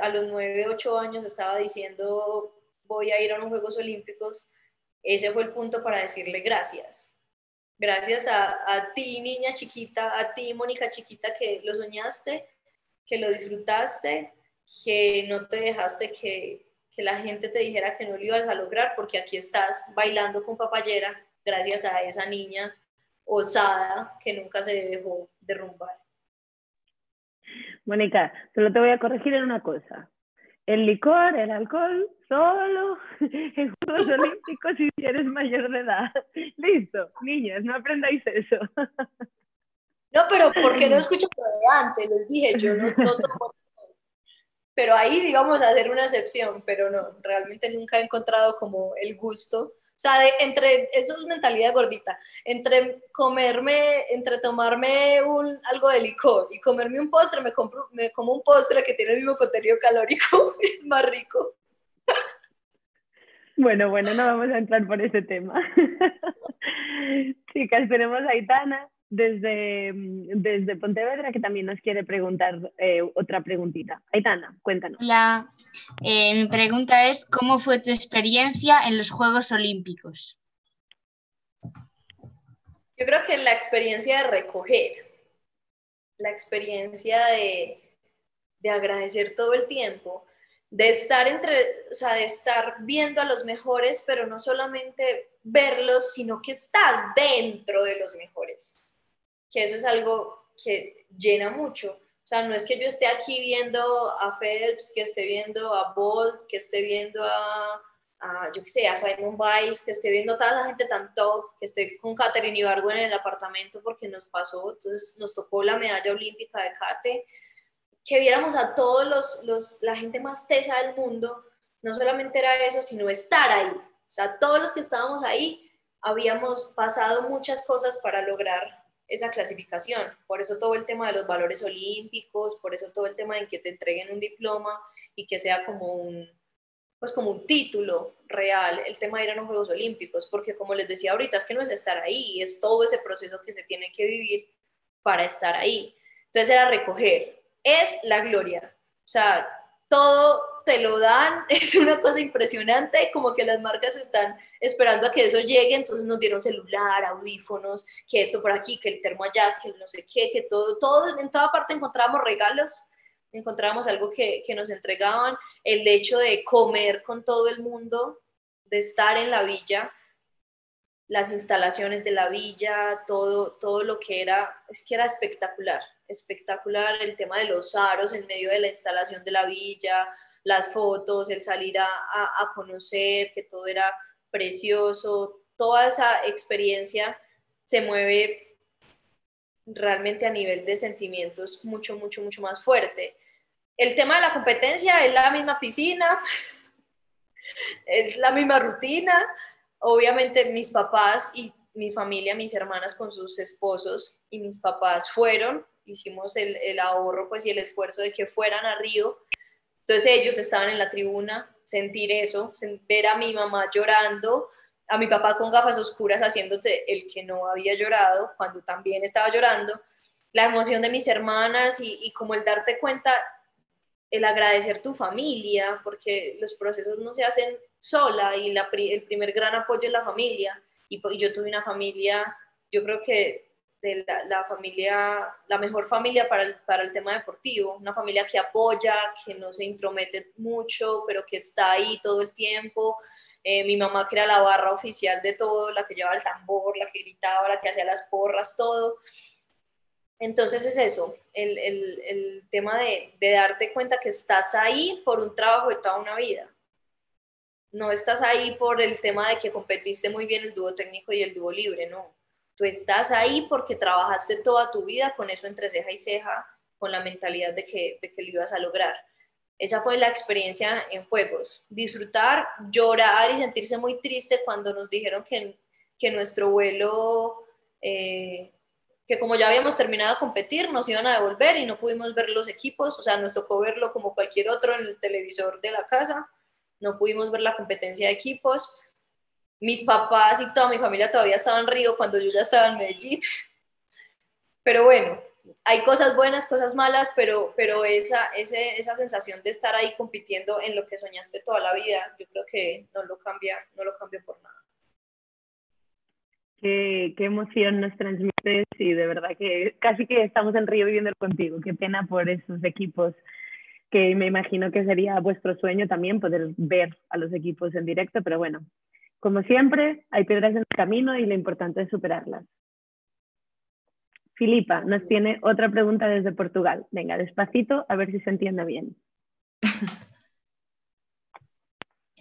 a los 9, 8 años estaba diciendo voy a ir a los Juegos Olímpicos, ese fue el punto para decirle gracias. Gracias a, a ti, niña chiquita, a ti, Mónica chiquita, que lo soñaste, que lo disfrutaste, que no te dejaste que, que la gente te dijera que no lo ibas a lograr, porque aquí estás bailando con papayera, gracias a esa niña osada que nunca se dejó derrumbar. Mónica, solo te voy a corregir en una cosa. El licor, el alcohol, solo <laughs> en Juegos Olímpicos si eres mayor de edad. Listo, niñas, no aprendáis eso. <laughs> No, pero ¿por qué no escuchan lo de antes? Les dije, yo no, no tomo <laughs> pero ahí a hacer una excepción, pero no, realmente nunca he encontrado como el gusto o sea, entre, eso es mentalidad gordita, entre comerme, entre tomarme un, algo de licor y comerme un postre, me, compro, me como un postre que tiene el mismo contenido calórico, <laughs> es más rico. Bueno, bueno, no vamos a entrar por ese tema. <laughs> Chicas, tenemos a Aitana desde, desde Pontevedra que también nos quiere preguntar eh, otra preguntita. Aitana, cuéntanos. La, eh, mi pregunta es, ¿cómo fue tu experiencia en los Juegos Olímpicos? Yo creo que la experiencia de recoger, la experiencia de, de agradecer todo el tiempo, de estar entre, o sea, de estar viendo a los mejores, pero no solamente verlos, sino que estás dentro de los mejores que eso es algo que llena mucho. O sea, no es que yo esté aquí viendo a Phelps, que esté viendo a Bolt, que esté viendo a, yo qué sé, a Simon Biles, que esté viendo a toda la gente tan top, que esté con Katherine Ibargo en el apartamento porque nos pasó, entonces nos tocó la medalla olímpica de Kate, que viéramos a todos los, los, la gente más tesa del mundo, no solamente era eso, sino estar ahí. O sea, todos los que estábamos ahí habíamos pasado muchas cosas para lograr esa clasificación. Por eso todo el tema de los valores olímpicos, por eso todo el tema en que te entreguen un diploma y que sea como un, pues como un título real el tema de ir a los Juegos Olímpicos, porque como les decía ahorita, es que no es estar ahí, es todo ese proceso que se tiene que vivir para estar ahí. Entonces era recoger, es la gloria. O sea, todo te lo dan, <laughs> es una cosa impresionante, como que las marcas están esperando a que eso llegue, entonces nos dieron celular, audífonos, que esto por aquí, que el termo allá, que no sé qué, que todo, todo, en toda parte encontrábamos regalos, encontrábamos algo que, que nos entregaban, el hecho de comer con todo el mundo, de estar en la villa, las instalaciones de la villa, todo, todo lo que era, es que era espectacular, espectacular el tema de los aros en medio de la instalación de la villa, las fotos, el salir a, a, conocer, que todo era precioso, toda esa experiencia se mueve realmente a nivel de sentimientos mucho, mucho, mucho más fuerte. El tema de la competencia es la misma piscina, <laughs> es la misma rutina. Obviamente mis papás y mi familia, mis hermanas con sus esposos y mis papás fueron, hicimos el, el ahorro pues y el esfuerzo de que fueran a Río. Entonces ellos estaban en la tribuna, sentir eso, ver a mi mamá llorando, a mi papá con gafas oscuras haciéndote el que no había llorado cuando también estaba llorando, la emoción de mis hermanas y, y como el darte cuenta, el agradecer tu familia, porque los procesos no se hacen sola y la, el primer gran apoyo es la familia. Y, yo tuve una familia, yo creo que de la, familia, la mejor familia para el, para el tema deportivo, una familia que apoya, que no se intromete mucho, pero que está ahí todo el tiempo. Eh, mi mamá que era la barra oficial de todo, la que llevaba el tambor, la que gritaba, la que hacía las porras, todo. Entonces es eso, el, el, el tema de, de, darte cuenta que estás ahí por un trabajo de toda una vida no estás ahí por el tema de que competiste muy bien el dúo técnico y el dúo libre, no. Tú estás ahí porque trabajaste toda tu vida con eso entre ceja y ceja, con la mentalidad de que, de que lo ibas a lograr. Esa fue la experiencia en juegos. Disfrutar, llorar y sentirse muy triste cuando nos dijeron que, que nuestro vuelo, eh, que como ya habíamos terminado de competir, nos iban a devolver y no pudimos ver los equipos. O sea, nos tocó verlo como cualquier otro en el televisor de la casa no pudimos ver la competencia de equipos. Mis papás y toda mi familia todavía estaban en Río cuando yo ya estaba en Medellín. Pero bueno, hay cosas buenas, cosas malas, pero, pero esa, esa sensación de estar ahí compitiendo en lo que soñaste toda la vida, yo creo que no lo cambia, no lo cambia por nada. Qué, qué, emoción nos transmites y de verdad que casi que estamos en Río viviendo contigo. Qué pena por esos equipos que me imagino que sería vuestro sueño también poder ver a los equipos en directo, pero bueno, como siempre, hay piedras en el camino y lo importante es superarlas. Filipa nos tiene otra pregunta desde Portugal. Venga, despacito, a ver si se entiende bien.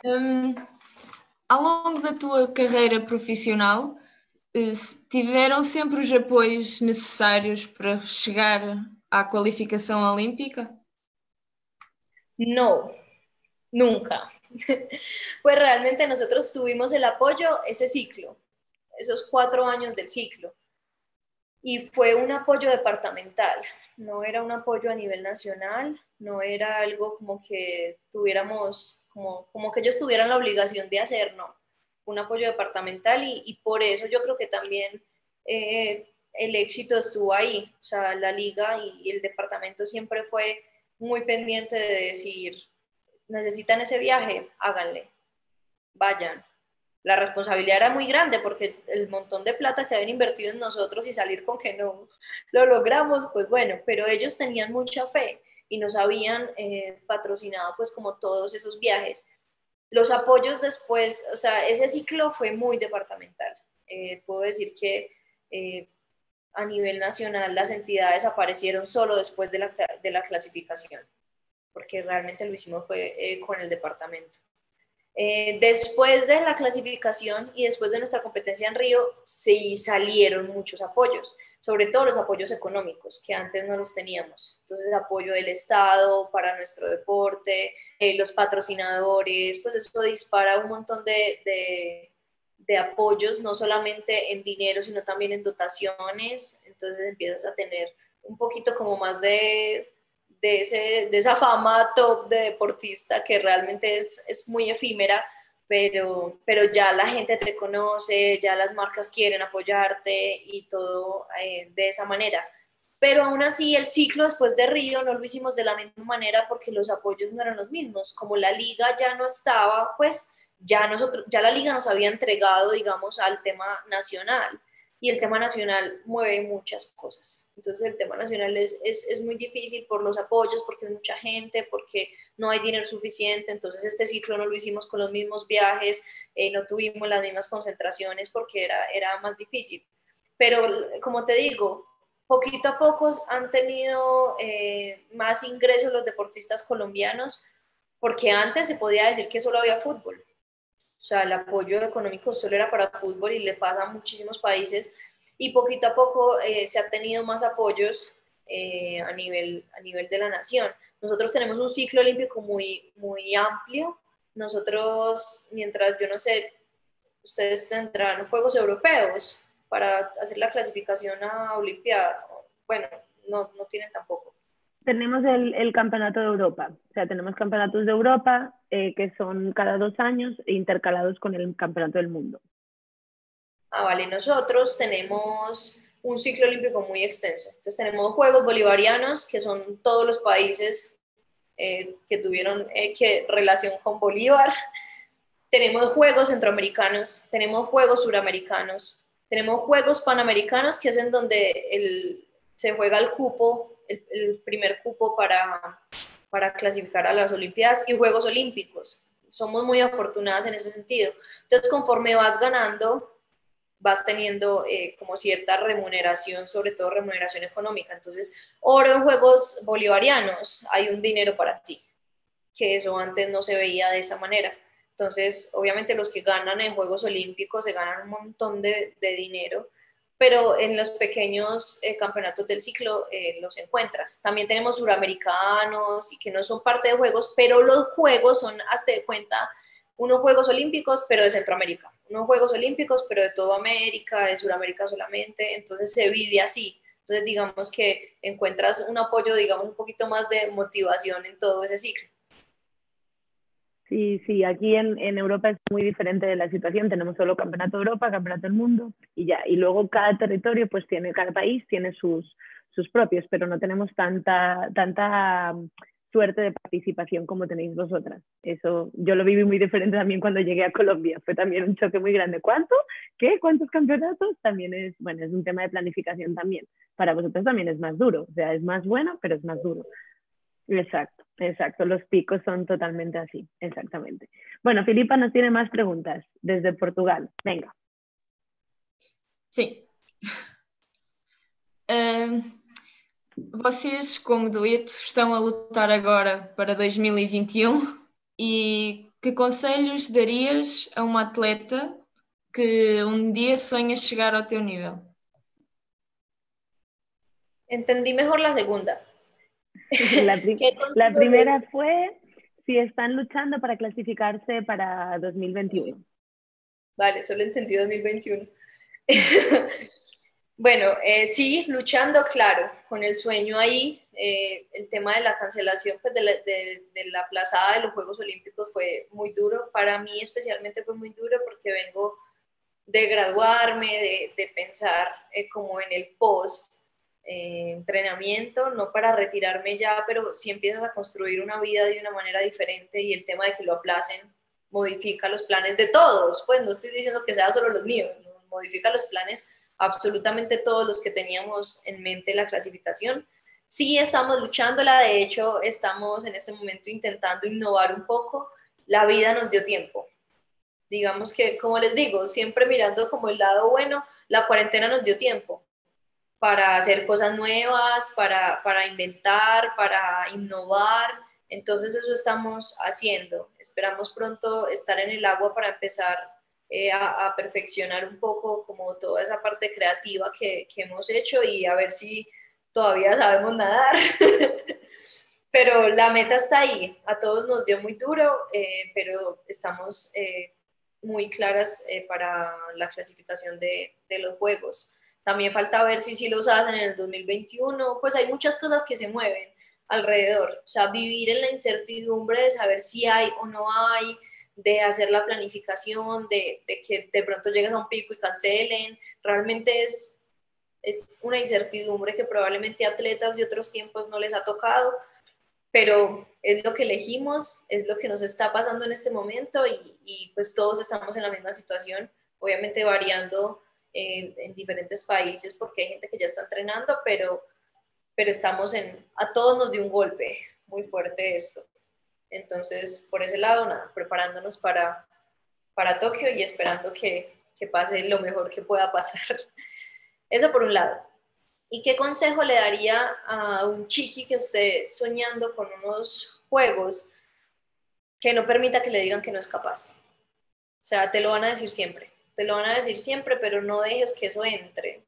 Um, <laughs> ao longo da tua carreira profissional, eh, tiveram sempre os apoios necessários para chegar à qualificação olímpica? No, nunca. <laughs> pues realmente nosotros tuvimos el apoyo ese ciclo, esos cuatro años del ciclo. Y fue un apoyo departamental, no era un apoyo a nivel nacional, no era algo como que tuviéramos, como, como que ellos tuvieran la obligación de hacer, no, un apoyo departamental y, por eso yo creo que también eh, el éxito estuvo ahí, o sea, la liga y el departamento siempre fue muy pendiente de decir, necesitan ese viaje, háganle, vayan. La responsabilidad era muy grande porque el montón de plata que habían invertido en nosotros y salir con que no lo logramos, pues bueno, pero ellos tenían mucha fe y nos habían eh, patrocinado pues como todos esos viajes. Los apoyos después, o sea, ese ciclo fue muy departamental. Eh, puedo decir que eh, a nivel nacional las entidades aparecieron solo después de la, de la clasificación, porque realmente lo hicimos fue eh, con el departamento. Eh, después de la clasificación y después de nuestra competencia en Río, sí salieron muchos apoyos, sobre todo los apoyos económicos, que antes no los teníamos. Entonces, apoyo del Estado para nuestro deporte, eh, los patrocinadores, pues eso dispara un montón de de apoyos, no solamente en dinero, sino también en dotaciones, entonces empiezas a tener un poquito como más de, de, ese, de esa fama top de deportista que realmente es, es muy efímera, pero, pero ya la gente te conoce, ya las marcas quieren apoyarte y todo eh, de esa manera. Pero aún así el ciclo después de Río no lo hicimos de la misma manera porque los apoyos no eran los mismos. Como la liga ya no estaba, pues ya, nosotros, ya la liga nos había entregado, digamos, al tema nacional y el tema nacional mueve muchas cosas. Entonces el tema nacional es, es, es, muy difícil por los apoyos, porque es mucha gente, porque no hay dinero suficiente. Entonces este ciclo no lo hicimos con los mismos viajes, eh, no tuvimos las mismas concentraciones porque era, era más difícil. Pero como te digo, poquito a poco han tenido eh, más ingresos los deportistas colombianos porque antes se podía decir que solo había fútbol. O sea, el apoyo económico solo era para fútbol y le pasa a muchísimos países. Y poquito a poco eh, se han tenido más apoyos eh, a, nivel, a nivel de la nación. Nosotros tenemos un ciclo olímpico muy, muy amplio. Nosotros, mientras, yo no sé, ustedes tendrán Juegos Europeos para hacer la clasificación a Olimpiada. Bueno, no, no tienen tampoco tenemos el, el, Campeonato de Europa. O sea, tenemos campeonatos de Europa eh, que son cada dos años intercalados con el Campeonato del Mundo. Ah, vale. Nosotros tenemos un ciclo olímpico muy extenso. Entonces tenemos Juegos Bolivarianos, que son todos los países eh, que tuvieron eh, que, relación con Bolívar. Tenemos Juegos Centroamericanos, tenemos Juegos Suramericanos, tenemos Juegos Panamericanos, que es en donde el, se juega el cupo el, primer cupo para, para clasificar a las Olimpiadas y Juegos Olímpicos. Somos muy afortunadas en ese sentido. Entonces, conforme vas ganando, vas teniendo eh, como cierta remuneración, sobre todo remuneración económica. Entonces, oro en Juegos Bolivarianos, hay un dinero para ti, que eso antes no se veía de esa manera. Entonces, obviamente los que ganan en Juegos Olímpicos se ganan un montón de, de dinero pero en los pequeños eh, campeonatos del ciclo eh, los encuentras. También tenemos suramericanos y que no son parte de juegos, pero los juegos son, hasta de cuenta, unos Juegos Olímpicos, pero de Centroamérica, unos Juegos Olímpicos, pero de toda América, de Suramérica solamente, entonces se vive así. Entonces digamos que encuentras un apoyo, digamos, un poquito más de motivación en todo ese ciclo. Sí, sí, aquí en, Europa es muy diferente de la situación. Tenemos solo Campeonato de Europa, Campeonato del Mundo y ya. Y luego cada territorio, pues tiene, cada país tiene sus, sus propios, pero no tenemos tanta, tanta suerte de participación como tenéis vosotras. Eso yo lo viví muy diferente también cuando llegué a Colombia. Fue también un choque muy grande. ¿Cuánto? ¿Qué? ¿Cuántos campeonatos? También es, bueno, es un tema de planificación también. Para vosotros también es más duro. O sea, es más bueno, pero es más duro. Exacto, exacto. Los picos son totalmente así, exactamente. Bueno, Filipa nos tiene más preguntas desde Portugal. Venga. Sim. Uh, vocês, como dueto, estão a lutar agora para 2021 e que conselhos darias a uma atleta que um dia sonha chegar ao teu nível? Entendí mejor la segunda. La, <laughs> la primera fue si están luchando para clasificarse para 2021. Vale, solo entendí 2021. <laughs> bueno, eh, sí, luchando, claro, con el sueño ahí. Eh, el tema de la cancelación pues, de, la, de, la aplazada de los Juegos Olímpicos fue muy duro. Para mí especialmente fue muy duro porque vengo de graduarme, de, de pensar eh, como en el post eh, entrenamiento, no para retirarme ya, pero si empiezas a construir una vida de una manera diferente y el tema de que lo aplacen modifica los planes de todos, pues no estoy diciendo que sea solo los míos, modifica los planes absolutamente todos los que teníamos en mente la clasificación. Sí estamos luchándola, de hecho estamos en este momento intentando innovar un poco, la vida nos dio tiempo. Digamos que, como les digo, siempre mirando como el lado bueno, la cuarentena nos dio tiempo para hacer cosas nuevas, para, para inventar, para innovar. Entonces eso estamos haciendo. Esperamos pronto estar en el agua para empezar eh, a, perfeccionar un poco como toda esa parte creativa que, hemos hecho y a ver si todavía sabemos nadar. <laughs> pero la meta está ahí. A todos nos dio muy duro, eh, pero estamos eh, muy claras para la clasificación de los juegos. También falta ver si sí los hacen en el 2021. Pues hay muchas cosas que se mueven alrededor. O sea, vivir en la incertidumbre de saber si hay o no hay, de hacer la planificación, de, de que de pronto llegues a un pico y cancelen. Realmente es, es una incertidumbre que probablemente atletas de otros tiempos no les ha tocado, pero es lo que elegimos, es lo que nos está pasando en este momento y, y pues todos estamos en la misma situación, obviamente variando en, diferentes países porque hay gente que ya está entrenando, pero, pero estamos en, a todos nos dio un golpe muy fuerte esto. Entonces, por ese lado, nada, preparándonos para, para Tokio y esperando que, que pase lo mejor que pueda pasar. <laughs> Eso por un lado. ¿Y qué consejo le daría a un chiqui que esté soñando con unos juegos? que no permita que le digan que no es capaz. O sea, te lo van a decir siempre, te lo van a decir siempre, pero no dejes que eso entre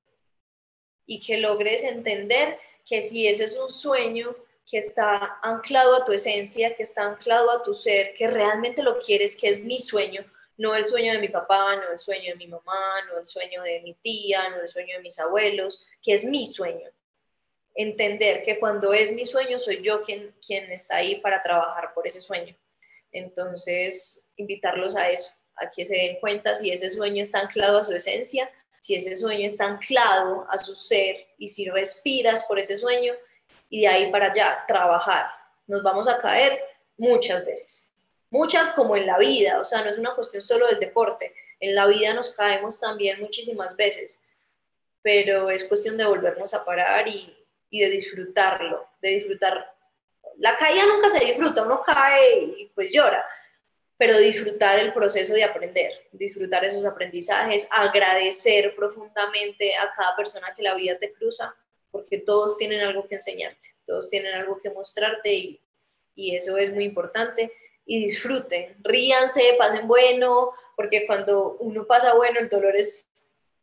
y que logres entender que si ese es un sueño que está anclado a tu esencia, que está anclado a tu ser, que realmente lo quieres, que es mi sueño, no el sueño de mi papá, no el sueño de mi mamá, no el sueño de mi tía, no el sueño de mis abuelos, que es mi sueño. Entender que cuando es mi sueño soy yo quien, quien está ahí para trabajar por ese sueño. Entonces, invitarlos a eso, a que se den cuenta si ese sueño está anclado a su esencia, si ese sueño está anclado a su ser y si respiras por ese sueño y de ahí para allá trabajar. Nos vamos a caer muchas veces, muchas como en la vida, o sea, no es una cuestión solo del deporte, en la vida nos caemos también muchísimas veces, pero es cuestión de volvernos a parar y, y de disfrutarlo, de disfrutar la caída nunca se disfruta, uno cae y pues llora, pero disfrutar el proceso de aprender, disfrutar esos aprendizajes, agradecer profundamente a cada persona que la vida te cruza, porque todos tienen algo que enseñarte, todos tienen algo que mostrarte y, y eso es muy importante. Y disfruten, ríanse, pasen bueno, porque cuando uno pasa bueno el dolor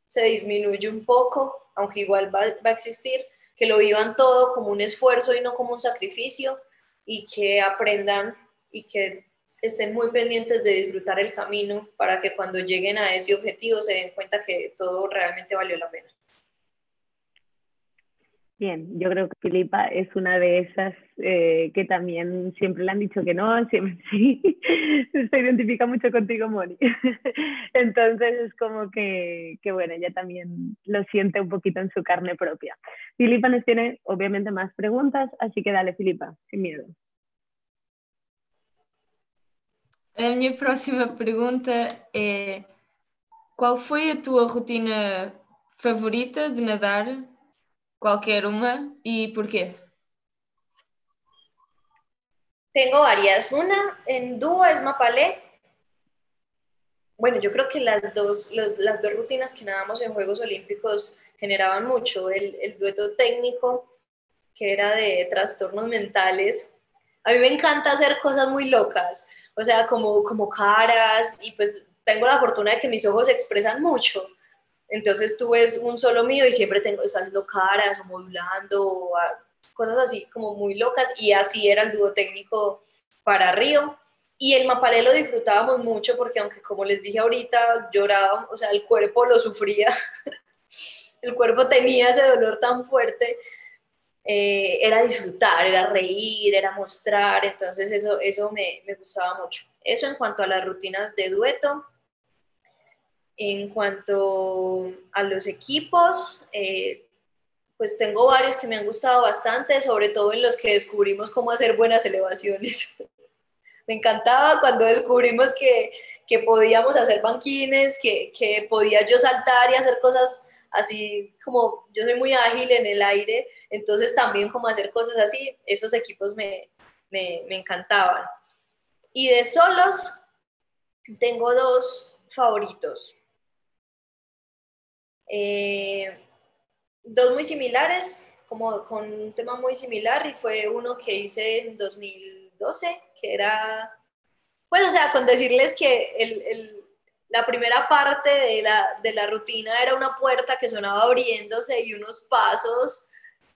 se disminuye un poco, aunque igual va, va a existir, que lo vivan todo como un esfuerzo y no como un sacrificio y que aprendan y que estén muy pendientes de disfrutar el camino para que cuando lleguen a ese objetivo se den cuenta que todo realmente valió la pena. Bien, yo creo que Filipa es una de esas eh, que también siempre le han dicho que no, siempre <laughs> sí, se identifica mucho contigo, Moni. <laughs> Entonces es como que, que, bueno, ella también lo siente un poquito en su carne propia. Filipa nos tiene obviamente más preguntas, así que dale, Filipa, sin miedo. A minha próxima pergunta é: qual foi a tua rotina favorita de nadar? Qualquer uma y por qué? Tengo varias. Una en dúo es Mapalé. Bueno, yo creo que las dos, las dos rutinas que nadamos en Juegos Olímpicos generaban mucho. El, el dueto técnico, que era de trastornos mentales. A mí me encanta hacer cosas muy locas, o sea, como, como caras, y pues tengo la fortuna de que mis ojos expresan mucho. Entonces tú ves un solo mío y siempre tengo, esas caras o modulando, cosas así como muy locas y así era el dúo técnico para Río. Y el mapalé lo disfrutábamos mucho porque aunque como les dije ahorita lloraba, o sea, el cuerpo lo sufría, <laughs> el cuerpo tenía ese dolor tan fuerte, eh, era disfrutar, era reír, era mostrar, entonces eso, eso me, me gustaba mucho. Eso en cuanto a las rutinas de dueto. En cuanto a los equipos, eh, pues tengo varios que me han gustado bastante, sobre todo en los que descubrimos cómo hacer buenas elevaciones. <laughs> me encantaba cuando descubrimos que, que podíamos hacer banquines, que, que, podía yo saltar y hacer cosas así como yo soy muy ágil en el aire, entonces también como hacer cosas así, esos equipos me, me, me encantaban. Y de solos, tengo dos favoritos. Eh, dos muy similares, como con un tema muy similar, y fue uno que hice en 2012, que era, pues, o sea, con decirles que el, el, la primera parte de la, de la rutina era una puerta que sonaba abriéndose y unos pasos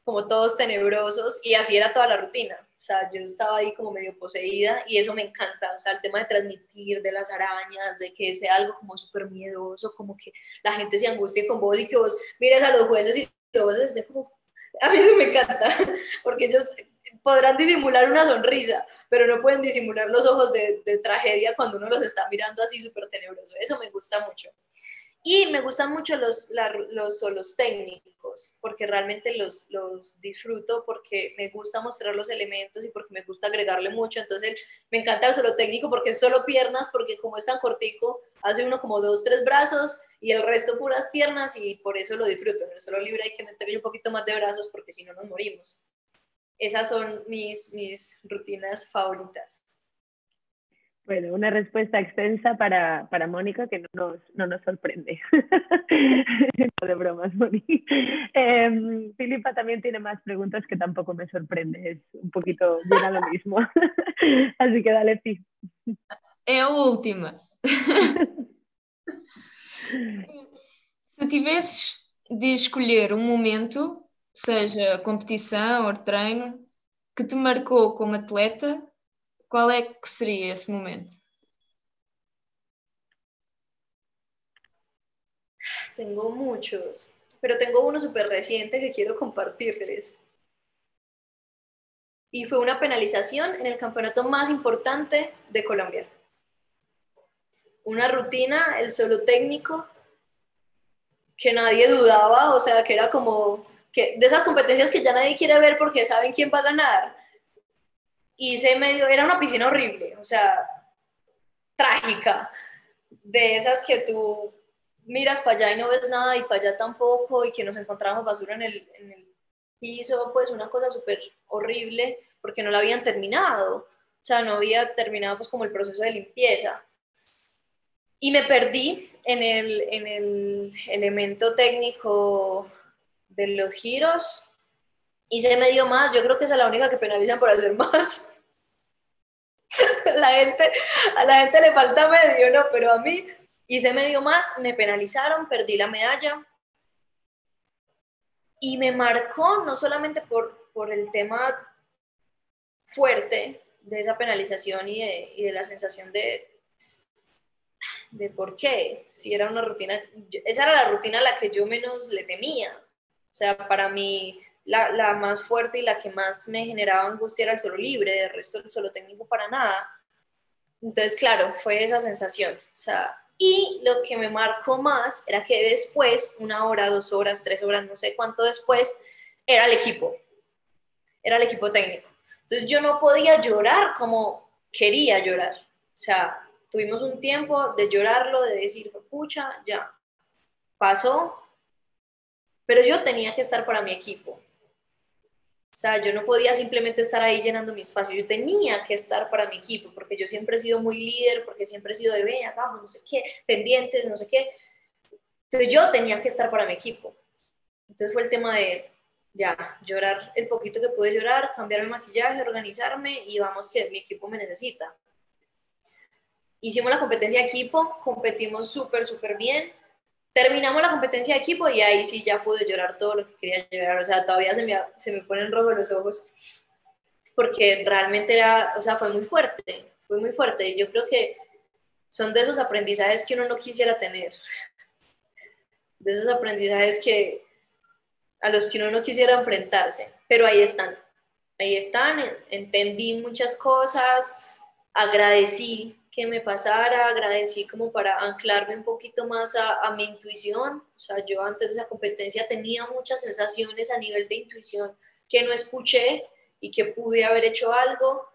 como todos tenebrosos, y así era toda la rutina. O sea, yo estaba ahí como medio poseída y eso me encanta. O sea, el tema de transmitir de las arañas, de que sea algo como súper miedoso, como que la gente se angustie con vos y que vos mires a los jueces y vos estés como... A mí eso me encanta, <laughs> porque ellos podrán disimular una sonrisa, pero no pueden disimular los ojos de, tragedia cuando uno los está mirando así súper tenebroso. Eso me gusta mucho. Y me gustan mucho los, los solos técnicos, porque realmente los, los disfruto, porque me gusta mostrar los elementos y porque me gusta agregarle mucho. Entonces, me encanta el solo técnico porque es solo piernas, porque como es tan cortico, hace uno como dos, tres brazos y el resto puras piernas y por eso lo disfruto. En el solo libre hay que meterle un poquito más de brazos porque si no nos morimos. Esas son mis, mis rutinas favoritas. Bueno, una respuesta extensa para, para Mónica que no nos, no nos sorprende. <laughs> no de bromas, Mónica. Eh, Filipa también tiene más preguntas que tampoco me sorprende. Es un poquito bien a lo mismo. <laughs> Así que dale, Pi. É a última. <laughs> Se tivesses de escolher um momento, seja competição ou treino, que te marcou como atleta, qual é que seria esse momento? Tengo muchos, pero tengo uno súper reciente que quiero compartirles. Y fue una penalización en el campeonato más importante de Colombia. Una rutina, el solo técnico, que nadie dudaba, o sea, que era como de esas competencias que ya nadie quiere ver porque saben quién va a ganar. Hice medio, era una piscina horrible, o sea, trágica, de esas que tú miras para allá y no ves nada y para allá tampoco y que nos encontramos basura en el, en el piso, pues una cosa súper horrible porque no la habían terminado, o sea, no había terminado pues como el proceso de limpieza. Y me perdí en el, en el elemento técnico de los giros, hice medio más, yo creo que esa es la única que penalizan por hacer más. <laughs> la gente, a la gente le falta medio, ¿no? Pero a mí Hice medio más, me penalizaron, perdí la medalla. Y me marcó no solamente por, por el tema fuerte de esa penalización y de, y de la sensación de, de por qué, si era una rutina, esa era la rutina a la que yo menos le temía. O sea, para mí la, la, más fuerte y la que más me generaba angustia era el solo libre, del resto el solo técnico para nada. Entonces, claro, fue esa sensación. O sea, y lo que me marcó más era que después, una hora, dos horas, tres horas, no sé cuánto después, era el equipo. Era el equipo técnico. Entonces yo no podía llorar como quería llorar. O sea, tuvimos un tiempo de llorarlo, de decir, pucha, ya pasó, pero yo tenía que estar para mi equipo. O sea, yo no podía simplemente estar ahí llenando mi espacio, yo tenía que estar para mi equipo, porque yo siempre he sido muy líder, porque siempre he sido de ven, hagamos no sé qué, pendientes, no sé qué. Entonces yo tenía que estar para mi equipo. Entonces fue el tema de, ya, llorar el poquito que pude llorar, cambiar el maquillaje, organizarme y vamos que mi equipo me necesita. Hicimos la competencia de equipo, competimos súper, súper bien terminamos la competencia de equipo y ahí sí ya pude llorar todo lo que quería llorar, o sea, todavía se me, se me ponen rojos los ojos, porque realmente era, o sea, fue muy fuerte, fue muy fuerte. Yo creo que son de esos aprendizajes que uno no quisiera tener, de esos aprendizajes que a los que uno no quisiera enfrentarse, pero ahí están, ahí están, entendí muchas cosas, agradecí que me pasara, agradecí como para anclarme un poquito más a, mi intuición. O sea, yo antes de esa competencia tenía muchas sensaciones a nivel de intuición que no escuché y que pude haber hecho algo,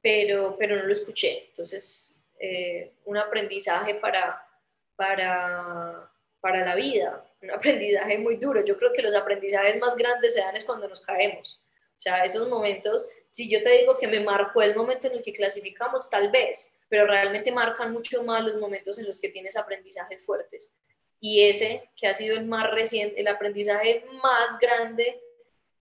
pero, pero no lo escuché. Entonces, eh, un aprendizaje para, para, para la vida, un <laughs> aprendizaje muy duro. Yo creo que los aprendizajes más grandes se dan es cuando nos caemos. O sea, esos momentos, si yo te digo que me marcó el momento en el que clasificamos, tal vez, pero realmente marcan mucho más los momentos en los que tienes aprendizajes fuertes. Y ese que ha sido el más reciente, el aprendizaje más grande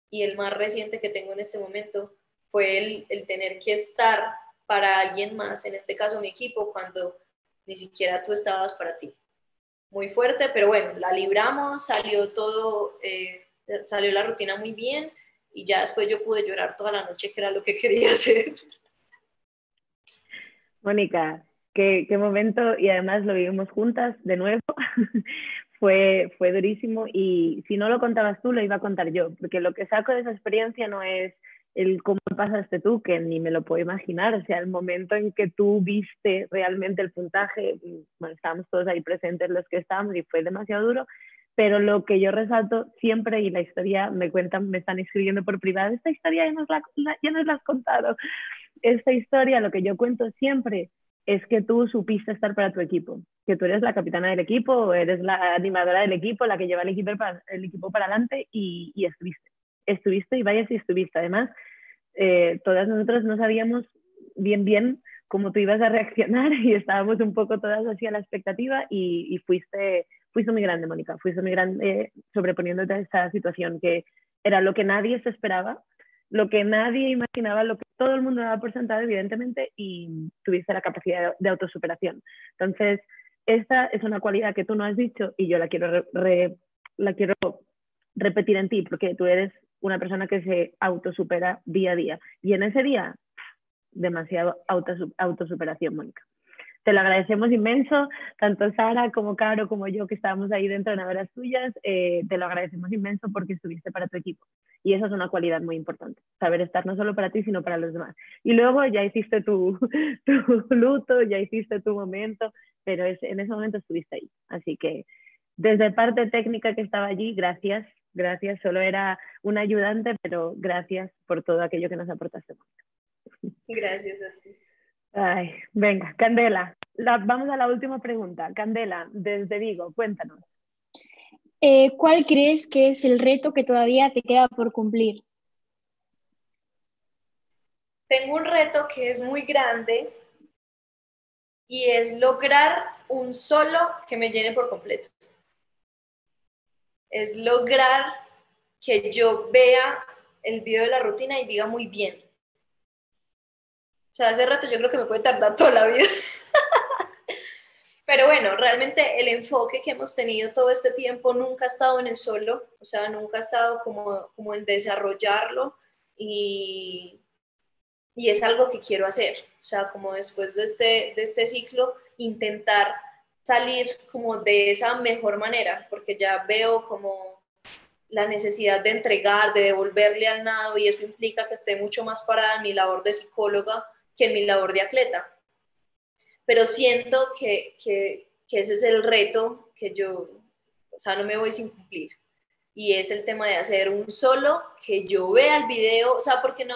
y el más reciente que tengo en este momento fue el, el tener que estar para alguien más, en este caso mi equipo, cuando ni siquiera tú estabas para ti. Muy fuerte, pero bueno, la libramos, salió todo, eh, salió la rutina muy bien y ya después yo pude llorar toda la noche, que era lo que quería hacer. Mónica, qué, qué, momento y además lo vivimos juntas de nuevo. <laughs> fue, fue durísimo y si no lo contabas tú, lo iba a contar yo, porque lo que saco de esa experiencia no es el cómo pasaste tú, que ni me lo puedo imaginar, o sea, el momento en que tú viste realmente el puntaje, bueno, estábamos todos ahí presentes los que estábamos y fue demasiado duro, pero lo que yo resalto siempre, y la historia me cuentan, me están escribiendo por privado, esta historia ya nos la, ya nos la has contado, esta historia, lo que yo cuento siempre es que tú supiste estar para tu equipo, que tú eres la capitana del equipo, eres la animadora del equipo, la que lleva el equipo para, el equipo para adelante y, estuviste. Estuviste y vaya si estuviste. Además, eh, todas nosotros no sabíamos bien bien cómo tú ibas a reaccionar <laughs> y estábamos un poco todas así a la expectativa y, y fuiste, fuiste muy grande, Mónica, fuiste muy grande sobreponiéndote a esta situación que era lo que nadie se esperaba lo que nadie imaginaba, lo que todo el mundo daba por sentado, evidentemente, y tuviste la capacidad de, autosuperación. Entonces, esta es una cualidad que tú no has dicho y yo la quiero, la quiero repetir en ti, porque tú eres una persona que se autosupera día a día. Y en ese día, demasiado autosuperación, Mónica te lo agradecemos inmenso, tanto Sara como Caro como yo que estábamos ahí de Naveras Tuyas, eh, te lo agradecemos inmenso porque estuviste para tu equipo. Y eso es una cualidad muy importante, saber estar no solo para ti, sino para los demás. Y luego ya hiciste tu, <laughs> tu luto, ya hiciste tu momento, pero es, en ese momento estuviste ahí. Así que desde parte técnica que estaba allí, gracias, gracias. Solo era un ayudante, pero gracias por todo aquello que nos aportaste. Gracias a ti. Ay, venga, Candela, vamos a la última pregunta. Candela, desde Vigo, cuéntanos. Eh, ¿Cuál crees que es el reto que todavía te queda por cumplir? Tengo un reto que es muy grande y es lograr un solo que me llene por completo. Es lograr que yo vea el video de la rutina y diga muy bien, o sea, hace rato yo creo que me puede tardar toda la vida. <laughs> Pero bueno, realmente el enfoque que hemos tenido todo este tiempo nunca ha estado en el solo, o sea, nunca ha estado como, como en desarrollarlo y, y es algo que quiero hacer. O sea, como después de este, de este ciclo, intentar salir como de esa mejor manera, porque ya veo como la necesidad de entregar, de devolverle al nado y eso implica que esté mucho más parada en mi labor de psicóloga que en mi labor de atleta. Pero siento que, que, ese es el reto que yo, o sea, no me voy sin cumplir. Y es el tema de hacer un solo, que yo vea el video, o sea, porque no,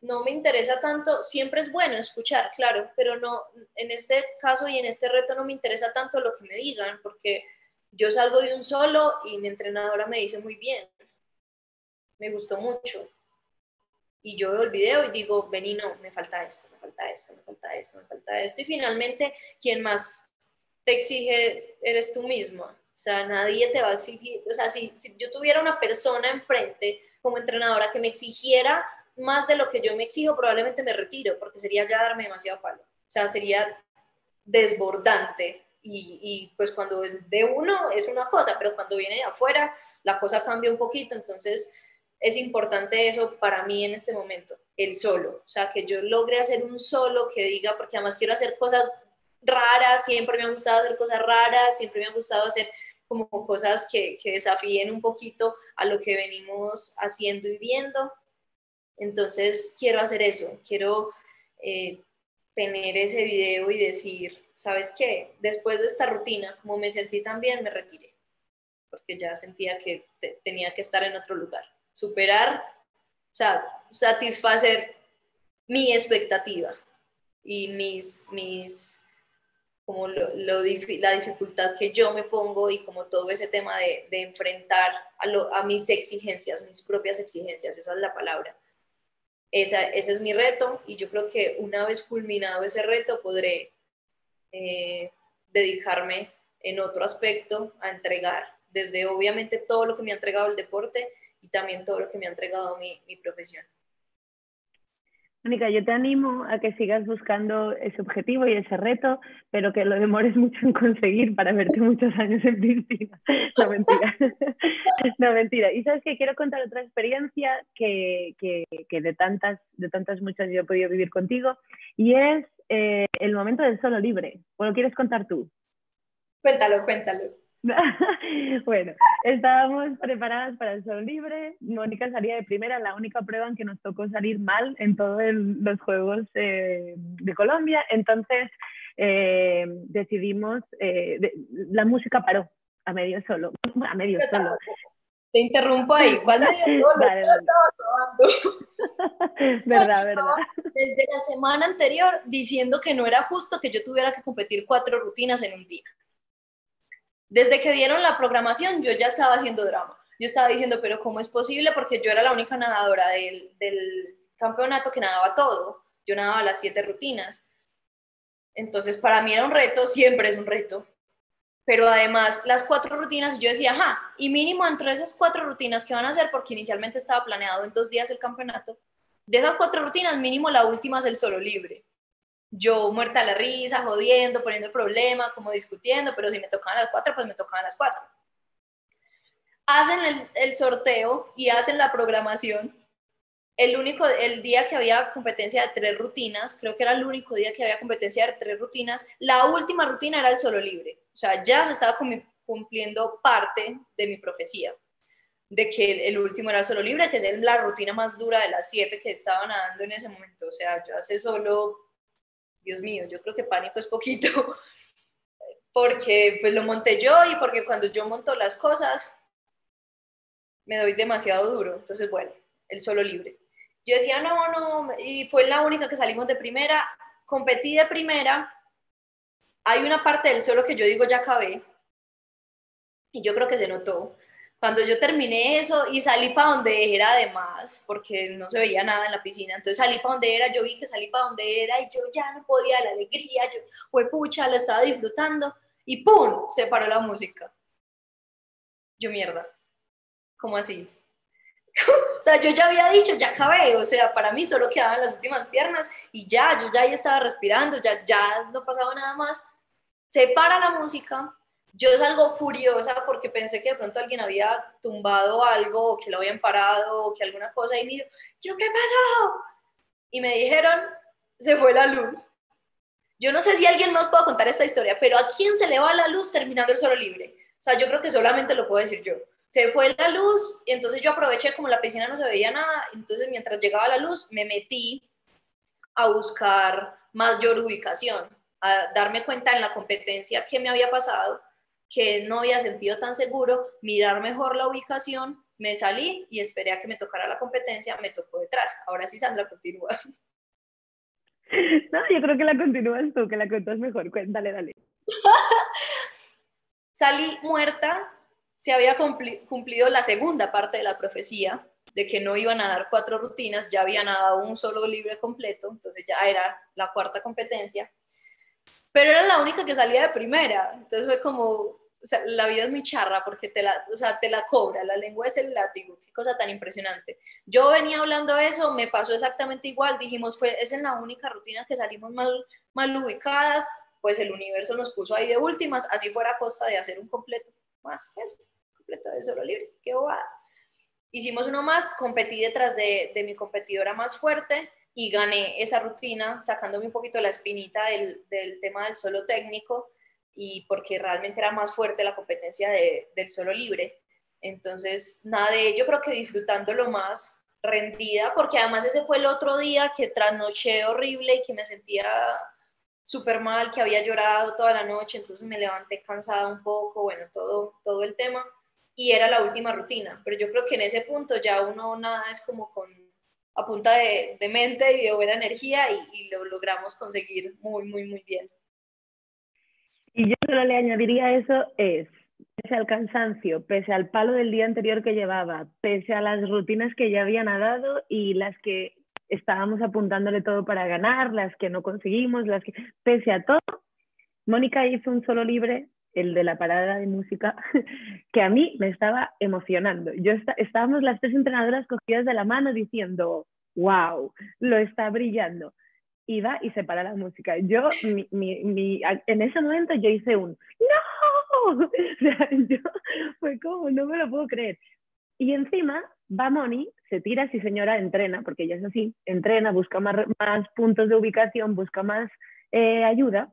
no me interesa tanto, siempre es bueno escuchar, claro, pero no, en este caso y en este reto no me interesa tanto lo que me digan, porque yo salgo de un solo y mi entrenadora me dice muy bien, me gustó mucho, y yo veo el video y digo, vení, no, me falta esto, me falta esto, me falta esto, me falta esto. Y finalmente, quien más te exige eres tú misma. O sea, nadie te va a exigir. O sea, si, si yo tuviera una persona enfrente como entrenadora que me exigiera más de lo que yo me exijo, probablemente me retiro, porque sería ya darme demasiado palo. O sea, sería desbordante. Y, y, pues cuando es de uno es una cosa, pero cuando viene de afuera la cosa cambia un poquito. Entonces, es importante eso para mí en este momento, el solo, o sea, que yo logre hacer un solo que diga, porque además quiero hacer cosas raras, siempre me ha gustado hacer cosas raras, siempre me ha gustado hacer como cosas que, que desafíen un poquito a lo que venimos haciendo y viendo. Entonces quiero hacer eso, quiero eh, tener ese video y decir, ¿sabes qué? Después de esta rutina, como me sentí tan bien, me retiré, porque ya sentía que tenía que estar en otro lugar superar, o sea, satisfacer mi expectativa y mis, mis como lo, la dificultad que yo me pongo y como todo ese tema de, enfrentar a, a, mis exigencias, mis propias exigencias, esa es la palabra. Esa, ese es mi reto y yo creo que una vez culminado ese reto podré eh, dedicarme en otro aspecto a entregar, desde obviamente todo lo que me ha entregado el deporte y también todo lo que me ha entregado mi, mi profesión. Mónica, yo te animo a que sigas buscando ese objetivo y ese reto, pero que lo demores <laughs> mucho en conseguir para verte muchos años en piscina. <laughs> No, mentira. <laughs> No, mentira. Y sabes que quiero contar otra experiencia que, que, que, de, tantas, de tantas muchas yo he podido vivir contigo, y es eh, el momento del solo libre. ¿O lo quieres contar tú? Cuéntalo, cuéntalo. <laughs> bueno, estábamos preparadas para el sol libre. Mónica salía de primera, la única prueba en que nos tocó salir mal en todos los Juegos eh, de Colombia. Entonces eh, decidimos, eh, la música paró a medio solo, a medio solo. Te interrumpo ahí, <laughs> ¿cuál medio solo? Vale, <laughs> verdad, verdad. Desde la semana anterior diciendo que no era justo que yo tuviera que competir cuatro rutinas en un día. Desde que dieron la programación, yo ya estaba haciendo drama. Yo estaba diciendo, pero ¿cómo es posible? Porque yo era la única nadadora del, campeonato que nadaba todo. Yo nadaba las siete rutinas. Entonces, para mí era un reto, siempre es un reto. pero además las cuatro rutinas, yo decía, ajá, y mínimo dentro de esas cuatro rutinas que van a hacer, porque inicialmente estaba planeado en dos días el campeonato, de esas cuatro rutinas, mínimo la última es el solo libre. Yo muerta la risa, jodiendo, poniendo el problema, como discutiendo, pero si me tocaban las cuatro, pues me tocaban las cuatro. Hacen el, sorteo y hacen la programación el único, el día que había competencia de tres rutinas, creo que era el único día que había competencia de tres rutinas, la última rutina era el solo libre. O sea, ya se estaba cumpliendo parte de mi profecía, de que el, último era el solo libre, que es la rutina más dura de las siete que estaban nadando en ese momento. O sea, yo hace solo, Dios mío, yo creo que pánico es poquito, <laughs> porque pues lo monté yo y porque cuando yo monto las cosas, me doy demasiado duro. Entonces, bueno, el solo libre. Yo decía, no, no, y fue la única que salimos de primera, competí de primera, hay una parte del solo que yo digo ya acabé, y yo creo que se notó. Cuando yo terminé eso y salí para donde era además, porque no se veía nada en la piscina, entonces salí para donde era, yo vi que salí para donde era y yo ya no podía, la alegría, yo fue pucha, la estaba disfrutando y ¡pum! se paró la música. Yo mierda, ¿cómo así? <laughs> o sea, yo ya había dicho, ya acabé, o sea, para mí solo quedaban las últimas piernas y ya, yo ya ahí estaba respirando, ya, ya no pasaba nada más. Se para la música, yo salgo furiosa porque pensé que de pronto alguien había tumbado algo o que lo habían parado o que alguna cosa y miro, ¿yo qué pasó? Y me dijeron, se fue la luz. Yo no sé si alguien más puede contar esta historia, pero ¿a quién se le va la luz terminando el solo libre? O sea, yo creo que solamente lo puedo decir yo se fue la luz y entonces yo aproveché como la piscina no se veía nada, entonces mientras llegaba la luz me metí a buscar mayor ubicación, a darme cuenta en la competencia que me había pasado, que no había sentido tan seguro, mirar mejor la ubicación, me salí y esperé a que me tocara la competencia, me tocó detrás. Ahora sí, Sandra, continúa. <laughs> No, yo creo que la continúas tú, que la cuentas mejor. Cuéntale, dale. <laughs> Salí muerta, se había cumplido la segunda parte de la profecía, de que no iban a dar cuatro rutinas, ya habían dado un solo libre completo, entonces ya era la cuarta competencia, pero era la única que salía de primera, entonces fue como, o sea, la vida es muy charra porque te la, o sea, te la cobra, la lengua es el látigo, qué cosa tan impresionante. Yo venía hablando de eso, me pasó exactamente igual, dijimos, fue, es en la única rutina que salimos mal, mal ubicadas, pues el universo nos puso ahí de últimas, así fuera a costa de hacer un completo más, pues, completo de solo libre, qué bobada. Hicimos uno más, competí detrás de, de mi competidora más fuerte y gané esa rutina, sacándome un poquito la espinita del, del tema del solo técnico y porque realmente era más fuerte la competencia de, del solo libre. Entonces, nada de ello, creo que disfrutándolo más, rendida, porque además ese fue el otro día que trasnoché horrible y que me sentía súper mal, que había llorado toda la noche, entonces me levanté cansada un poco, bueno, todo, todo el tema, y era la última rutina, pero yo creo que en ese punto ya uno nada es como con a punta de, mente y de buena energía y, y, lo logramos conseguir muy, muy, muy bien. Y yo solo le añadiría eso es, pese al cansancio, pese al palo del día anterior que llevaba, pese a las rutinas que ya había nadado y las que estábamos apuntándole todo para ganar, las que no conseguimos, las que, pese a todo, Mónica hizo un solo libre, el de la parada de música, <laughs> que a mí me estaba emocionando. Yo estábamos las tres entrenadoras cogidas de la mano diciendo, wow, lo está brillando. Va y se para la música. Yo, mi, mi, en ese momento yo hice un, no, <laughs> fue como, no me lo puedo creer. Y encima va Moni, se tira, sí señora, entrena, porque ella es así, entrena, busca más, más puntos de ubicación, busca más eh, ayuda,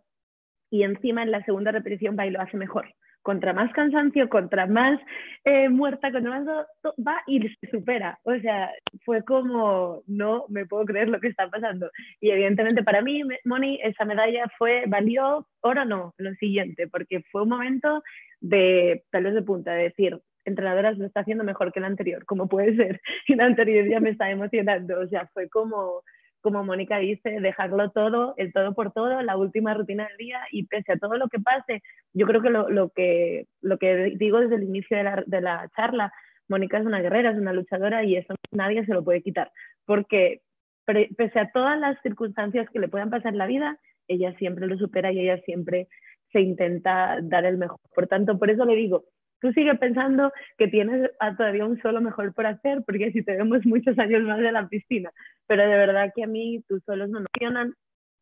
y encima en la segunda repetición va y lo hace mejor. Contra más cansancio, contra más eh, muerta, contra más va y se supera. O sea, fue como, no me puedo creer lo que está pasando. Y evidentemente para mí, Moni, esa medalla fue, valió oro no, lo siguiente, porque fue un momento de pelos de punta, de decir, entrenadoras lo está haciendo mejor que la anterior, como puede ser, <laughs> y la anterior ya me está emocionando, o sea, fue como, como Mónica dice, dejarlo todo, el todo por todo, la última rutina del día y pese a todo lo que pase, yo creo que lo, lo que, lo que digo desde el inicio de la, de la charla, Mónica es una guerrera, es una luchadora y eso nadie se lo puede quitar, porque pese a todas las circunstancias que le puedan pasar en la vida, ella siempre lo supera y ella siempre se intenta dar el mejor. Por tanto, por eso le digo, tú sigue pensando que tienes todavía un solo mejor por hacer, porque si te vemos muchos años más de la piscina, pero de verdad que a mí tus solos me emocionan.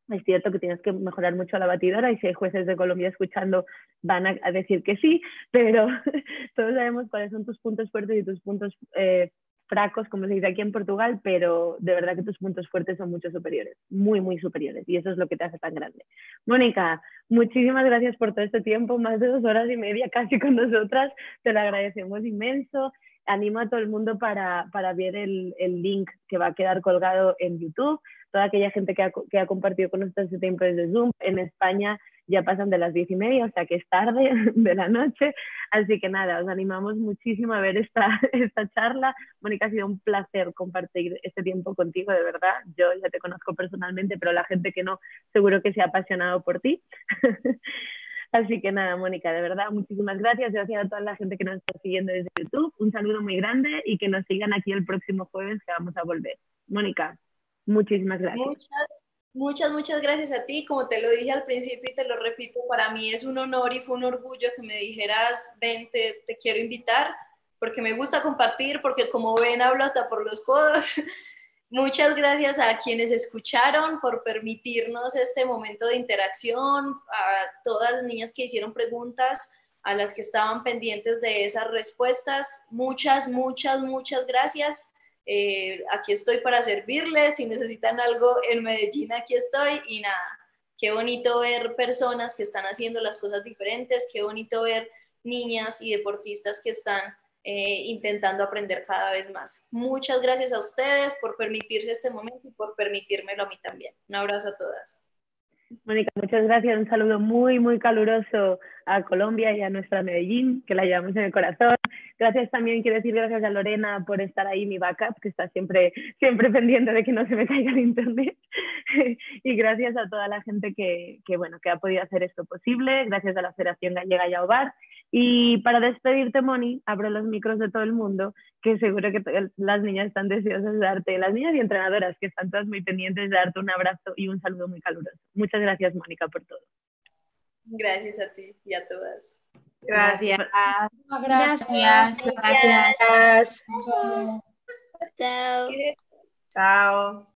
Es cierto que tienes que mejorar mucho la batidora y si hay jueces de Colombia escuchando van a, decir que sí, pero <laughs> todos sabemos cuáles son tus puntos fuertes y tus puntos eh, fracos, como se dice aquí en Portugal, pero de verdad que tus puntos fuertes son mucho superiores, muy, muy superiores, y eso es lo que te hace tan grande. Mónica, muchísimas gracias por todo este tiempo, más de dos horas y media casi con nosotras, te lo agradecemos inmenso. Animo a todo el mundo para, para ver el, el, link que va a quedar colgado en YouTube. Toda aquella gente que ha, que ha compartido con nosotros este tiempo desde Zoom en España ya pasan de las diez y media, o sea que es tarde <laughs> de la noche. Así que nada, os animamos muchísimo a ver esta, <laughs> esta charla. Mónica, ha sido un placer compartir este tiempo contigo, de verdad. Yo ya te conozco personalmente, pero la gente que no, seguro que se ha apasionado por ti. <laughs> Así que nada, Mónica, de verdad, muchísimas gracias. Gracias a toda la gente que nos está siguiendo desde YouTube. Un saludo muy grande y que nos sigan aquí el próximo jueves que vamos a volver. Mónica, muchísimas gracias. Muchas, Muchas, muchas gracias a ti. Como te lo dije al principio y te lo repito, para mí es un honor y fue un orgullo que me dijeras, ven, te, quiero invitar, porque me gusta compartir, porque como ven, hablo hasta por los codos. <laughs> Muchas gracias a quienes escucharon por permitirnos este momento de interacción, a todas las niñas que hicieron preguntas, a las que estaban pendientes de esas respuestas. Muchas, muchas, muchas gracias. Eh, aquí estoy para servirles, si necesitan algo en Medellín, aquí estoy y nada, qué bonito ver personas que están haciendo las cosas diferentes, qué bonito ver niñas y deportistas que están eh, intentando aprender cada vez más. Muchas gracias a ustedes por permitirse este momento y por permitírmelo a mí también. Un abrazo a todas. Mónica, muchas gracias. Un saludo muy, muy caluroso a Colombia y a nuestra Medellín, que la llevamos en el corazón. Gracias también, quiero decir gracias a Lorena por estar ahí, mi backup, que está siempre, siempre pendiente de que no se me caiga el internet. <laughs> y gracias a toda la gente que, que, bueno, que ha podido hacer esto posible. Gracias a la Federación Gallega y a OVAR. Y para despedirte, Moni, abro los micros de todo el mundo, que seguro que las niñas están deseosas de darte, las niñas y entrenadoras, que están todas muy pendientes de darte un abrazo y un saludo muy caluroso. Muchas gracias, Mónica, por todo. Gracias a ti y a todas. Gracias. Gracias. Gracias. Chao. Chao.